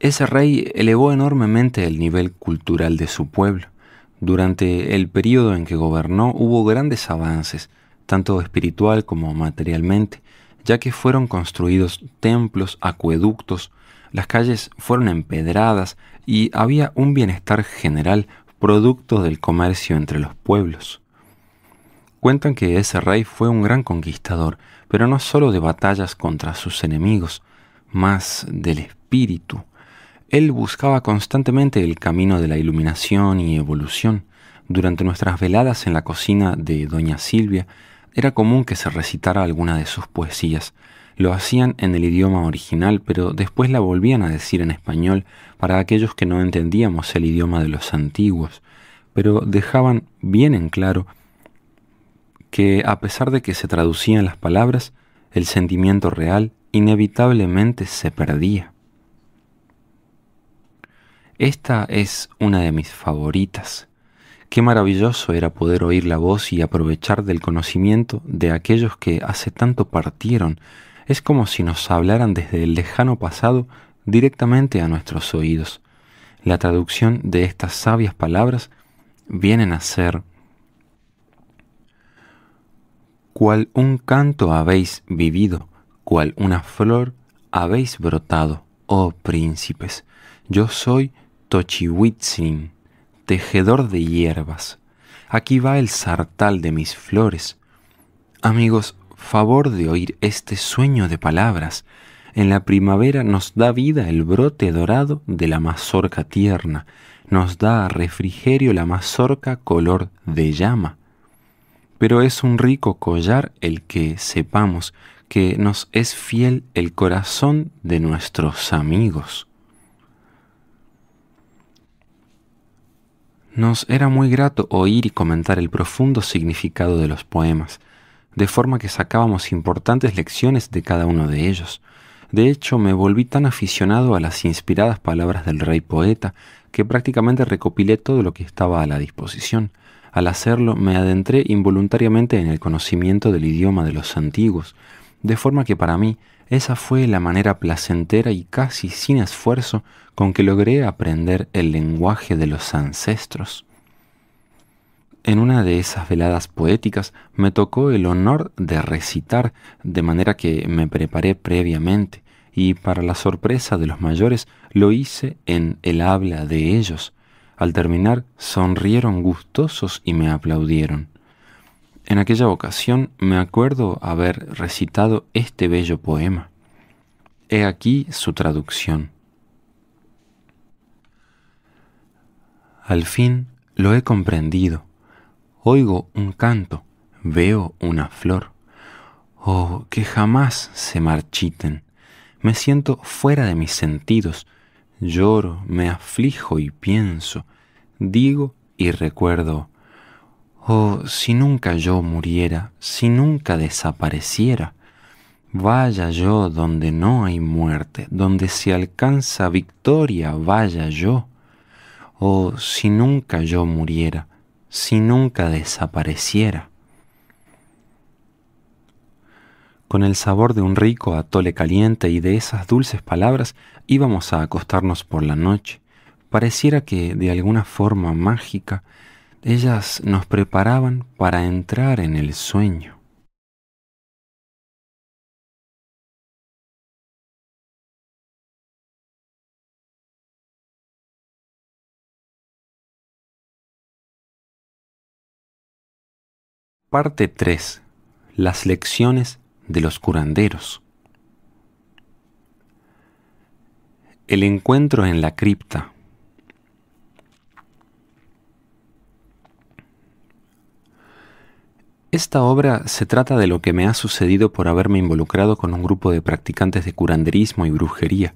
Ese rey elevó enormemente el nivel cultural de su pueblo. Durante el período en que gobernó hubo grandes avances, tanto espiritual como materialmente, ya que fueron construidos templos, acueductos, las calles fueron empedradas y había un bienestar general producto del comercio entre los pueblos. Cuentan que ese rey fue un gran conquistador, pero no solo de batallas contra sus enemigos, más del espíritu. Él buscaba constantemente el camino de la iluminación y evolución. Durante nuestras veladas en la cocina de doña Silvia, era común que se recitara alguna de sus poesías. Lo hacían en el idioma original, pero después la volvían a decir en español para aquellos que no entendíamos el idioma de los antiguos, pero dejaban bien en claro que a pesar de que se traducían las palabras, el sentimiento real inevitablemente se perdía. Esta es una de mis favoritas. Qué maravilloso era poder oír la voz y aprovechar del conocimiento de aquellos que hace tanto partieron. Es como si nos hablaran desde el lejano pasado directamente a nuestros oídos. La traducción de estas sabias palabras vienen a ser cual un canto habéis vivido, cual una flor habéis brotado, oh príncipes. Yo soy Tochihuitzin, tejedor de hierbas. Aquí va el sartal de mis flores. Amigos, favor de oír este sueño de palabras en la primavera nos da vida el brote dorado de la mazorca tierna, nos da refrigerio la mazorca color de llama. Pero es un rico collar el que sepamos que nos es fiel el corazón de nuestros amigos. Nos era muy grato oír y comentar el profundo significado de los poemas, de forma que sacábamos importantes lecciones de cada uno de ellos. De hecho, me volví tan aficionado a las inspiradas palabras del rey poeta que prácticamente recopilé todo lo que estaba a la disposición. Al hacerlo, me adentré involuntariamente en el conocimiento del idioma de los antiguos, de forma que para mí esa fue la manera placentera y casi sin esfuerzo con que logré aprender el lenguaje de los ancestros. En una de esas veladas poéticas me tocó el honor de recitar, de manera que me preparé previamente, y para la sorpresa de los mayores lo hice en el habla de ellos. Al terminar sonrieron gustosos y me aplaudieron. En aquella ocasión me acuerdo haber recitado este bello poema. He aquí su traducción. Al fin lo he comprendido oigo un canto, veo una flor. Oh, que jamás se marchiten. Me siento fuera de mis sentidos. Lloro, me aflijo y pienso. Digo y recuerdo. Oh, si nunca yo muriera, si nunca desapareciera. Vaya yo donde no hay muerte, donde se alcanza victoria, vaya yo. Oh, si nunca yo muriera, si nunca desapareciera. Con el sabor de un rico atole caliente y de esas dulces palabras íbamos a acostarnos por la noche. Pareciera que, de alguna forma mágica, ellas nos preparaban para entrar en el sueño. Parte 3. Las lecciones de los curanderos. El encuentro en la cripta. Esta obra se trata de lo que me ha sucedido por haberme involucrado con un grupo de practicantes de curanderismo y brujería.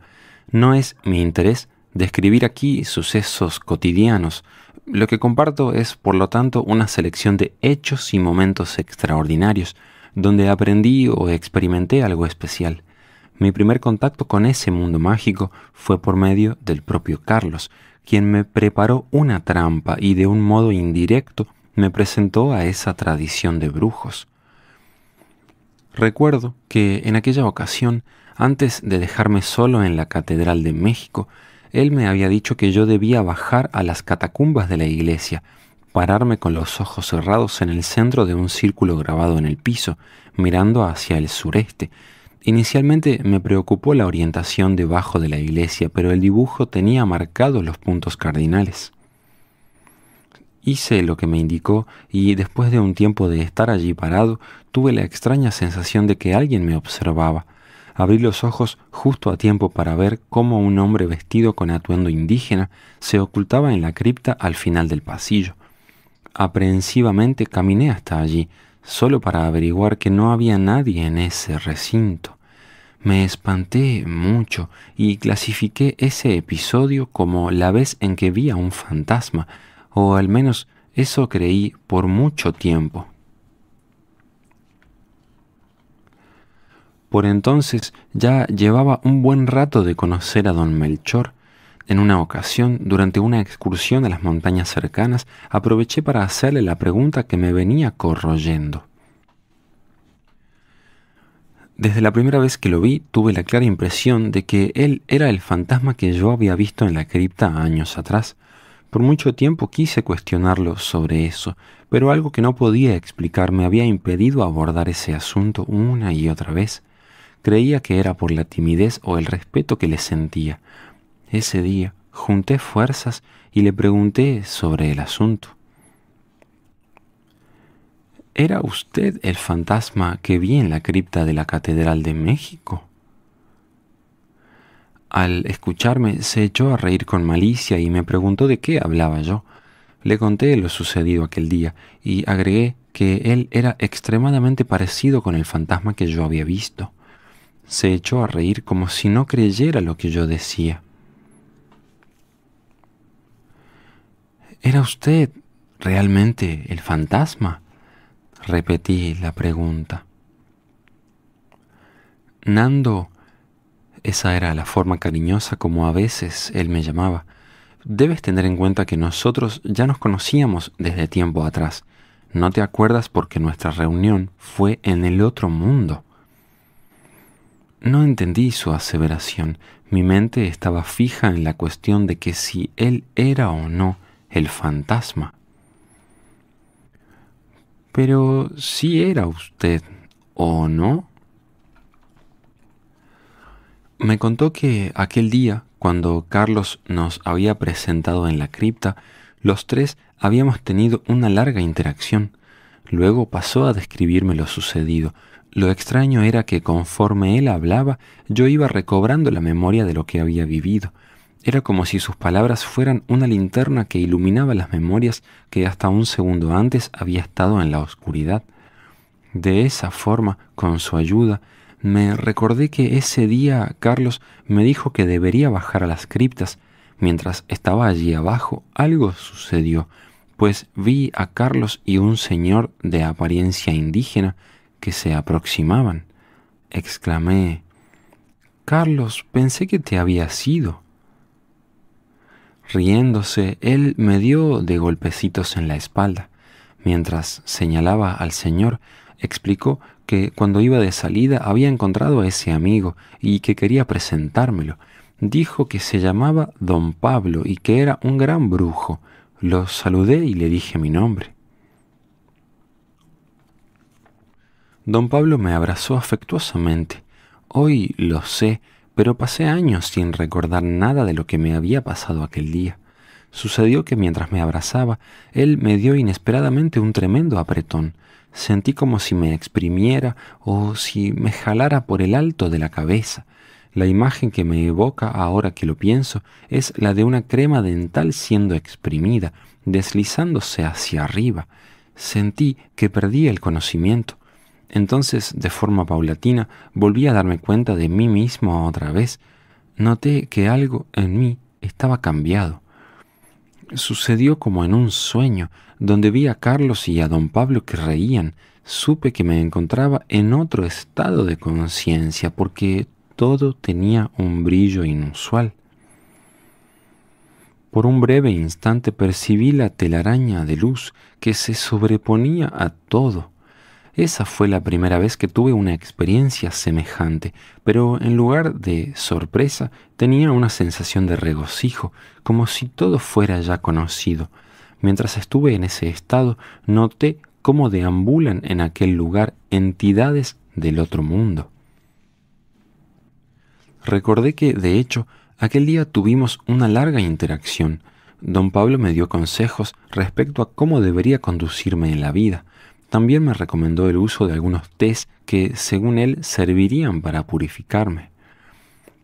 No es mi interés describir aquí sucesos cotidianos. Lo que comparto es, por lo tanto, una selección de hechos y momentos extraordinarios donde aprendí o experimenté algo especial. Mi primer contacto con ese mundo mágico fue por medio del propio Carlos, quien me preparó una trampa y de un modo indirecto me presentó a esa tradición de brujos. Recuerdo que en aquella ocasión, antes de dejarme solo en la Catedral de México, él me había dicho que yo debía bajar a las catacumbas de la iglesia pararme con los ojos cerrados en el centro de un círculo grabado en el piso, mirando hacia el sureste. Inicialmente me preocupó la orientación debajo de la iglesia, pero el dibujo tenía marcados los puntos cardinales. Hice lo que me indicó y después de un tiempo de estar allí parado, tuve la extraña sensación de que alguien me observaba. Abrí los ojos justo a tiempo para ver cómo un hombre vestido con atuendo indígena se ocultaba en la cripta al final del pasillo. Aprehensivamente caminé hasta allí, solo para averiguar que no había nadie en ese recinto. Me espanté mucho y clasifiqué ese episodio como la vez en que vi a un fantasma, o al menos eso creí por mucho tiempo. Por entonces ya llevaba un buen rato de conocer a don Melchor, en una ocasión, durante una excursión a las montañas cercanas, aproveché para hacerle la pregunta que me venía corroyendo. Desde la primera vez que lo vi, tuve la clara impresión de que él era el fantasma que yo había visto en la cripta años atrás. Por mucho tiempo quise cuestionarlo sobre eso, pero algo que no podía explicar me había impedido abordar ese asunto una y otra vez. Creía que era por la timidez o el respeto que le sentía, ese día junté fuerzas y le pregunté sobre el asunto. ¿Era usted el fantasma que vi en la cripta de la Catedral de México? Al escucharme se echó a reír con malicia y me preguntó de qué hablaba yo. Le conté lo sucedido aquel día y agregué que él era extremadamente parecido con el fantasma que yo había visto. Se echó a reír como si no creyera lo que yo decía. ¿Era usted realmente el fantasma? Repetí la pregunta. Nando, esa era la forma cariñosa como a veces él me llamaba. Debes tener en cuenta que nosotros ya nos conocíamos desde tiempo atrás. No te acuerdas porque nuestra reunión fue en el otro mundo. No entendí su aseveración. Mi mente estaba fija en la cuestión de que si él era o no el fantasma. Pero si era usted, ¿o no? Me contó que aquel día, cuando Carlos nos había presentado en la cripta, los tres habíamos tenido una larga interacción. Luego pasó a describirme lo sucedido. Lo extraño era que conforme él hablaba, yo iba recobrando la memoria de lo que había vivido. Era como si sus palabras fueran una linterna que iluminaba las memorias que hasta un segundo antes había estado en la oscuridad. De esa forma, con su ayuda, me recordé que ese día Carlos me dijo que debería bajar a las criptas. Mientras estaba allí abajo, algo sucedió, pues vi a Carlos y un señor de apariencia indígena que se aproximaban. Exclamé, Carlos, pensé que te había sido. Riéndose, él me dio de golpecitos en la espalda. Mientras señalaba al Señor, Explicó que cuando iba de salida había encontrado a ese amigo y que quería presentármelo. Dijo que se llamaba don Pablo y que era un gran brujo. Lo saludé y le dije mi nombre. Don Pablo me abrazó afectuosamente. Hoy lo sé, pero pasé años sin recordar nada de lo que me había pasado aquel día. Sucedió que mientras me abrazaba, él me dio inesperadamente un tremendo apretón. Sentí como si me exprimiera o si me jalara por el alto de la cabeza. La imagen que me evoca ahora que lo pienso es la de una crema dental siendo exprimida, deslizándose hacia arriba. Sentí que perdí el conocimiento. Entonces, de forma paulatina, volví a darme cuenta de mí mismo otra vez. Noté que algo en mí estaba cambiado. Sucedió como en un sueño, donde vi a Carlos y a don Pablo que reían. Supe que me encontraba en otro estado de conciencia, porque todo tenía un brillo inusual. Por un breve instante percibí la telaraña de luz que se sobreponía a todo esa fue la primera vez que tuve una experiencia semejante, pero en lugar de sorpresa tenía una sensación de regocijo, como si todo fuera ya conocido. Mientras estuve en ese estado, noté cómo deambulan en aquel lugar entidades del otro mundo. Recordé que, de hecho, aquel día tuvimos una larga interacción. Don Pablo me dio consejos respecto a cómo debería conducirme en la vida. También me recomendó el uso de algunos tés que, según él, servirían para purificarme.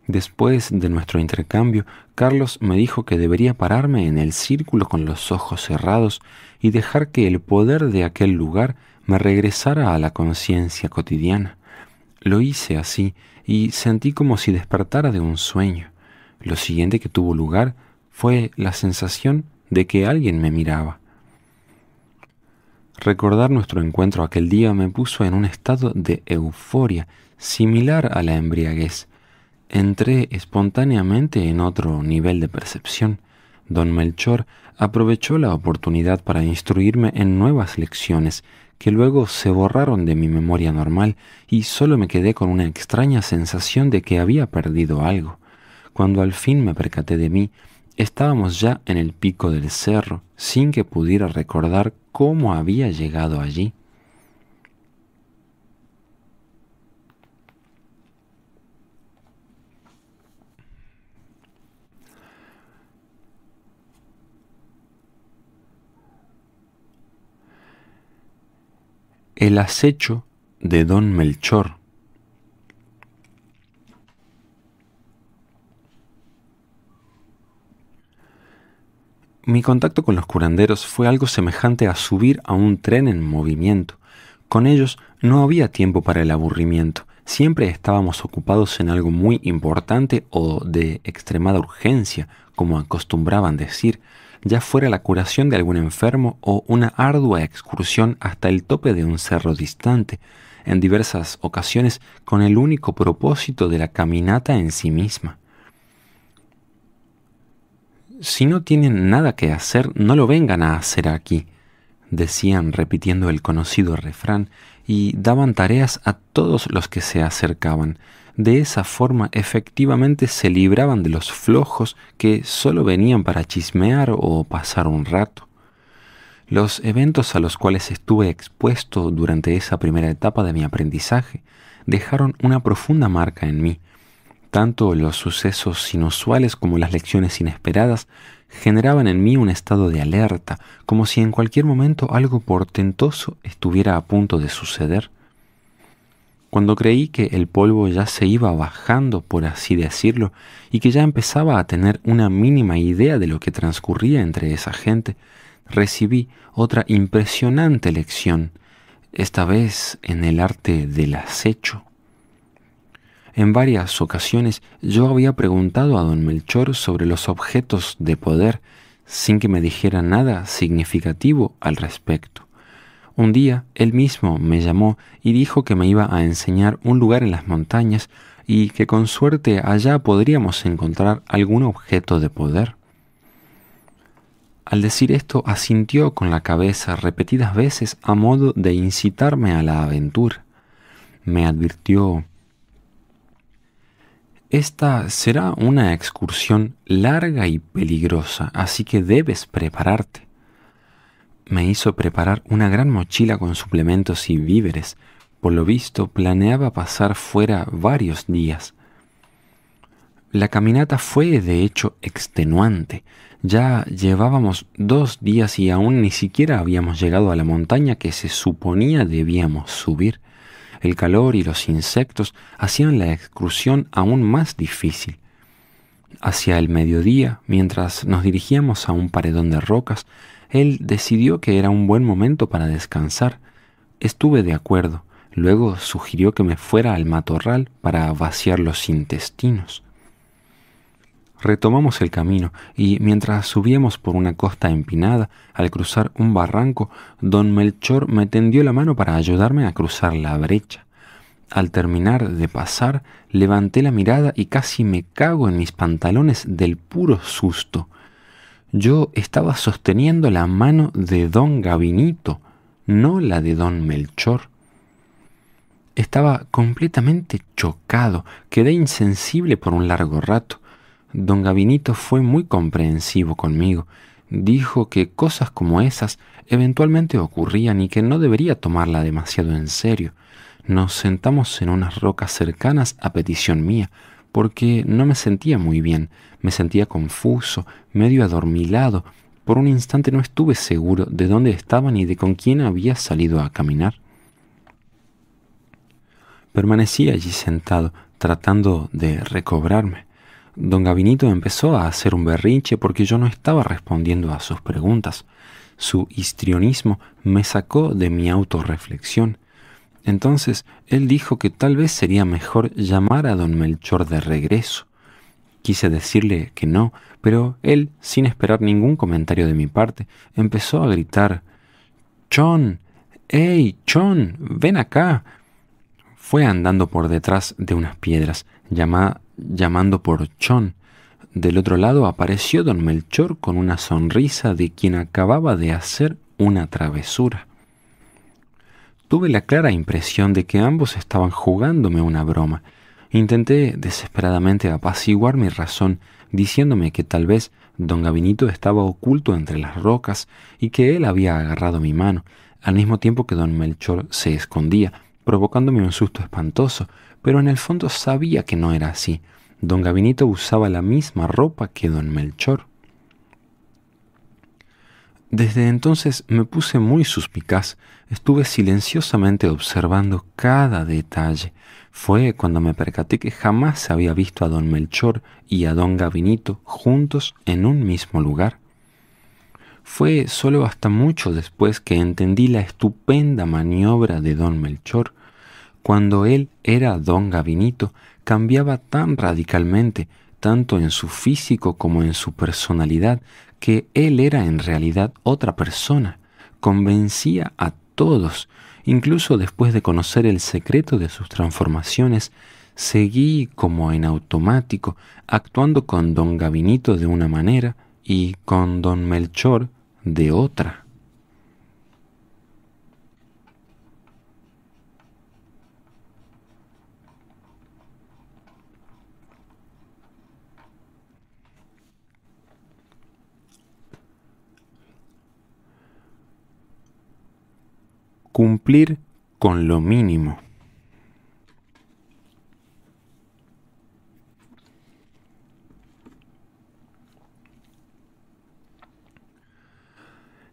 Después de nuestro intercambio, Carlos me dijo que debería pararme en el círculo con los ojos cerrados y dejar que el poder de aquel lugar me regresara a la conciencia cotidiana. Lo hice así y sentí como si despertara de un sueño. Lo siguiente que tuvo lugar fue la sensación de que alguien me miraba. Recordar nuestro encuentro aquel día me puso en un estado de euforia similar a la embriaguez. Entré espontáneamente en otro nivel de percepción. Don Melchor aprovechó la oportunidad para instruirme en nuevas lecciones que luego se borraron de mi memoria normal y solo me quedé con una extraña sensación de que había perdido algo. Cuando al fin me percaté de mí, estábamos ya en el pico del cerro, sin que pudiera recordar cómo había llegado allí. El acecho de don Melchor. Mi contacto con los curanderos fue algo semejante a subir a un tren en movimiento. Con ellos no había tiempo para el aburrimiento. Siempre estábamos ocupados en algo muy importante o de extremada urgencia, como acostumbraban decir, ya fuera la curación de algún enfermo o una ardua excursión hasta el tope de un cerro distante, en diversas ocasiones con el único propósito de la caminata en sí misma. Si no tienen nada que hacer, no lo vengan a hacer aquí, decían repitiendo el conocido refrán, y daban tareas a todos los que se acercaban. De esa forma efectivamente se libraban de los flojos que solo venían para chismear o pasar un rato. Los eventos a los cuales estuve expuesto durante esa primera etapa de mi aprendizaje dejaron una profunda marca en mí, tanto los sucesos inusuales como las lecciones inesperadas generaban en mí un estado de alerta, como si en cualquier momento algo portentoso estuviera a punto de suceder. Cuando creí que el polvo ya se iba bajando, por así decirlo, y que ya empezaba a tener una mínima idea de lo que transcurría entre esa gente, recibí otra impresionante lección, esta vez en el arte del acecho. En varias ocasiones yo había preguntado a don Melchor sobre los objetos de poder sin que me dijera nada significativo al respecto. Un día él mismo me llamó y dijo que me iba a enseñar un lugar en las montañas y que con suerte allá podríamos encontrar algún objeto de poder. Al decir esto, asintió con la cabeza repetidas veces a modo de incitarme a la aventura. Me advirtió esta será una excursión larga y peligrosa, así que debes prepararte. Me hizo preparar una gran mochila con suplementos y víveres. Por lo visto, planeaba pasar fuera varios días. La caminata fue de hecho extenuante. Ya llevábamos dos días y aún ni siquiera habíamos llegado a la montaña que se suponía debíamos subir. El calor y los insectos hacían la excursión aún más difícil. Hacia el mediodía, mientras nos dirigíamos a un paredón de rocas, él decidió que era un buen momento para descansar. Estuve de acuerdo. Luego sugirió que me fuera al matorral para vaciar los intestinos. Retomamos el camino y mientras subíamos por una costa empinada, al cruzar un barranco, don Melchor me tendió la mano para ayudarme a cruzar la brecha. Al terminar de pasar, levanté la mirada y casi me cago en mis pantalones del puro susto. Yo estaba sosteniendo la mano de don Gabinito, no la de don Melchor. Estaba completamente chocado, quedé insensible por un largo rato. Don Gabinito fue muy comprensivo conmigo. Dijo que cosas como esas eventualmente ocurrían y que no debería tomarla demasiado en serio. Nos sentamos en unas rocas cercanas a petición mía, porque no me sentía muy bien, me sentía confuso, medio adormilado. Por un instante no estuve seguro de dónde estaba ni de con quién había salido a caminar. Permanecí allí sentado, tratando de recobrarme. Don Gabinito empezó a hacer un berrinche porque yo no estaba respondiendo a sus preguntas. Su histrionismo me sacó de mi autorreflexión. Entonces él dijo que tal vez sería mejor llamar a don Melchor de regreso. Quise decirle que no, pero él, sin esperar ningún comentario de mi parte, empezó a gritar John. ¡Ey, John! ¡Ven acá! Fue andando por detrás de unas piedras, llama, llamando por Chon. Del otro lado apareció don Melchor con una sonrisa de quien acababa de hacer una travesura. Tuve la clara impresión de que ambos estaban jugándome una broma. Intenté desesperadamente apaciguar mi razón, diciéndome que tal vez don Gabinito estaba oculto entre las rocas y que él había agarrado mi mano, al mismo tiempo que don Melchor se escondía, provocándome un susto espantoso, pero en el fondo sabía que no era así. Don Gabinito usaba la misma ropa que don Melchor. Desde entonces me puse muy suspicaz, estuve silenciosamente observando cada detalle. Fue cuando me percaté que jamás había visto a don Melchor y a don Gabinito juntos en un mismo lugar. Fue solo hasta mucho después que entendí la estupenda maniobra de don Melchor. Cuando él era don Gabinito, cambiaba tan radicalmente, tanto en su físico como en su personalidad, que él era en realidad otra persona. Convencía a todos, incluso después de conocer el secreto de sus transformaciones, seguí como en automático, actuando con don Gabinito de una manera y con don Melchor de otra. cumplir con lo mínimo.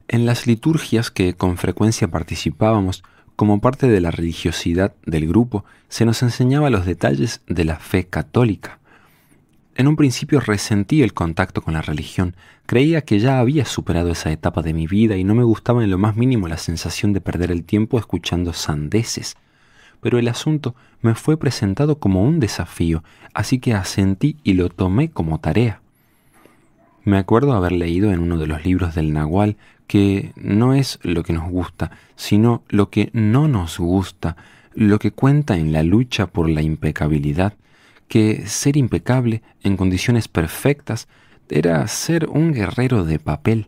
En las liturgias que con frecuencia participábamos, como parte de la religiosidad del grupo, se nos enseñaba los detalles de la fe católica. En un principio resentí el contacto con la religión, creía que ya había superado esa etapa de mi vida y no me gustaba en lo más mínimo la sensación de perder el tiempo escuchando sandeces. Pero el asunto me fue presentado como un desafío, así que asentí y lo tomé como tarea. Me acuerdo haber leído en uno de los libros del Nahual que no es lo que nos gusta, sino lo que no nos gusta, lo que cuenta en la lucha por la impecabilidad, que ser impecable en condiciones perfectas era ser un guerrero de papel.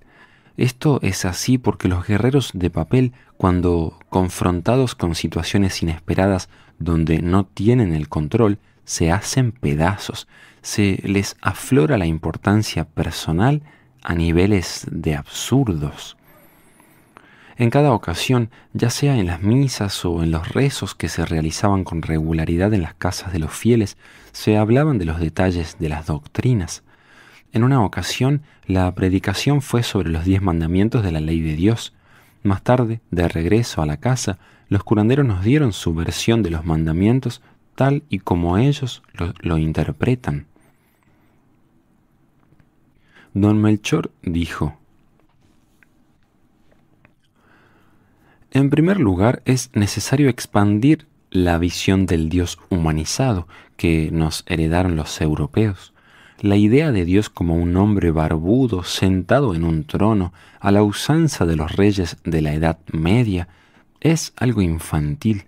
Esto es así porque los guerreros de papel, cuando confrontados con situaciones inesperadas donde no tienen el control, se hacen pedazos, se les aflora la importancia personal a niveles de absurdos. En cada ocasión, ya sea en las misas o en los rezos que se realizaban con regularidad en las casas de los fieles, se hablaban de los detalles de las doctrinas. En una ocasión, la predicación fue sobre los diez mandamientos de la ley de Dios. Más tarde, de regreso a la casa, los curanderos nos dieron su versión de los mandamientos tal y como ellos lo, lo interpretan. Don Melchor dijo, En primer lugar, es necesario expandir la visión del Dios humanizado que nos heredaron los europeos. La idea de Dios como un hombre barbudo sentado en un trono a la usanza de los reyes de la Edad Media es algo infantil.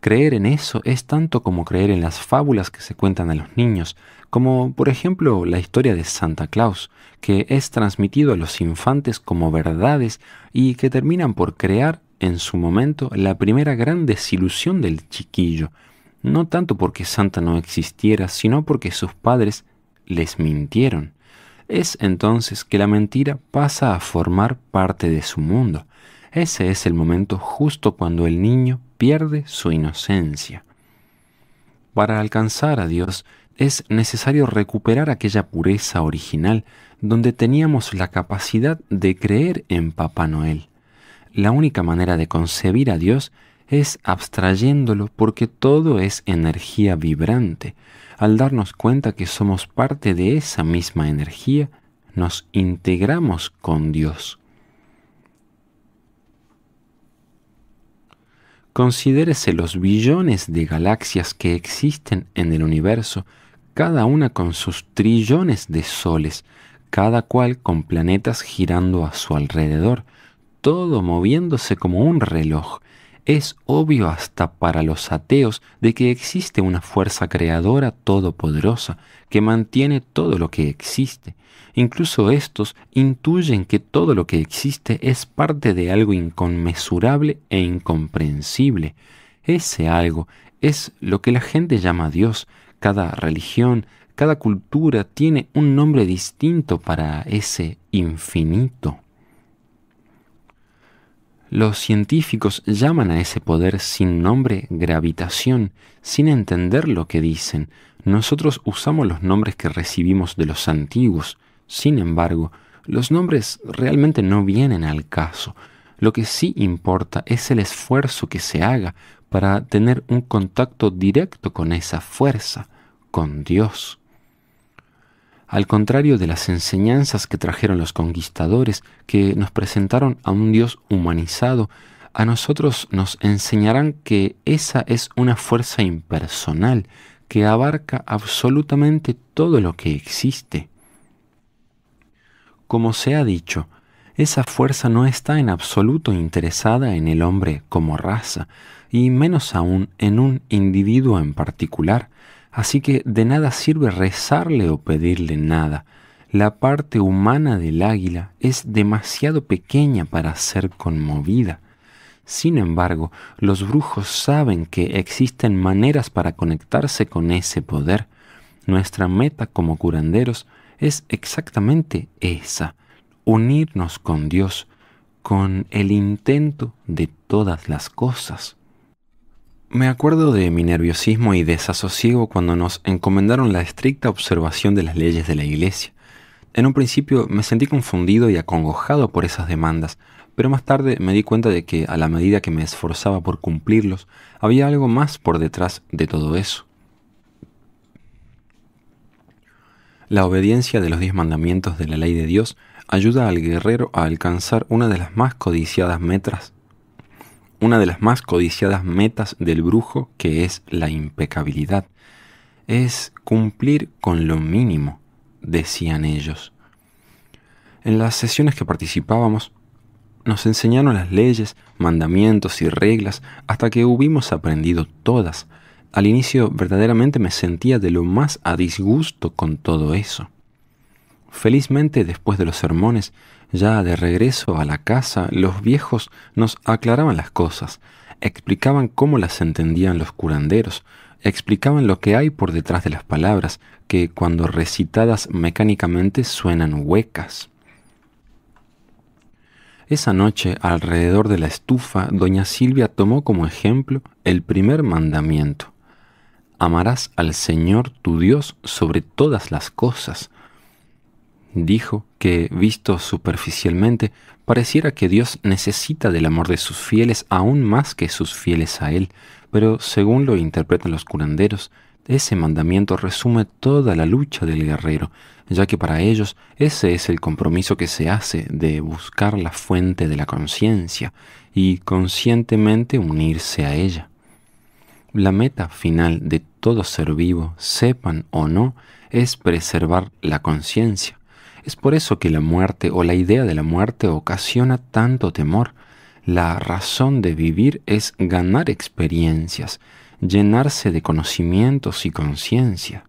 Creer en eso es tanto como creer en las fábulas que se cuentan a los niños, como por ejemplo la historia de Santa Claus, que es transmitido a los infantes como verdades y que terminan por crear en su momento la primera gran desilusión del chiquillo, no tanto porque Santa no existiera, sino porque sus padres les mintieron. Es entonces que la mentira pasa a formar parte de su mundo. Ese es el momento justo cuando el niño pierde su inocencia. Para alcanzar a Dios es necesario recuperar aquella pureza original donde teníamos la capacidad de creer en Papá Noel la única manera de concebir a Dios es abstrayéndolo porque todo es energía vibrante. Al darnos cuenta que somos parte de esa misma energía, nos integramos con Dios. Considérese los billones de galaxias que existen en el universo, cada una con sus trillones de soles, cada cual con planetas girando a su alrededor, todo moviéndose como un reloj. Es obvio hasta para los ateos de que existe una fuerza creadora todopoderosa que mantiene todo lo que existe. Incluso estos intuyen que todo lo que existe es parte de algo inconmensurable e incomprensible. Ese algo es lo que la gente llama Dios. Cada religión, cada cultura tiene un nombre distinto para ese infinito. Los científicos llaman a ese poder sin nombre gravitación, sin entender lo que dicen. Nosotros usamos los nombres que recibimos de los antiguos. Sin embargo, los nombres realmente no vienen al caso. Lo que sí importa es el esfuerzo que se haga para tener un contacto directo con esa fuerza, con Dios. Al contrario de las enseñanzas que trajeron los conquistadores, que nos presentaron a un Dios humanizado, a nosotros nos enseñarán que esa es una fuerza impersonal que abarca absolutamente todo lo que existe. Como se ha dicho, esa fuerza no está en absoluto interesada en el hombre como raza, y menos aún en un individuo en particular, Así que de nada sirve rezarle o pedirle nada. La parte humana del águila es demasiado pequeña para ser conmovida. Sin embargo, los brujos saben que existen maneras para conectarse con ese poder. Nuestra meta como curanderos es exactamente esa, unirnos con Dios, con el intento de todas las cosas. Me acuerdo de mi nerviosismo y desasosiego cuando nos encomendaron la estricta observación de las leyes de la Iglesia. En un principio me sentí confundido y acongojado por esas demandas, pero más tarde me di cuenta de que a la medida que me esforzaba por cumplirlos, había algo más por detrás de todo eso. La obediencia de los diez mandamientos de la ley de Dios ayuda al guerrero a alcanzar una de las más codiciadas metas una de las más codiciadas metas del brujo, que es la impecabilidad. Es cumplir con lo mínimo, decían ellos. En las sesiones que participábamos, nos enseñaron las leyes, mandamientos y reglas hasta que hubimos aprendido todas. Al inicio verdaderamente me sentía de lo más a disgusto con todo eso. Felizmente, después de los sermones, ya de regreso a la casa, los viejos nos aclaraban las cosas, explicaban cómo las entendían los curanderos, explicaban lo que hay por detrás de las palabras, que cuando recitadas mecánicamente suenan huecas. Esa noche, alrededor de la estufa, doña Silvia tomó como ejemplo el primer mandamiento. Amarás al Señor tu Dios sobre todas las cosas. Dijo que, visto superficialmente, pareciera que Dios necesita del amor de sus fieles aún más que sus fieles a Él, pero según lo interpretan los curanderos, ese mandamiento resume toda la lucha del guerrero, ya que para ellos ese es el compromiso que se hace de buscar la fuente de la conciencia y conscientemente unirse a ella. La meta final de todo ser vivo, sepan o no, es preservar la conciencia. Es por eso que la muerte o la idea de la muerte ocasiona tanto temor. La razón de vivir es ganar experiencias, llenarse de conocimientos y conciencia.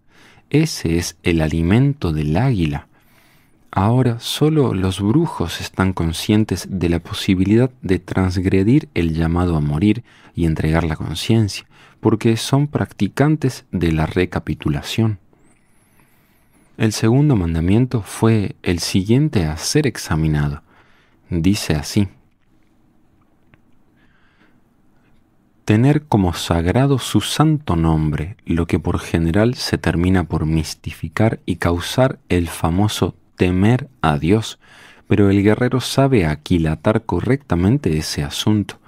Ese es el alimento del águila. Ahora solo los brujos están conscientes de la posibilidad de transgredir el llamado a morir y entregar la conciencia, porque son practicantes de la recapitulación. El segundo mandamiento fue el siguiente a ser examinado. Dice así, tener como sagrado su santo nombre, lo que por general se termina por mistificar y causar el famoso temer a Dios, pero el guerrero sabe aquilatar correctamente ese asunto,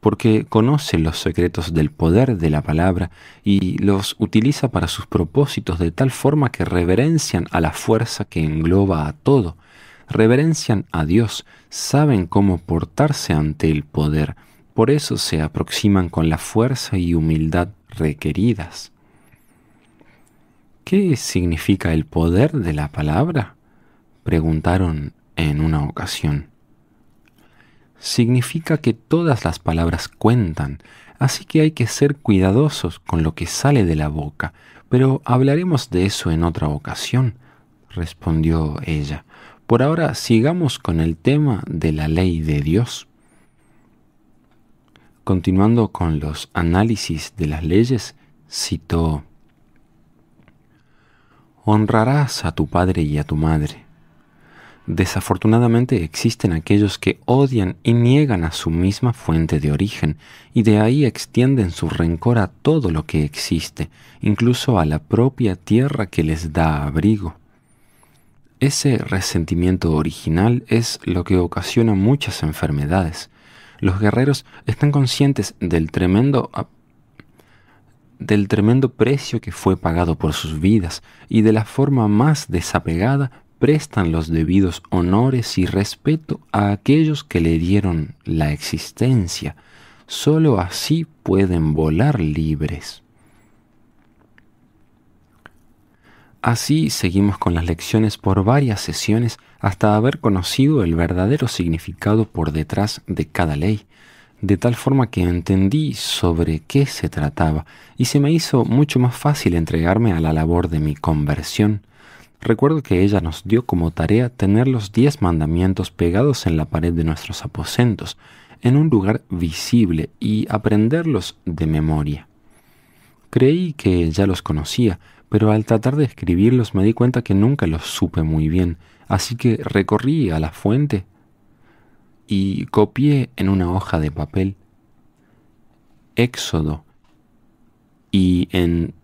porque conoce los secretos del poder de la palabra y los utiliza para sus propósitos de tal forma que reverencian a la fuerza que engloba a todo, reverencian a Dios, saben cómo portarse ante el poder, por eso se aproximan con la fuerza y humildad requeridas. ¿Qué significa el poder de la palabra? preguntaron en una ocasión. Significa que todas las palabras cuentan, así que hay que ser cuidadosos con lo que sale de la boca, pero hablaremos de eso en otra ocasión, respondió ella. Por ahora sigamos con el tema de la ley de Dios. Continuando con los análisis de las leyes, citó, Honrarás a tu padre y a tu madre. Desafortunadamente existen aquellos que odian y niegan a su misma fuente de origen, y de ahí extienden su rencor a todo lo que existe, incluso a la propia tierra que les da abrigo. Ese resentimiento original es lo que ocasiona muchas enfermedades, los guerreros están conscientes del tremendo del tremendo precio que fue pagado por sus vidas y de la forma más desapegada prestan los debidos honores y respeto a aquellos que le dieron la existencia. Solo así pueden volar libres. Así seguimos con las lecciones por varias sesiones hasta haber conocido el verdadero significado por detrás de cada ley, de tal forma que entendí sobre qué se trataba y se me hizo mucho más fácil entregarme a la labor de mi conversión. Recuerdo que ella nos dio como tarea tener los diez mandamientos pegados en la pared de nuestros aposentos, en un lugar visible y aprenderlos de memoria. Creí que ya los conocía, pero al tratar de escribirlos me di cuenta que nunca los supe muy bien, así que recorrí a la fuente y copié en una hoja de papel Éxodo y en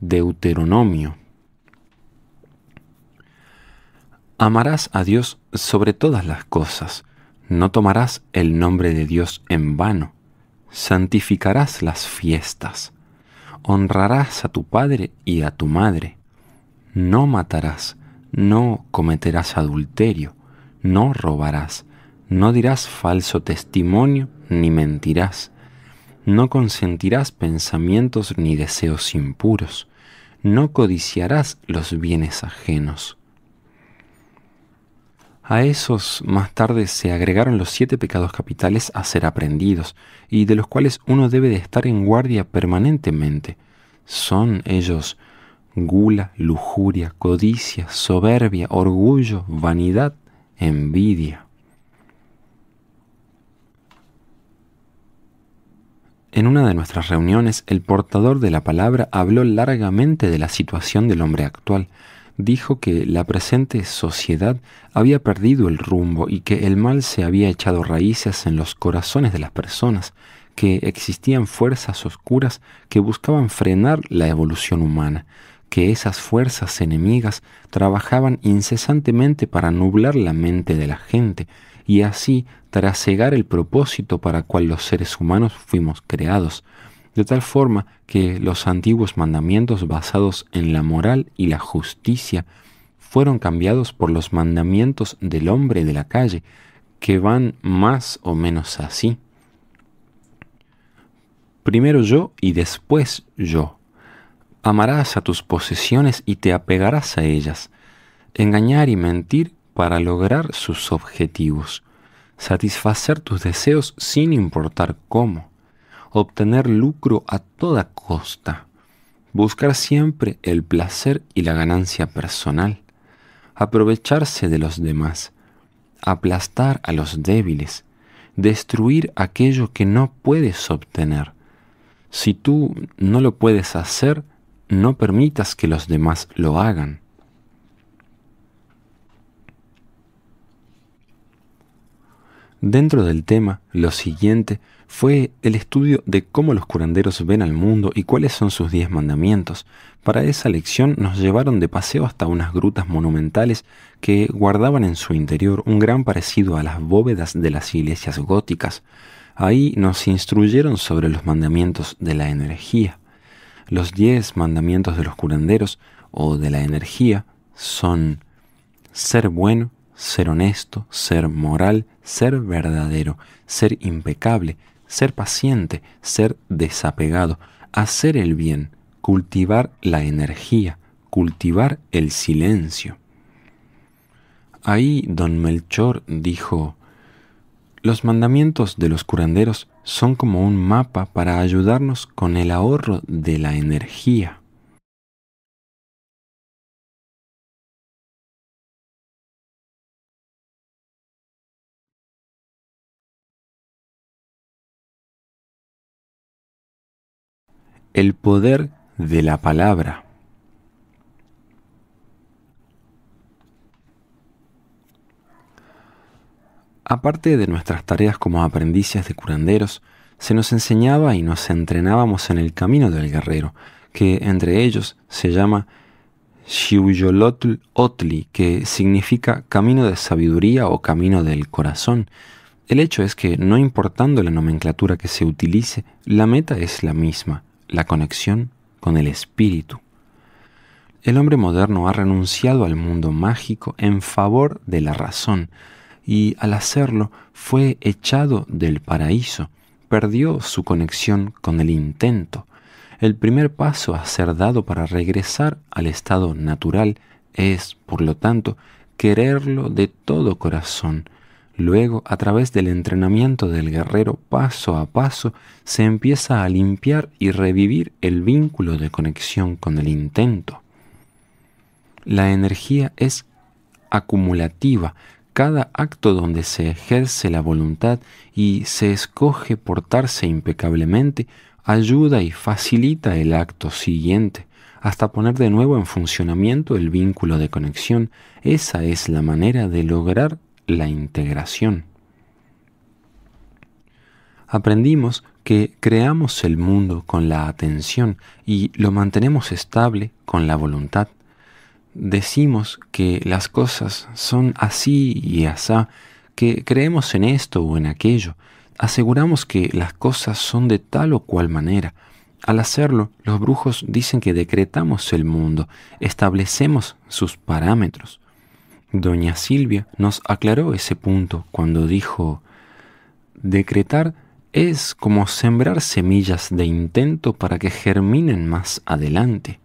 Deuteronomio. Amarás a Dios sobre todas las cosas, no tomarás el nombre de Dios en vano, santificarás las fiestas. Honrarás a tu padre y a tu madre, no matarás, no cometerás adulterio, no robarás, no dirás falso testimonio, ni mentirás, no consentirás pensamientos ni deseos impuros, no codiciarás los bienes ajenos. A esos más tarde se agregaron los siete pecados capitales a ser aprendidos, y de los cuales uno debe de estar en guardia permanentemente. Son ellos gula, lujuria, codicia, soberbia, orgullo, vanidad, envidia. En una de nuestras reuniones, el portador de la palabra habló largamente de la situación del hombre actual. Dijo que la presente sociedad había perdido el rumbo y que el mal se había echado raíces en los corazones de las personas, que existían fuerzas oscuras que buscaban frenar la evolución humana, que esas fuerzas enemigas trabajaban incesantemente para nublar la mente de la gente, y así trasegar el propósito para cual los seres humanos fuimos creados, de tal forma que los antiguos mandamientos basados en la moral y la justicia fueron cambiados por los mandamientos del hombre de la calle, que van más o menos así. Primero yo y después yo. Amarás a tus posesiones y te apegarás a ellas. Engañar y mentir para lograr sus objetivos, satisfacer tus deseos sin importar cómo, obtener lucro a toda costa, buscar siempre el placer y la ganancia personal, aprovecharse de los demás, aplastar a los débiles, destruir aquello que no puedes obtener. Si tú no lo puedes hacer, no permitas que los demás lo hagan. Dentro del tema, lo siguiente fue el estudio de cómo los curanderos ven al mundo y cuáles son sus diez mandamientos. Para esa lección nos llevaron de paseo hasta unas grutas monumentales que guardaban en su interior un gran parecido a las bóvedas de las iglesias góticas. Ahí nos instruyeron sobre los mandamientos de la energía. Los diez mandamientos de los curanderos o de la energía son ser bueno, ser honesto, ser moral, ser verdadero, ser impecable, ser paciente, ser desapegado, hacer el bien, cultivar la energía, cultivar el silencio. Ahí don Melchor dijo, los mandamientos de los curanderos son como un mapa para ayudarnos con el ahorro de la energía. El poder de la palabra. Aparte de nuestras tareas como aprendices de curanderos, se nos enseñaba y nos entrenábamos en el camino del guerrero, que entre ellos se llama Shiuyolotl Otli, que significa camino de sabiduría o camino del corazón. El hecho es que, no importando la nomenclatura que se utilice, la meta es la misma, la conexión con el espíritu. El hombre moderno ha renunciado al mundo mágico en favor de la razón y al hacerlo fue echado del paraíso, perdió su conexión con el intento. El primer paso a ser dado para regresar al estado natural es, por lo tanto, quererlo de todo corazón, Luego, a través del entrenamiento del guerrero paso a paso, se empieza a limpiar y revivir el vínculo de conexión con el intento. La energía es acumulativa. Cada acto donde se ejerce la voluntad y se escoge portarse impecablemente ayuda y facilita el acto siguiente hasta poner de nuevo en funcionamiento el vínculo de conexión. Esa es la manera de lograr la integración. Aprendimos que creamos el mundo con la atención y lo mantenemos estable con la voluntad. Decimos que las cosas son así y asá, que creemos en esto o en aquello. Aseguramos que las cosas son de tal o cual manera. Al hacerlo, los brujos dicen que decretamos el mundo, establecemos sus parámetros. Doña Silvia nos aclaró ese punto cuando dijo, decretar es como sembrar semillas de intento para que germinen más adelante.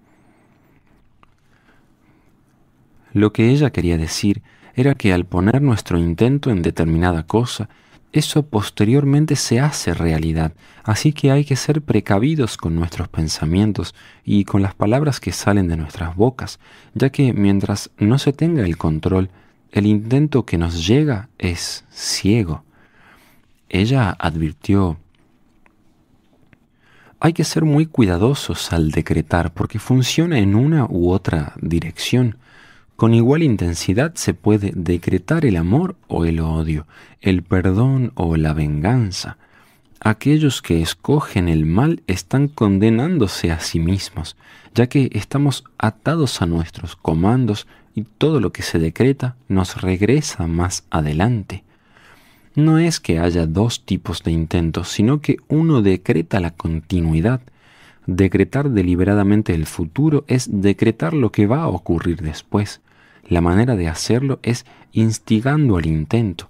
Lo que ella quería decir era que al poner nuestro intento en determinada cosa, eso posteriormente se hace realidad. Así que hay que ser precavidos con nuestros pensamientos y con las palabras que salen de nuestras bocas, ya que mientras no se tenga el control, el intento que nos llega es ciego. Ella advirtió, hay que ser muy cuidadosos al decretar porque funciona en una u otra dirección. Con igual intensidad se puede decretar el amor o el odio, el perdón o la venganza. Aquellos que escogen el mal están condenándose a sí mismos, ya que estamos atados a nuestros comandos y todo lo que se decreta nos regresa más adelante. No es que haya dos tipos de intentos, sino que uno decreta la continuidad. Decretar deliberadamente el futuro es decretar lo que va a ocurrir después. La manera de hacerlo es instigando al intento.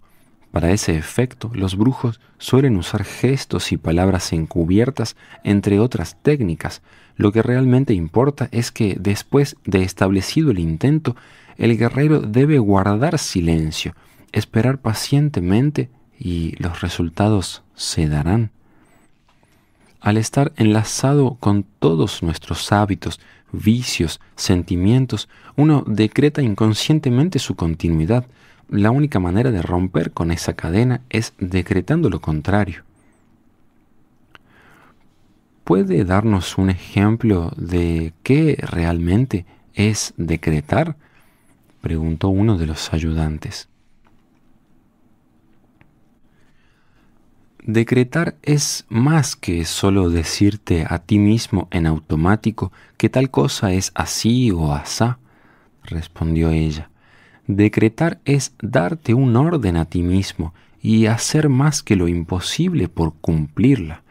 Para ese efecto, los brujos suelen usar gestos y palabras encubiertas, entre otras técnicas. Lo que realmente importa es que después de establecido el intento, el guerrero debe guardar silencio, esperar pacientemente y los resultados se darán. Al estar enlazado con todos nuestros hábitos, vicios, sentimientos, uno decreta inconscientemente su continuidad. La única manera de romper con esa cadena es decretando lo contrario. ¿Puede darnos un ejemplo de qué realmente es decretar? preguntó uno de los ayudantes. Decretar es más que solo decirte a ti mismo en automático que tal cosa es así o asá, respondió ella. Decretar es darte un orden a ti mismo y hacer más que lo imposible por cumplirla.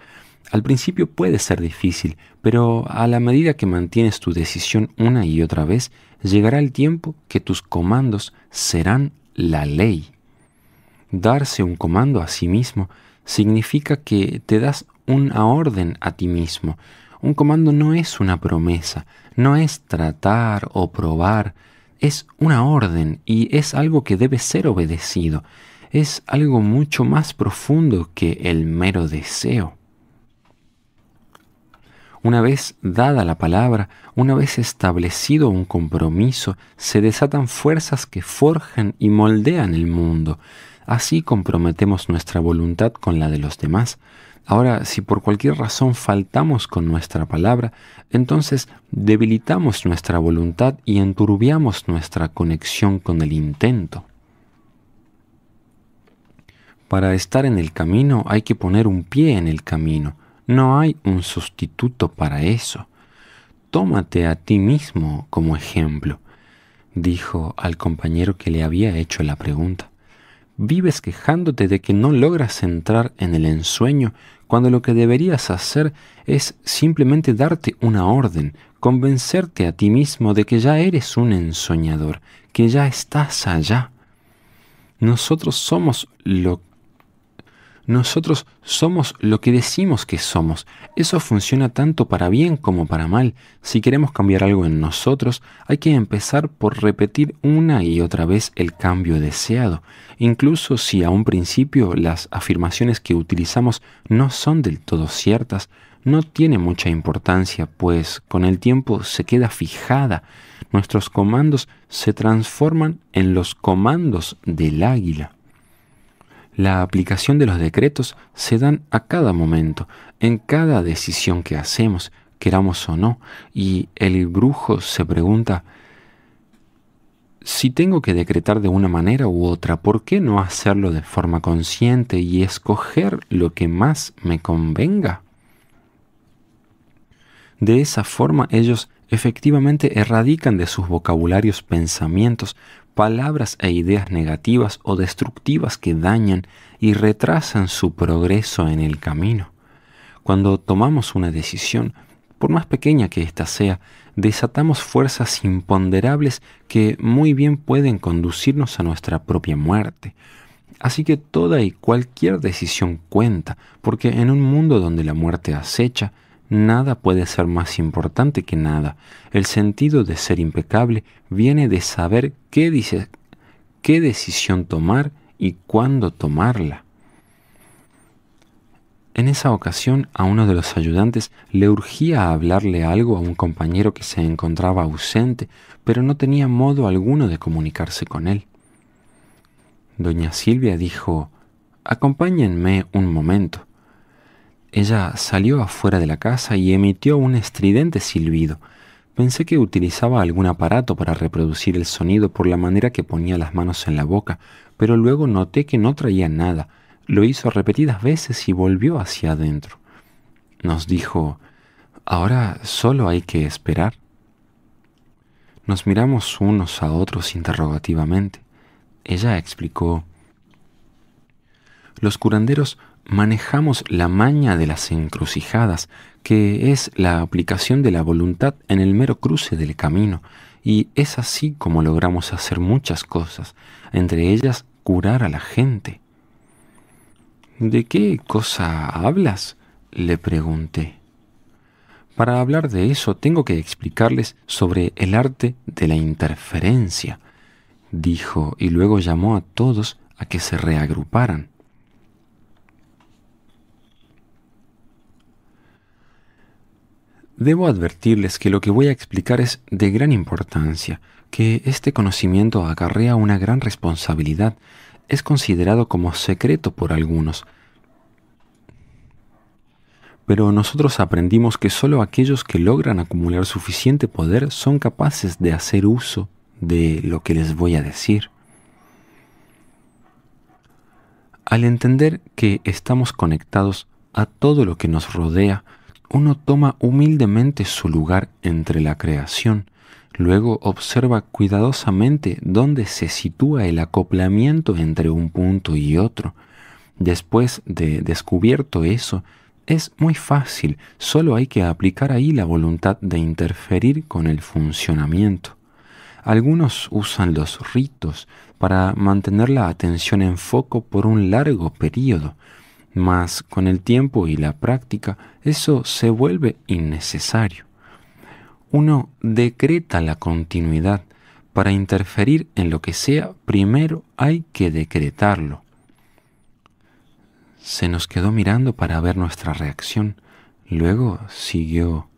Al principio puede ser difícil, pero a la medida que mantienes tu decisión una y otra vez, llegará el tiempo que tus comandos serán la ley. Darse un comando a sí mismo significa que te das una orden a ti mismo. Un comando no es una promesa, no es tratar o probar, es una orden y es algo que debe ser obedecido. Es algo mucho más profundo que el mero deseo. Una vez dada la palabra, una vez establecido un compromiso, se desatan fuerzas que forjan y moldean el mundo. Así comprometemos nuestra voluntad con la de los demás. Ahora, si por cualquier razón faltamos con nuestra palabra, entonces debilitamos nuestra voluntad y enturbiamos nuestra conexión con el intento. Para estar en el camino hay que poner un pie en el camino. No hay un sustituto para eso. Tómate a ti mismo como ejemplo, dijo al compañero que le había hecho la pregunta vives quejándote de que no logras entrar en el ensueño cuando lo que deberías hacer es simplemente darte una orden, convencerte a ti mismo de que ya eres un ensoñador, que ya estás allá. Nosotros somos lo nosotros somos lo que decimos que somos. Eso funciona tanto para bien como para mal. Si queremos cambiar algo en nosotros, hay que empezar por repetir una y otra vez el cambio deseado. Incluso si a un principio las afirmaciones que utilizamos no son del todo ciertas, no tiene mucha importancia, pues con el tiempo se queda fijada. Nuestros comandos se transforman en los comandos del águila. La aplicación de los decretos se dan a cada momento, en cada decisión que hacemos, queramos o no, y el brujo se pregunta, si tengo que decretar de una manera u otra, ¿por qué no hacerlo de forma consciente y escoger lo que más me convenga? De esa forma ellos efectivamente erradican de sus vocabularios pensamientos palabras e ideas negativas o destructivas que dañan y retrasan su progreso en el camino. Cuando tomamos una decisión, por más pequeña que ésta sea, desatamos fuerzas imponderables que muy bien pueden conducirnos a nuestra propia muerte. Así que toda y cualquier decisión cuenta, porque en un mundo donde la muerte acecha, Nada puede ser más importante que nada. El sentido de ser impecable viene de saber qué, dice, qué decisión tomar y cuándo tomarla. En esa ocasión a uno de los ayudantes le urgía hablarle algo a un compañero que se encontraba ausente, pero no tenía modo alguno de comunicarse con él. Doña Silvia dijo, Acompáñenme un momento. Ella salió afuera de la casa y emitió un estridente silbido. Pensé que utilizaba algún aparato para reproducir el sonido por la manera que ponía las manos en la boca, pero luego noté que no traía nada. Lo hizo repetidas veces y volvió hacia adentro. Nos dijo, ahora solo hay que esperar. Nos miramos unos a otros interrogativamente. Ella explicó, los curanderos manejamos la maña de las encrucijadas, que es la aplicación de la voluntad en el mero cruce del camino, y es así como logramos hacer muchas cosas, entre ellas curar a la gente. ¿De qué cosa hablas? le pregunté. Para hablar de eso tengo que explicarles sobre el arte de la interferencia, dijo, y luego llamó a todos a que se reagruparan. Debo advertirles que lo que voy a explicar es de gran importancia, que este conocimiento acarrea una gran responsabilidad, es considerado como secreto por algunos, pero nosotros aprendimos que sólo aquellos que logran acumular suficiente poder son capaces de hacer uso de lo que les voy a decir. Al entender que estamos conectados a todo lo que nos rodea, uno toma humildemente su lugar entre la creación, luego observa cuidadosamente dónde se sitúa el acoplamiento entre un punto y otro. Después de descubierto eso, es muy fácil, solo hay que aplicar ahí la voluntad de interferir con el funcionamiento. Algunos usan los ritos para mantener la atención en foco por un largo periodo, mas con el tiempo y la práctica eso se vuelve innecesario. Uno decreta la continuidad. Para interferir en lo que sea, primero hay que decretarlo. Se nos quedó mirando para ver nuestra reacción. Luego siguió.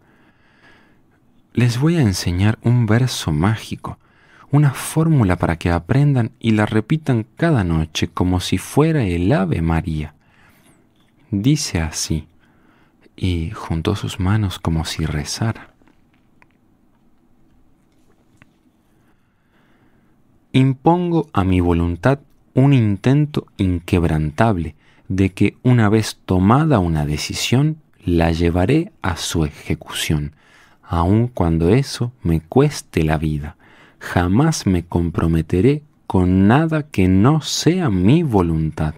Les voy a enseñar un verso mágico, una fórmula para que aprendan y la repitan cada noche como si fuera el Ave María. Dice así, y juntó sus manos como si rezara. Impongo a mi voluntad un intento inquebrantable de que una vez tomada una decisión, la llevaré a su ejecución, aun cuando eso me cueste la vida. Jamás me comprometeré con nada que no sea mi voluntad.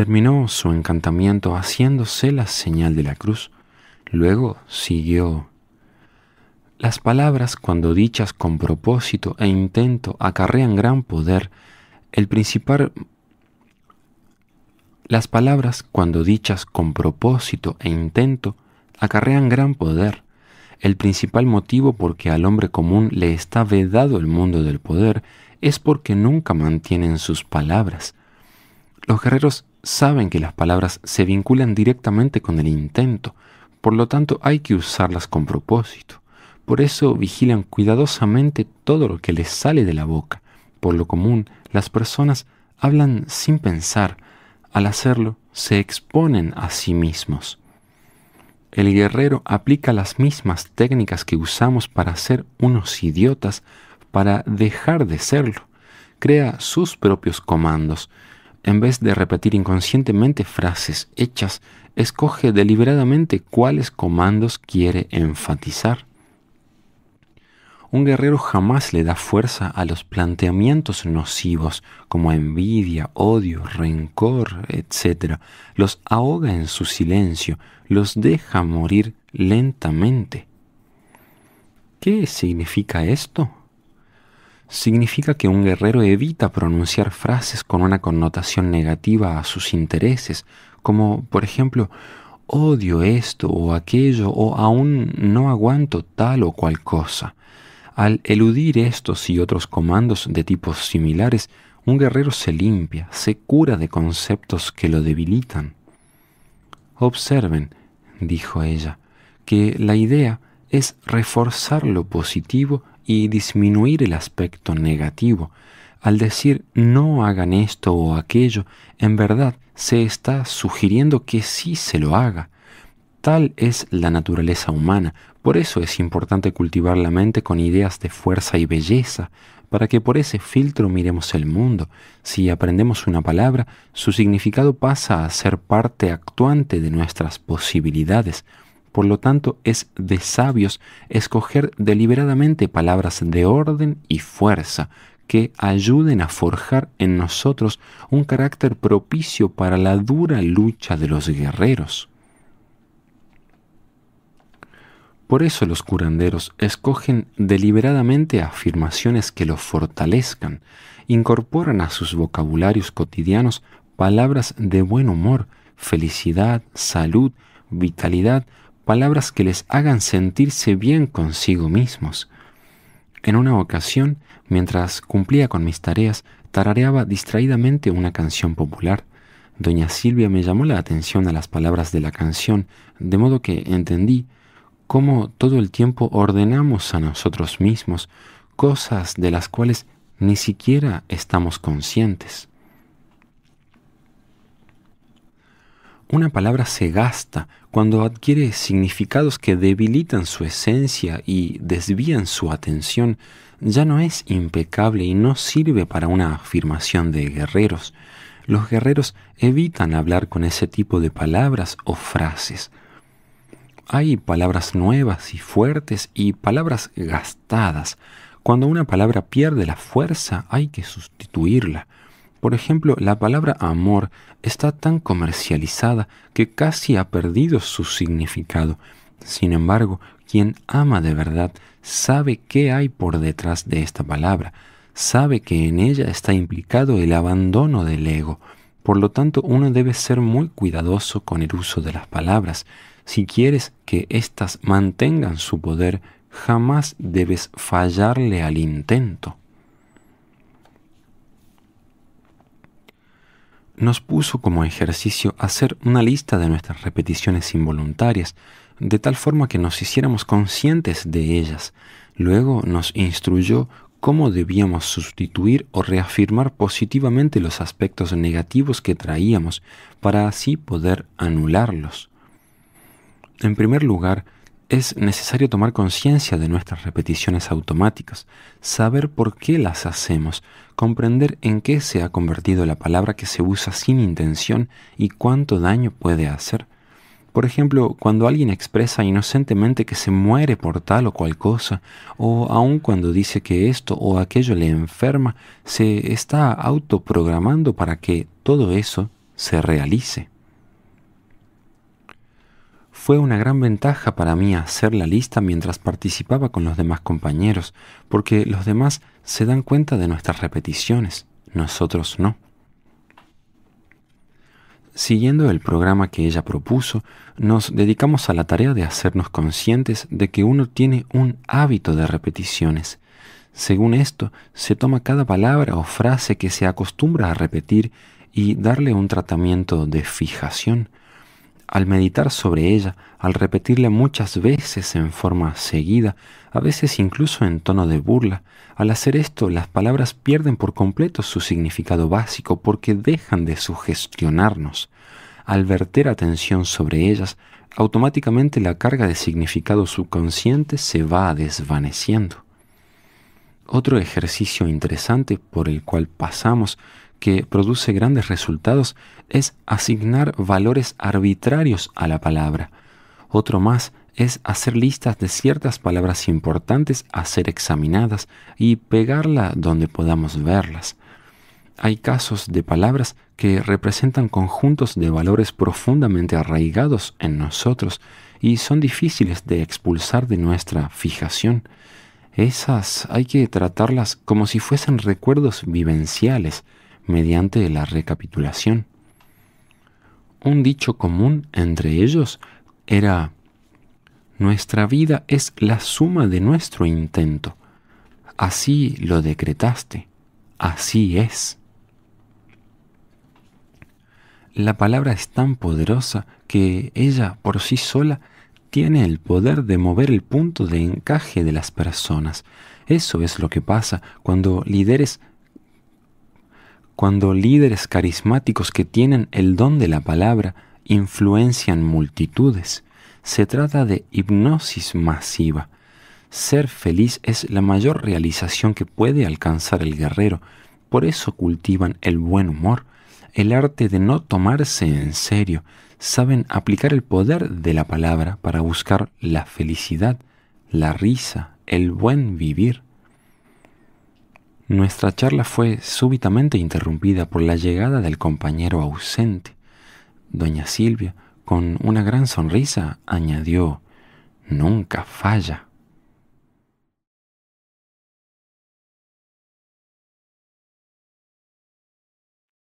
Terminó su encantamiento haciéndose la señal de la cruz. Luego siguió. Las palabras, cuando dichas con propósito e intento, acarrean gran poder. El principal las palabras, cuando dichas con propósito e intento, acarrean gran poder. El principal motivo por que al hombre común le está vedado el mundo del poder es porque nunca mantienen sus palabras. Los guerreros saben que las palabras se vinculan directamente con el intento, por lo tanto hay que usarlas con propósito. Por eso vigilan cuidadosamente todo lo que les sale de la boca. Por lo común, las personas hablan sin pensar. Al hacerlo, se exponen a sí mismos. El guerrero aplica las mismas técnicas que usamos para ser unos idiotas, para dejar de serlo. Crea sus propios comandos, en vez de repetir inconscientemente frases hechas, escoge deliberadamente cuáles comandos quiere enfatizar. Un guerrero jamás le da fuerza a los planteamientos nocivos como envidia, odio, rencor, etc. Los ahoga en su silencio, los deja morir lentamente. ¿Qué significa esto? Significa que un guerrero evita pronunciar frases con una connotación negativa a sus intereses, como por ejemplo, odio esto o aquello o aún no aguanto tal o cual cosa. Al eludir estos y otros comandos de tipos similares, un guerrero se limpia, se cura de conceptos que lo debilitan. Observen, dijo ella, que la idea es reforzar lo positivo y disminuir el aspecto negativo. Al decir no hagan esto o aquello, en verdad se está sugiriendo que sí se lo haga. Tal es la naturaleza humana, por eso es importante cultivar la mente con ideas de fuerza y belleza, para que por ese filtro miremos el mundo. Si aprendemos una palabra, su significado pasa a ser parte actuante de nuestras posibilidades. Por lo tanto, es de sabios escoger deliberadamente palabras de orden y fuerza que ayuden a forjar en nosotros un carácter propicio para la dura lucha de los guerreros. Por eso los curanderos escogen deliberadamente afirmaciones que lo fortalezcan, incorporan a sus vocabularios cotidianos palabras de buen humor, felicidad, salud, vitalidad, palabras que les hagan sentirse bien consigo mismos. En una ocasión, mientras cumplía con mis tareas, tarareaba distraídamente una canción popular. Doña Silvia me llamó la atención a las palabras de la canción, de modo que entendí cómo todo el tiempo ordenamos a nosotros mismos cosas de las cuales ni siquiera estamos conscientes. Una palabra se gasta cuando adquiere significados que debilitan su esencia y desvían su atención. Ya no es impecable y no sirve para una afirmación de guerreros. Los guerreros evitan hablar con ese tipo de palabras o frases. Hay palabras nuevas y fuertes y palabras gastadas. Cuando una palabra pierde la fuerza hay que sustituirla. Por ejemplo, la palabra amor está tan comercializada que casi ha perdido su significado. Sin embargo, quien ama de verdad sabe qué hay por detrás de esta palabra, sabe que en ella está implicado el abandono del ego. Por lo tanto, uno debe ser muy cuidadoso con el uso de las palabras, si quieres que éstas mantengan su poder, jamás debes fallarle al intento. Nos puso como ejercicio hacer una lista de nuestras repeticiones involuntarias, de tal forma que nos hiciéramos conscientes de ellas. Luego nos instruyó cómo debíamos sustituir o reafirmar positivamente los aspectos negativos que traíamos para así poder anularlos. En primer lugar, es necesario tomar conciencia de nuestras repeticiones automáticas, saber por qué las hacemos, comprender en qué se ha convertido la palabra que se usa sin intención y cuánto daño puede hacer. Por ejemplo, cuando alguien expresa inocentemente que se muere por tal o cual cosa, o aun cuando dice que esto o aquello le enferma, se está autoprogramando para que todo eso se realice. Fue una gran ventaja para mí hacer la lista mientras participaba con los demás compañeros, porque los demás se dan cuenta de nuestras repeticiones, nosotros no. Siguiendo el programa que ella propuso, nos dedicamos a la tarea de hacernos conscientes de que uno tiene un hábito de repeticiones. Según esto, se toma cada palabra o frase que se acostumbra a repetir y darle un tratamiento de fijación, al meditar sobre ella, al repetirla muchas veces en forma seguida, a veces incluso en tono de burla, al hacer esto las palabras pierden por completo su significado básico porque dejan de sugestionarnos. Al verter atención sobre ellas, automáticamente la carga de significado subconsciente se va desvaneciendo. Otro ejercicio interesante por el cual pasamos que produce grandes resultados es asignar valores arbitrarios a la palabra. Otro más es hacer listas de ciertas palabras importantes a ser examinadas y pegarla donde podamos verlas. Hay casos de palabras que representan conjuntos de valores profundamente arraigados en nosotros y son difíciles de expulsar de nuestra fijación. Esas hay que tratarlas como si fuesen recuerdos vivenciales, mediante la recapitulación. Un dicho común entre ellos era, nuestra vida es la suma de nuestro intento. así lo decretaste, así es. La palabra es tan poderosa que ella por sí sola tiene el poder de mover el punto de encaje de las personas. Eso es lo que pasa cuando líderes cuando líderes carismáticos que tienen el don de la palabra influencian multitudes. Se trata de hipnosis masiva. Ser feliz es la mayor realización que puede alcanzar el guerrero. Por eso cultivan el buen humor, el arte de no tomarse en serio. Saben aplicar el poder de la palabra para buscar la felicidad, la risa, el buen vivir. Nuestra charla fue súbitamente interrumpida por la llegada del compañero ausente. Doña Silvia, con una gran sonrisa, añadió, Nunca falla.